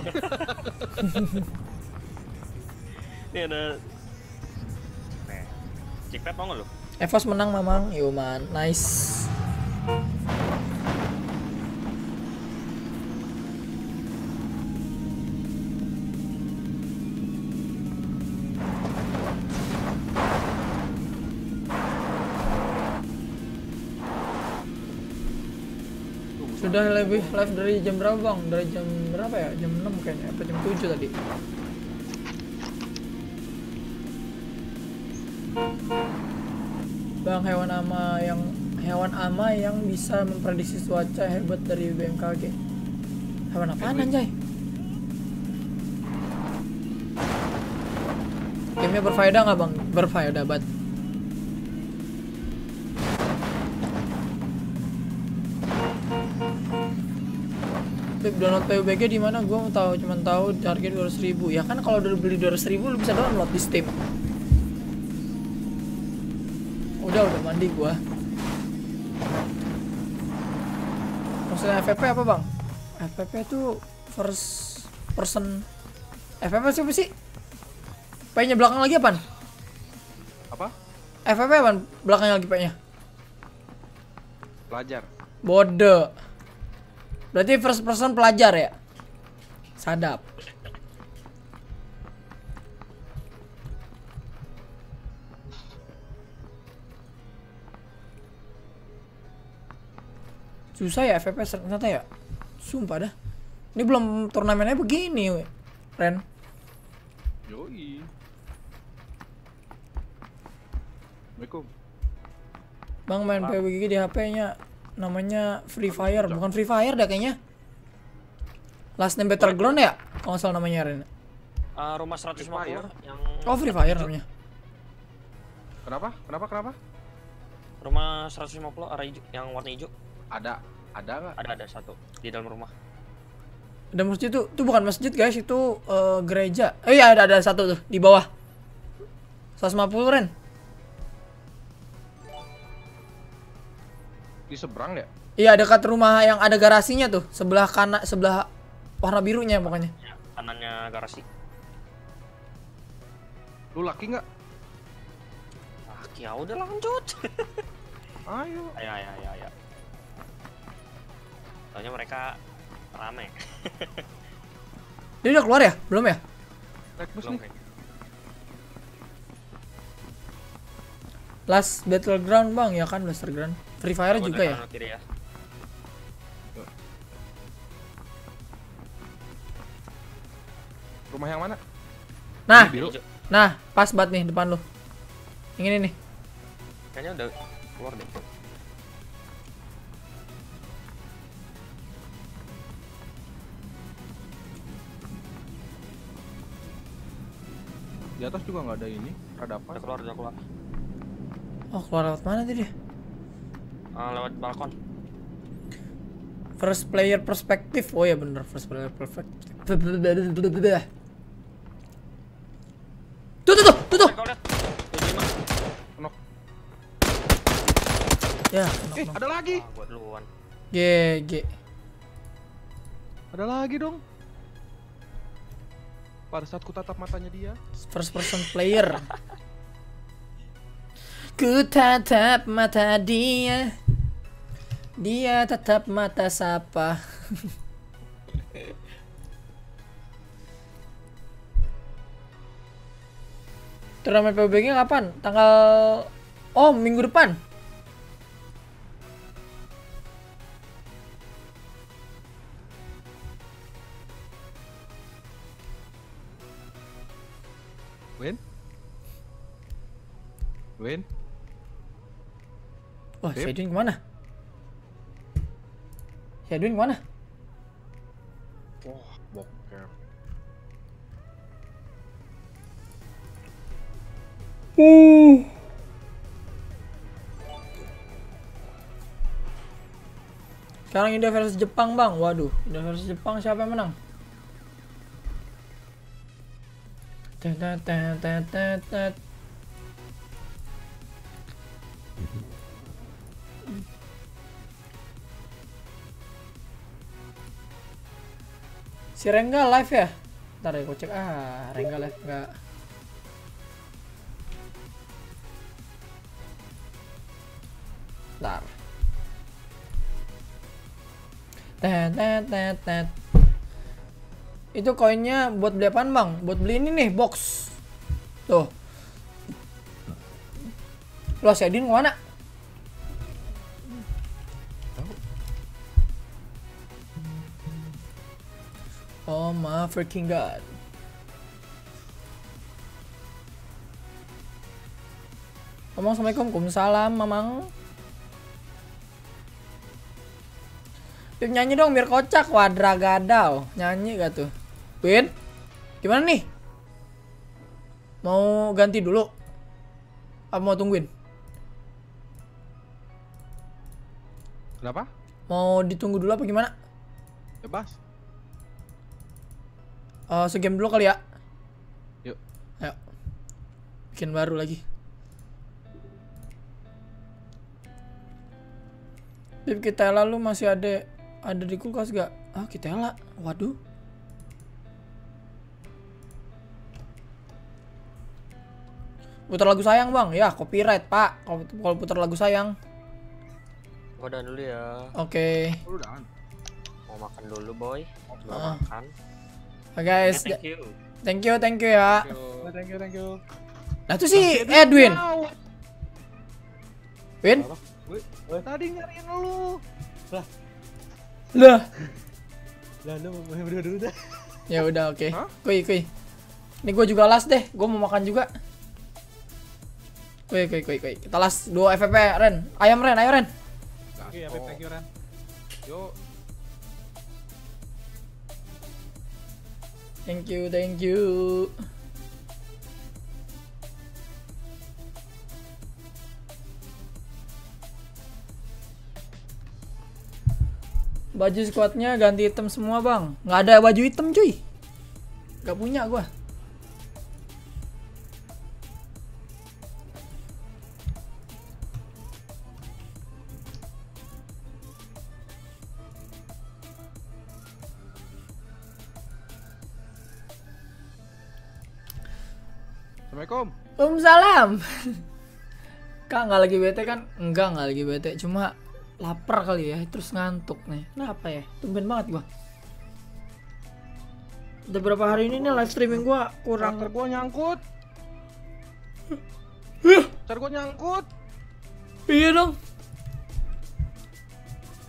Speaker 6: Ini ada Nih. Cikpet mau nggak lu?
Speaker 1: Evos menang mamang, Yuman, nice. Sudah lebih live dari jam berapa bang? Dari jam berapa ya? Jam 6 kayaknya, apa jam 7 tadi? Bang hewan ama yang hewan ama yang bisa memprediksi cuaca hebat dari BMKG. Hewan apaan anjay? Gamenya berfaedah nggak bang? Berfaedah banget. Download PUBG di mana? Gue mau tahu, cuman tahu harga dua ribu. Ya kan kalau udah beli dua ribu lu bisa download di Steam. Udah udah mandi gua. Maksudnya FPP apa bang? FPP itu first person. FPP siapa sih? P-nya belakang lagi apaan?
Speaker 4: Apa?
Speaker 1: FPP apaan? Belakangnya lagi P-nya?
Speaker 4: Pelajar.
Speaker 1: Bodoh. Berarti first person pelajar ya? Sadap. Susah ya FPP ternyata ya. Sumpah dah. Ini belum turnamennya begini, we. Ren.
Speaker 4: Yoi. Assalamualaikum.
Speaker 1: Bang main PUBG di HP-nya namanya Free Fire, bukan Free Fire dah kayaknya. Last Name Battleground ya? Kalau salah namanya Ren.
Speaker 6: Eh, rumah 150
Speaker 4: Fire.
Speaker 6: yang
Speaker 1: Oh Free Fire namanya.
Speaker 4: Kenapa? Kenapa? Kenapa?
Speaker 6: rumah 150 arah hijau yang warna hijau
Speaker 4: Ada, ada nggak?
Speaker 6: ada ada satu di dalam rumah.
Speaker 1: Ada masjid tuh, itu bukan masjid guys, itu eh, gereja. Eh iya ada ada satu tuh di bawah. 150 Ren.
Speaker 4: Di seberang ya?
Speaker 1: Iya dekat rumah yang ada garasinya tuh, sebelah kanan sebelah warna birunya pokoknya.
Speaker 6: Ya, kanannya garasi.
Speaker 4: Lu laki nggak?
Speaker 6: Ah, ya udah lanjut.
Speaker 4: Ayo.
Speaker 6: ayo ayo ayo ayo. Soalnya mereka rame.
Speaker 1: Dia udah keluar ya? Belum ya?
Speaker 6: Belum.
Speaker 1: Last Battleground bang, ya kan Battleground. Free Fire juga ya?
Speaker 6: kiri ya.
Speaker 4: Rumah yang mana?
Speaker 1: Nah,
Speaker 4: biru.
Speaker 1: Nah pas banget nih depan lu. Yang ini nih.
Speaker 6: Kayaknya udah keluar deh.
Speaker 4: Di atas juga nggak ada ini. Ada apa?
Speaker 6: Udah keluar udah keluar.
Speaker 1: Oh keluar lewat mana tadi dia?
Speaker 6: Ah, lewat balkon.
Speaker 1: First player perspektif. Oh ya bener first player perspektif. Tuh tuh tuh tuh tuh.
Speaker 6: Eh, kau lihat. 75.
Speaker 4: Knock.
Speaker 1: Ya,
Speaker 4: Eh,
Speaker 1: knock.
Speaker 4: ada lagi.
Speaker 6: Ah, gua duluan.
Speaker 1: GG.
Speaker 4: Ada lagi dong. Pada saat ku tatap matanya dia,
Speaker 1: First person player. Ku tatap mata dia. Dia tatap mata siapa? Turnamen PUBG kapan? Tanggal Oh, minggu depan.
Speaker 4: Win. Win.
Speaker 1: Wah. Edwin ke mana? Si Edwin ke mana?
Speaker 4: Wah, bokep.
Speaker 1: Sekarang India versus Jepang, Bang. Waduh, India versus Jepang siapa yang menang? Tet, tet, tet, tet, Si Rengga live ya? Ntar ya, gue cek. Ah, Rengga live nggak. Ntar. Tet, tet, tet, tet. Itu koinnya buat beli apaan bang? Buat beli ini nih box. Tuh. Lo si Edin Oh my freaking god. Ngomong assalamualaikum, Waalaikumsalam, mamang. Pip nyanyi dong biar kocak wadra gadau Nyanyi gak tuh Win Gimana nih Mau ganti dulu Apa mau tungguin
Speaker 4: Kenapa?
Speaker 1: Mau ditunggu dulu apa gimana
Speaker 4: Bebas.
Speaker 1: Eh segame dulu kali ya
Speaker 4: Yuk.
Speaker 1: Ayo Bikin baru lagi Pip kita lalu masih ada ada di kulkas gak? Ah kita waduh Putar lagu sayang bang, ya copyright pak. Kalau kalau putar lagu sayang,
Speaker 6: Gua dulu ya.
Speaker 1: oke.
Speaker 4: Udah.
Speaker 6: Mau makan dulu, boy. Mau
Speaker 1: Ah.
Speaker 6: makan.
Speaker 1: Oke guys,
Speaker 6: Ya, thank you.
Speaker 1: thank you thank you ya.
Speaker 5: Oh, thank you, thank you.
Speaker 1: Nah itu si Edwin, Win.
Speaker 5: Tadi nyariin lu. Lah,
Speaker 1: Lah.
Speaker 5: Lah lu mau berdua dulu dah.
Speaker 1: Ya udah oke.
Speaker 4: Hah?
Speaker 1: Kuy kuy. Ini gue juga las deh. Gue mau makan juga. Kuy kuy kuy kuy. Kita las 2 FVP Ren. Ayam Ren, ayo Ren.
Speaker 5: Oke, ya thank you
Speaker 1: Thank you, thank you. Baju squadnya ganti hitam semua bang. Nggak ada baju hitam cuy. Nggak punya gua.
Speaker 4: Assalamualaikum.
Speaker 1: Waalaikumsalam. Kak nggak lagi bete kan? Enggak nggak lagi bete. Cuma lapar kali ya. Terus ngantuk nih. Kenapa ya? Tumben banget gua. Udah berapa hari ini nih live streaming gua kurang
Speaker 4: Charger gua nyangkut. Charger gua nyangkut.
Speaker 1: Iya dong.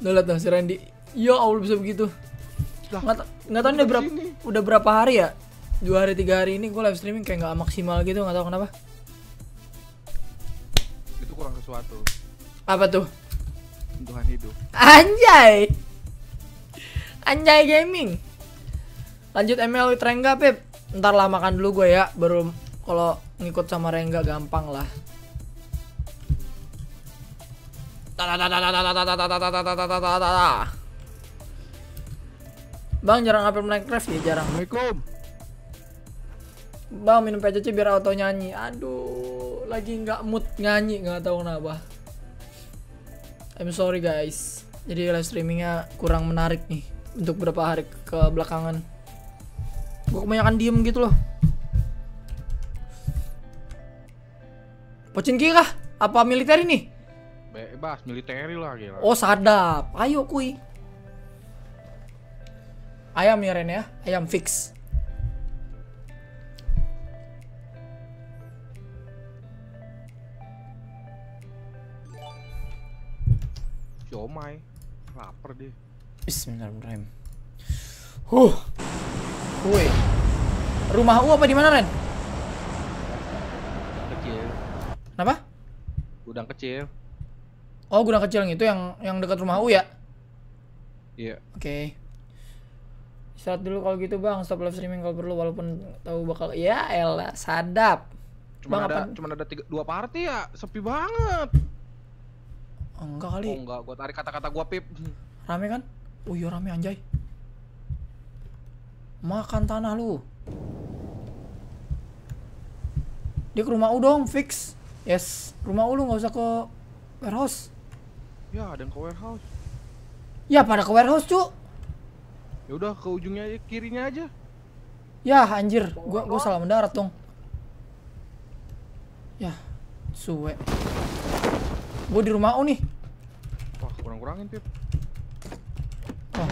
Speaker 1: Udah liat dong si Randy. Ya Allah bisa begitu. Nggak, nggak tahu udah berapa
Speaker 4: sini.
Speaker 1: udah berapa hari ya? Dua hari tiga hari ini gue live streaming kayak nggak maksimal gitu nggak tahu kenapa.
Speaker 4: Itu kurang sesuatu.
Speaker 1: Apa tuh?
Speaker 4: Sentuhan hidup.
Speaker 1: Anjay. Anjay gaming. Lanjut ML with Rengga, Pip. Ntar lah makan dulu gue ya, baru kalau ngikut sama Rengga gampang lah. Bang jarang upload Minecraft ya jarang.
Speaker 4: Assalamualaikum.
Speaker 1: Bang minum PCC biar auto nyanyi. Aduh, lagi nggak mood nyanyi nggak tahu kenapa. I'm sorry guys. Jadi live streamingnya kurang menarik nih untuk beberapa hari ke belakangan. Gue kebanyakan diem gitu loh. Pochinki kah? Apa militer ini?
Speaker 4: Bebas militeri lah gila.
Speaker 1: Oh sadap. Ayo kui. Ayam ya Ren ya. Ayam fix.
Speaker 4: Siomay. Lapar deh.
Speaker 1: Bismillahirrahmanirrahim. Huh. Woi. Rumah U apa di mana Ren?
Speaker 4: Kecil.
Speaker 1: Kenapa?
Speaker 4: Gudang kecil.
Speaker 1: Oh gudang kecil yang itu yang yang dekat rumah U ya?
Speaker 4: Iya.
Speaker 1: Oke. Istirahat dulu kalau gitu bang, stop live streaming kalau perlu walaupun tahu bakal ya elah sadap.
Speaker 4: Cuman
Speaker 1: Bang,
Speaker 4: ada
Speaker 1: apa-
Speaker 4: cuman ada tiga, dua party ya, sepi banget.
Speaker 1: Oh, enggak
Speaker 4: Oh
Speaker 1: kali,
Speaker 4: enggak, gua tarik kata-kata gua Pip.
Speaker 1: rame kan? Oh iya rame anjay. Makan tanah lu. Dia ke rumah U dong, fix. Yes, rumah U lu nggak usah ke warehouse.
Speaker 4: Ya, ada yang ke warehouse.
Speaker 1: Ya pada ke warehouse cu.
Speaker 4: Ya udah ke ujungnya aja, kirinya aja.
Speaker 1: Ya anjir, gua gua salah mendarat dong. Ya, suwe. Gua di rumah U nih.
Speaker 4: Kurang-kurangin.
Speaker 1: Oh.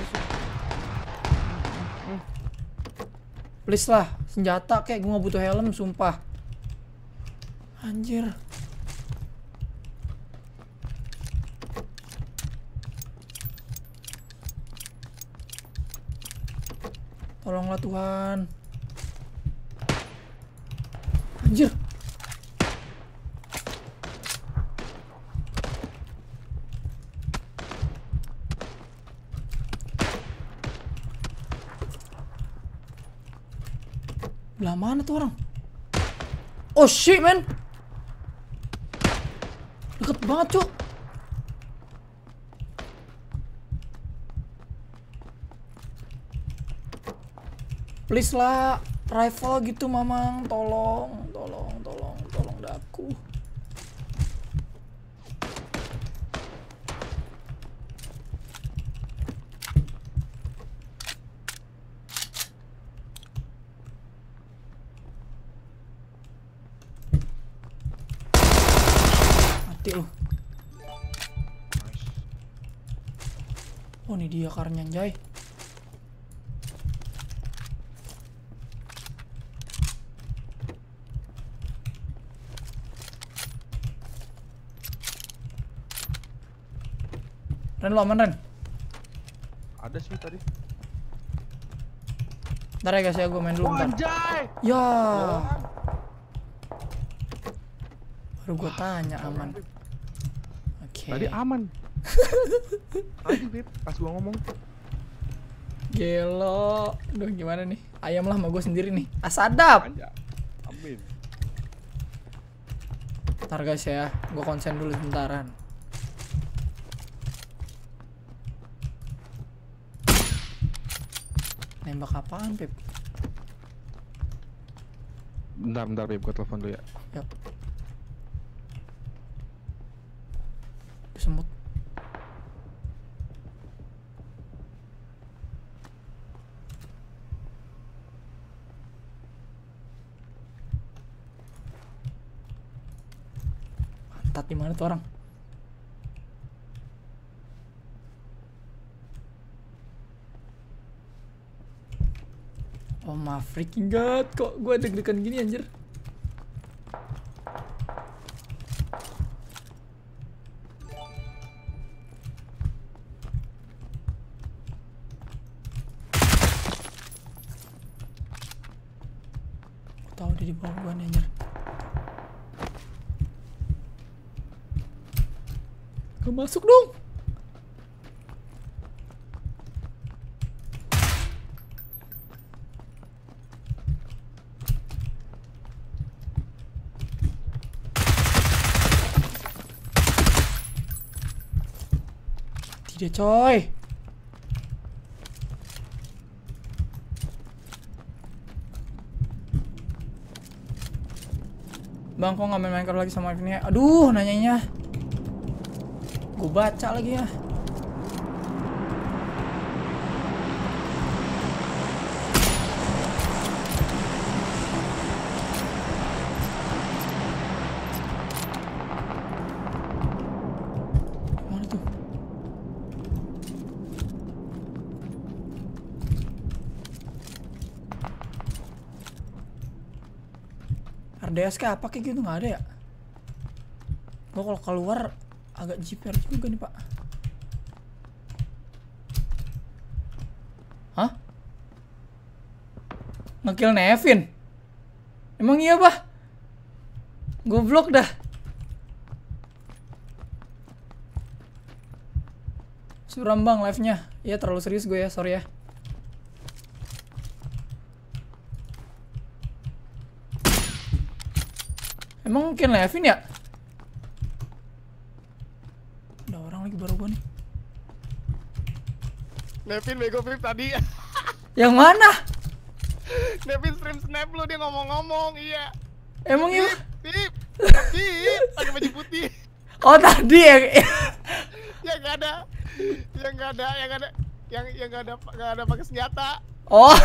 Speaker 1: Please lah, senjata kayak gua nggak butuh helm, sumpah. Anjir. Tolonglah Tuhan. Anjir. Belah mana tuh orang? Oh shit man. Deket banget cuk Please lah Rifle gitu mamang. Tolong Tolong daku Mati lu
Speaker 4: Nice.
Speaker 1: Oh ini dia karnya anjay Ren lu aman Ren?
Speaker 4: ada sih tadi.
Speaker 1: Ntar ya guys ya, gue main dulu
Speaker 4: Oh, anjay.
Speaker 1: Ya. Baru gue tanya aman. Oke.
Speaker 4: Tadi aman. Beb, pas gua ngomong.
Speaker 1: Gelo. Duh gimana nih? Ayam lah sama gue sendiri nih. Asadap.
Speaker 4: Amin.
Speaker 1: Ntar guys ya, gue konsen dulu bentaran. Nembak apaan, Pip?
Speaker 4: Bentar, bentar Beb, gua telepon dulu ya.
Speaker 1: Yap. Semut. Pantat di tuh orang? Oh my freaking god, kok gue deg-degan gini anjir? Masuk dong. Dia coy. Bang, kok nggak main Minecraft lagi sama ini? Aduh, nanyanya. Gue baca lagi ya. RDS kayak apa kayak gitu nggak ada ya? Gua kalau keluar agak jiper juga nih pak. Hah? Ngekill Nevin? Emang iya pak? Goblok dah. Suram bang live-nya. Iya terlalu serius gue ya, sorry ya. Emang mungkin Levin ya? Ada orang lagi baru gua nih.
Speaker 7: Nevin bego Pip tadi
Speaker 1: Yang mana?
Speaker 7: Nevin stream snap lu dia ngomong-ngomong iya
Speaker 1: Emang iya?
Speaker 7: Pip Pip pakai baju putih
Speaker 1: Oh tadi ya.
Speaker 7: yang nggak ada yang nggak ada yang nggak ada yang yang nggak ada nggak ada pakai senjata
Speaker 1: Oh.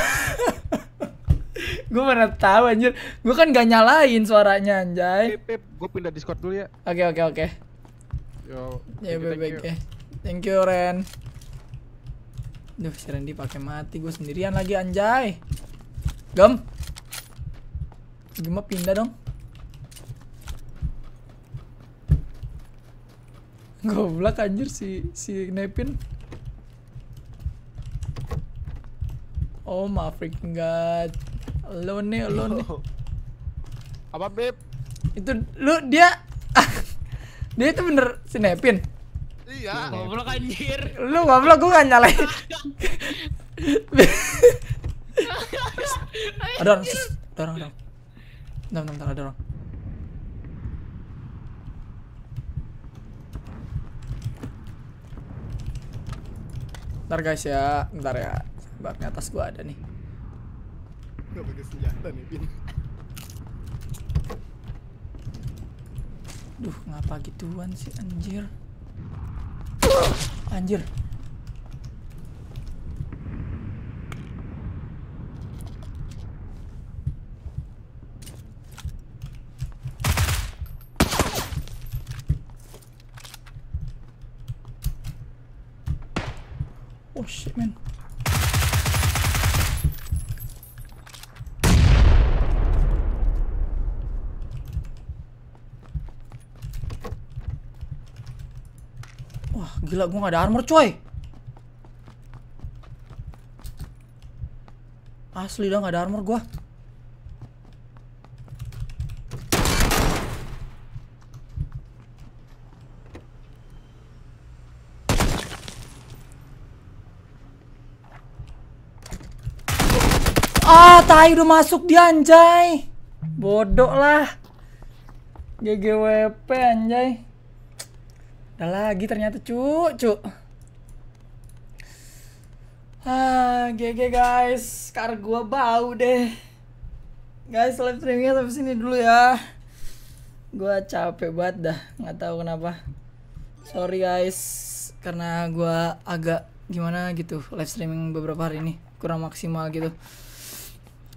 Speaker 1: gue mana tahu anjir. Gue kan gak nyalain suaranya anjay.
Speaker 4: Pip, Pip, gua pindah Discord dulu ya.
Speaker 1: Oke oke oke.
Speaker 4: Yo.
Speaker 1: Ya
Speaker 4: thank
Speaker 1: baik
Speaker 4: thank you.
Speaker 1: ya. Thank you Ren. Duh si Randy pakai mati gue sendirian lagi anjay. Gem. Gimana pindah dong? Goblok anjir si si Nepin. Oh my freaking god. Lo nih, lo nih.
Speaker 7: apa Pip
Speaker 1: Itu lu dia dia itu bener si Nepin.
Speaker 7: Iya
Speaker 6: Goblok anjir.
Speaker 1: Lu goblok gua gak nyalain. ada orang, ada orang, ada orang. Bentar, bentar, bentar, ada orang. Bentar guys ya, bentar ya. Sebabnya atas gua ada nih.
Speaker 7: nggak pakai senjata Nevin
Speaker 1: Duh, ngapa gituan sih anjir? Anjir. Oh shit, man. Gila gua gak ada armor, coy. Asli dah nggak ada armor gua. Ah, tai udah masuk dia anjay. Bodoh lah. GGWP anjay. Udah lagi ternyata cu, cu. Ah, GG guys. Kar gua bau deh. Guys, live streamingnya sampai sini dulu ya. Gua capek banget dah, nggak tahu kenapa. Sorry guys, karena gua agak gimana gitu live streaming beberapa hari ini kurang maksimal gitu.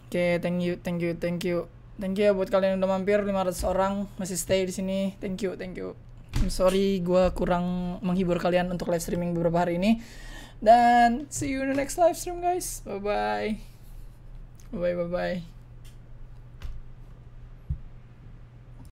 Speaker 1: Oke, thank you, thank you, thank you. Thank you ya buat kalian yang udah mampir 500 orang masih stay di sini. Thank you, thank you. Sorry gua kurang menghibur kalian untuk live streaming beberapa hari ini. Dan see you in the next live stream guys. Bye bye. Bye bye bye.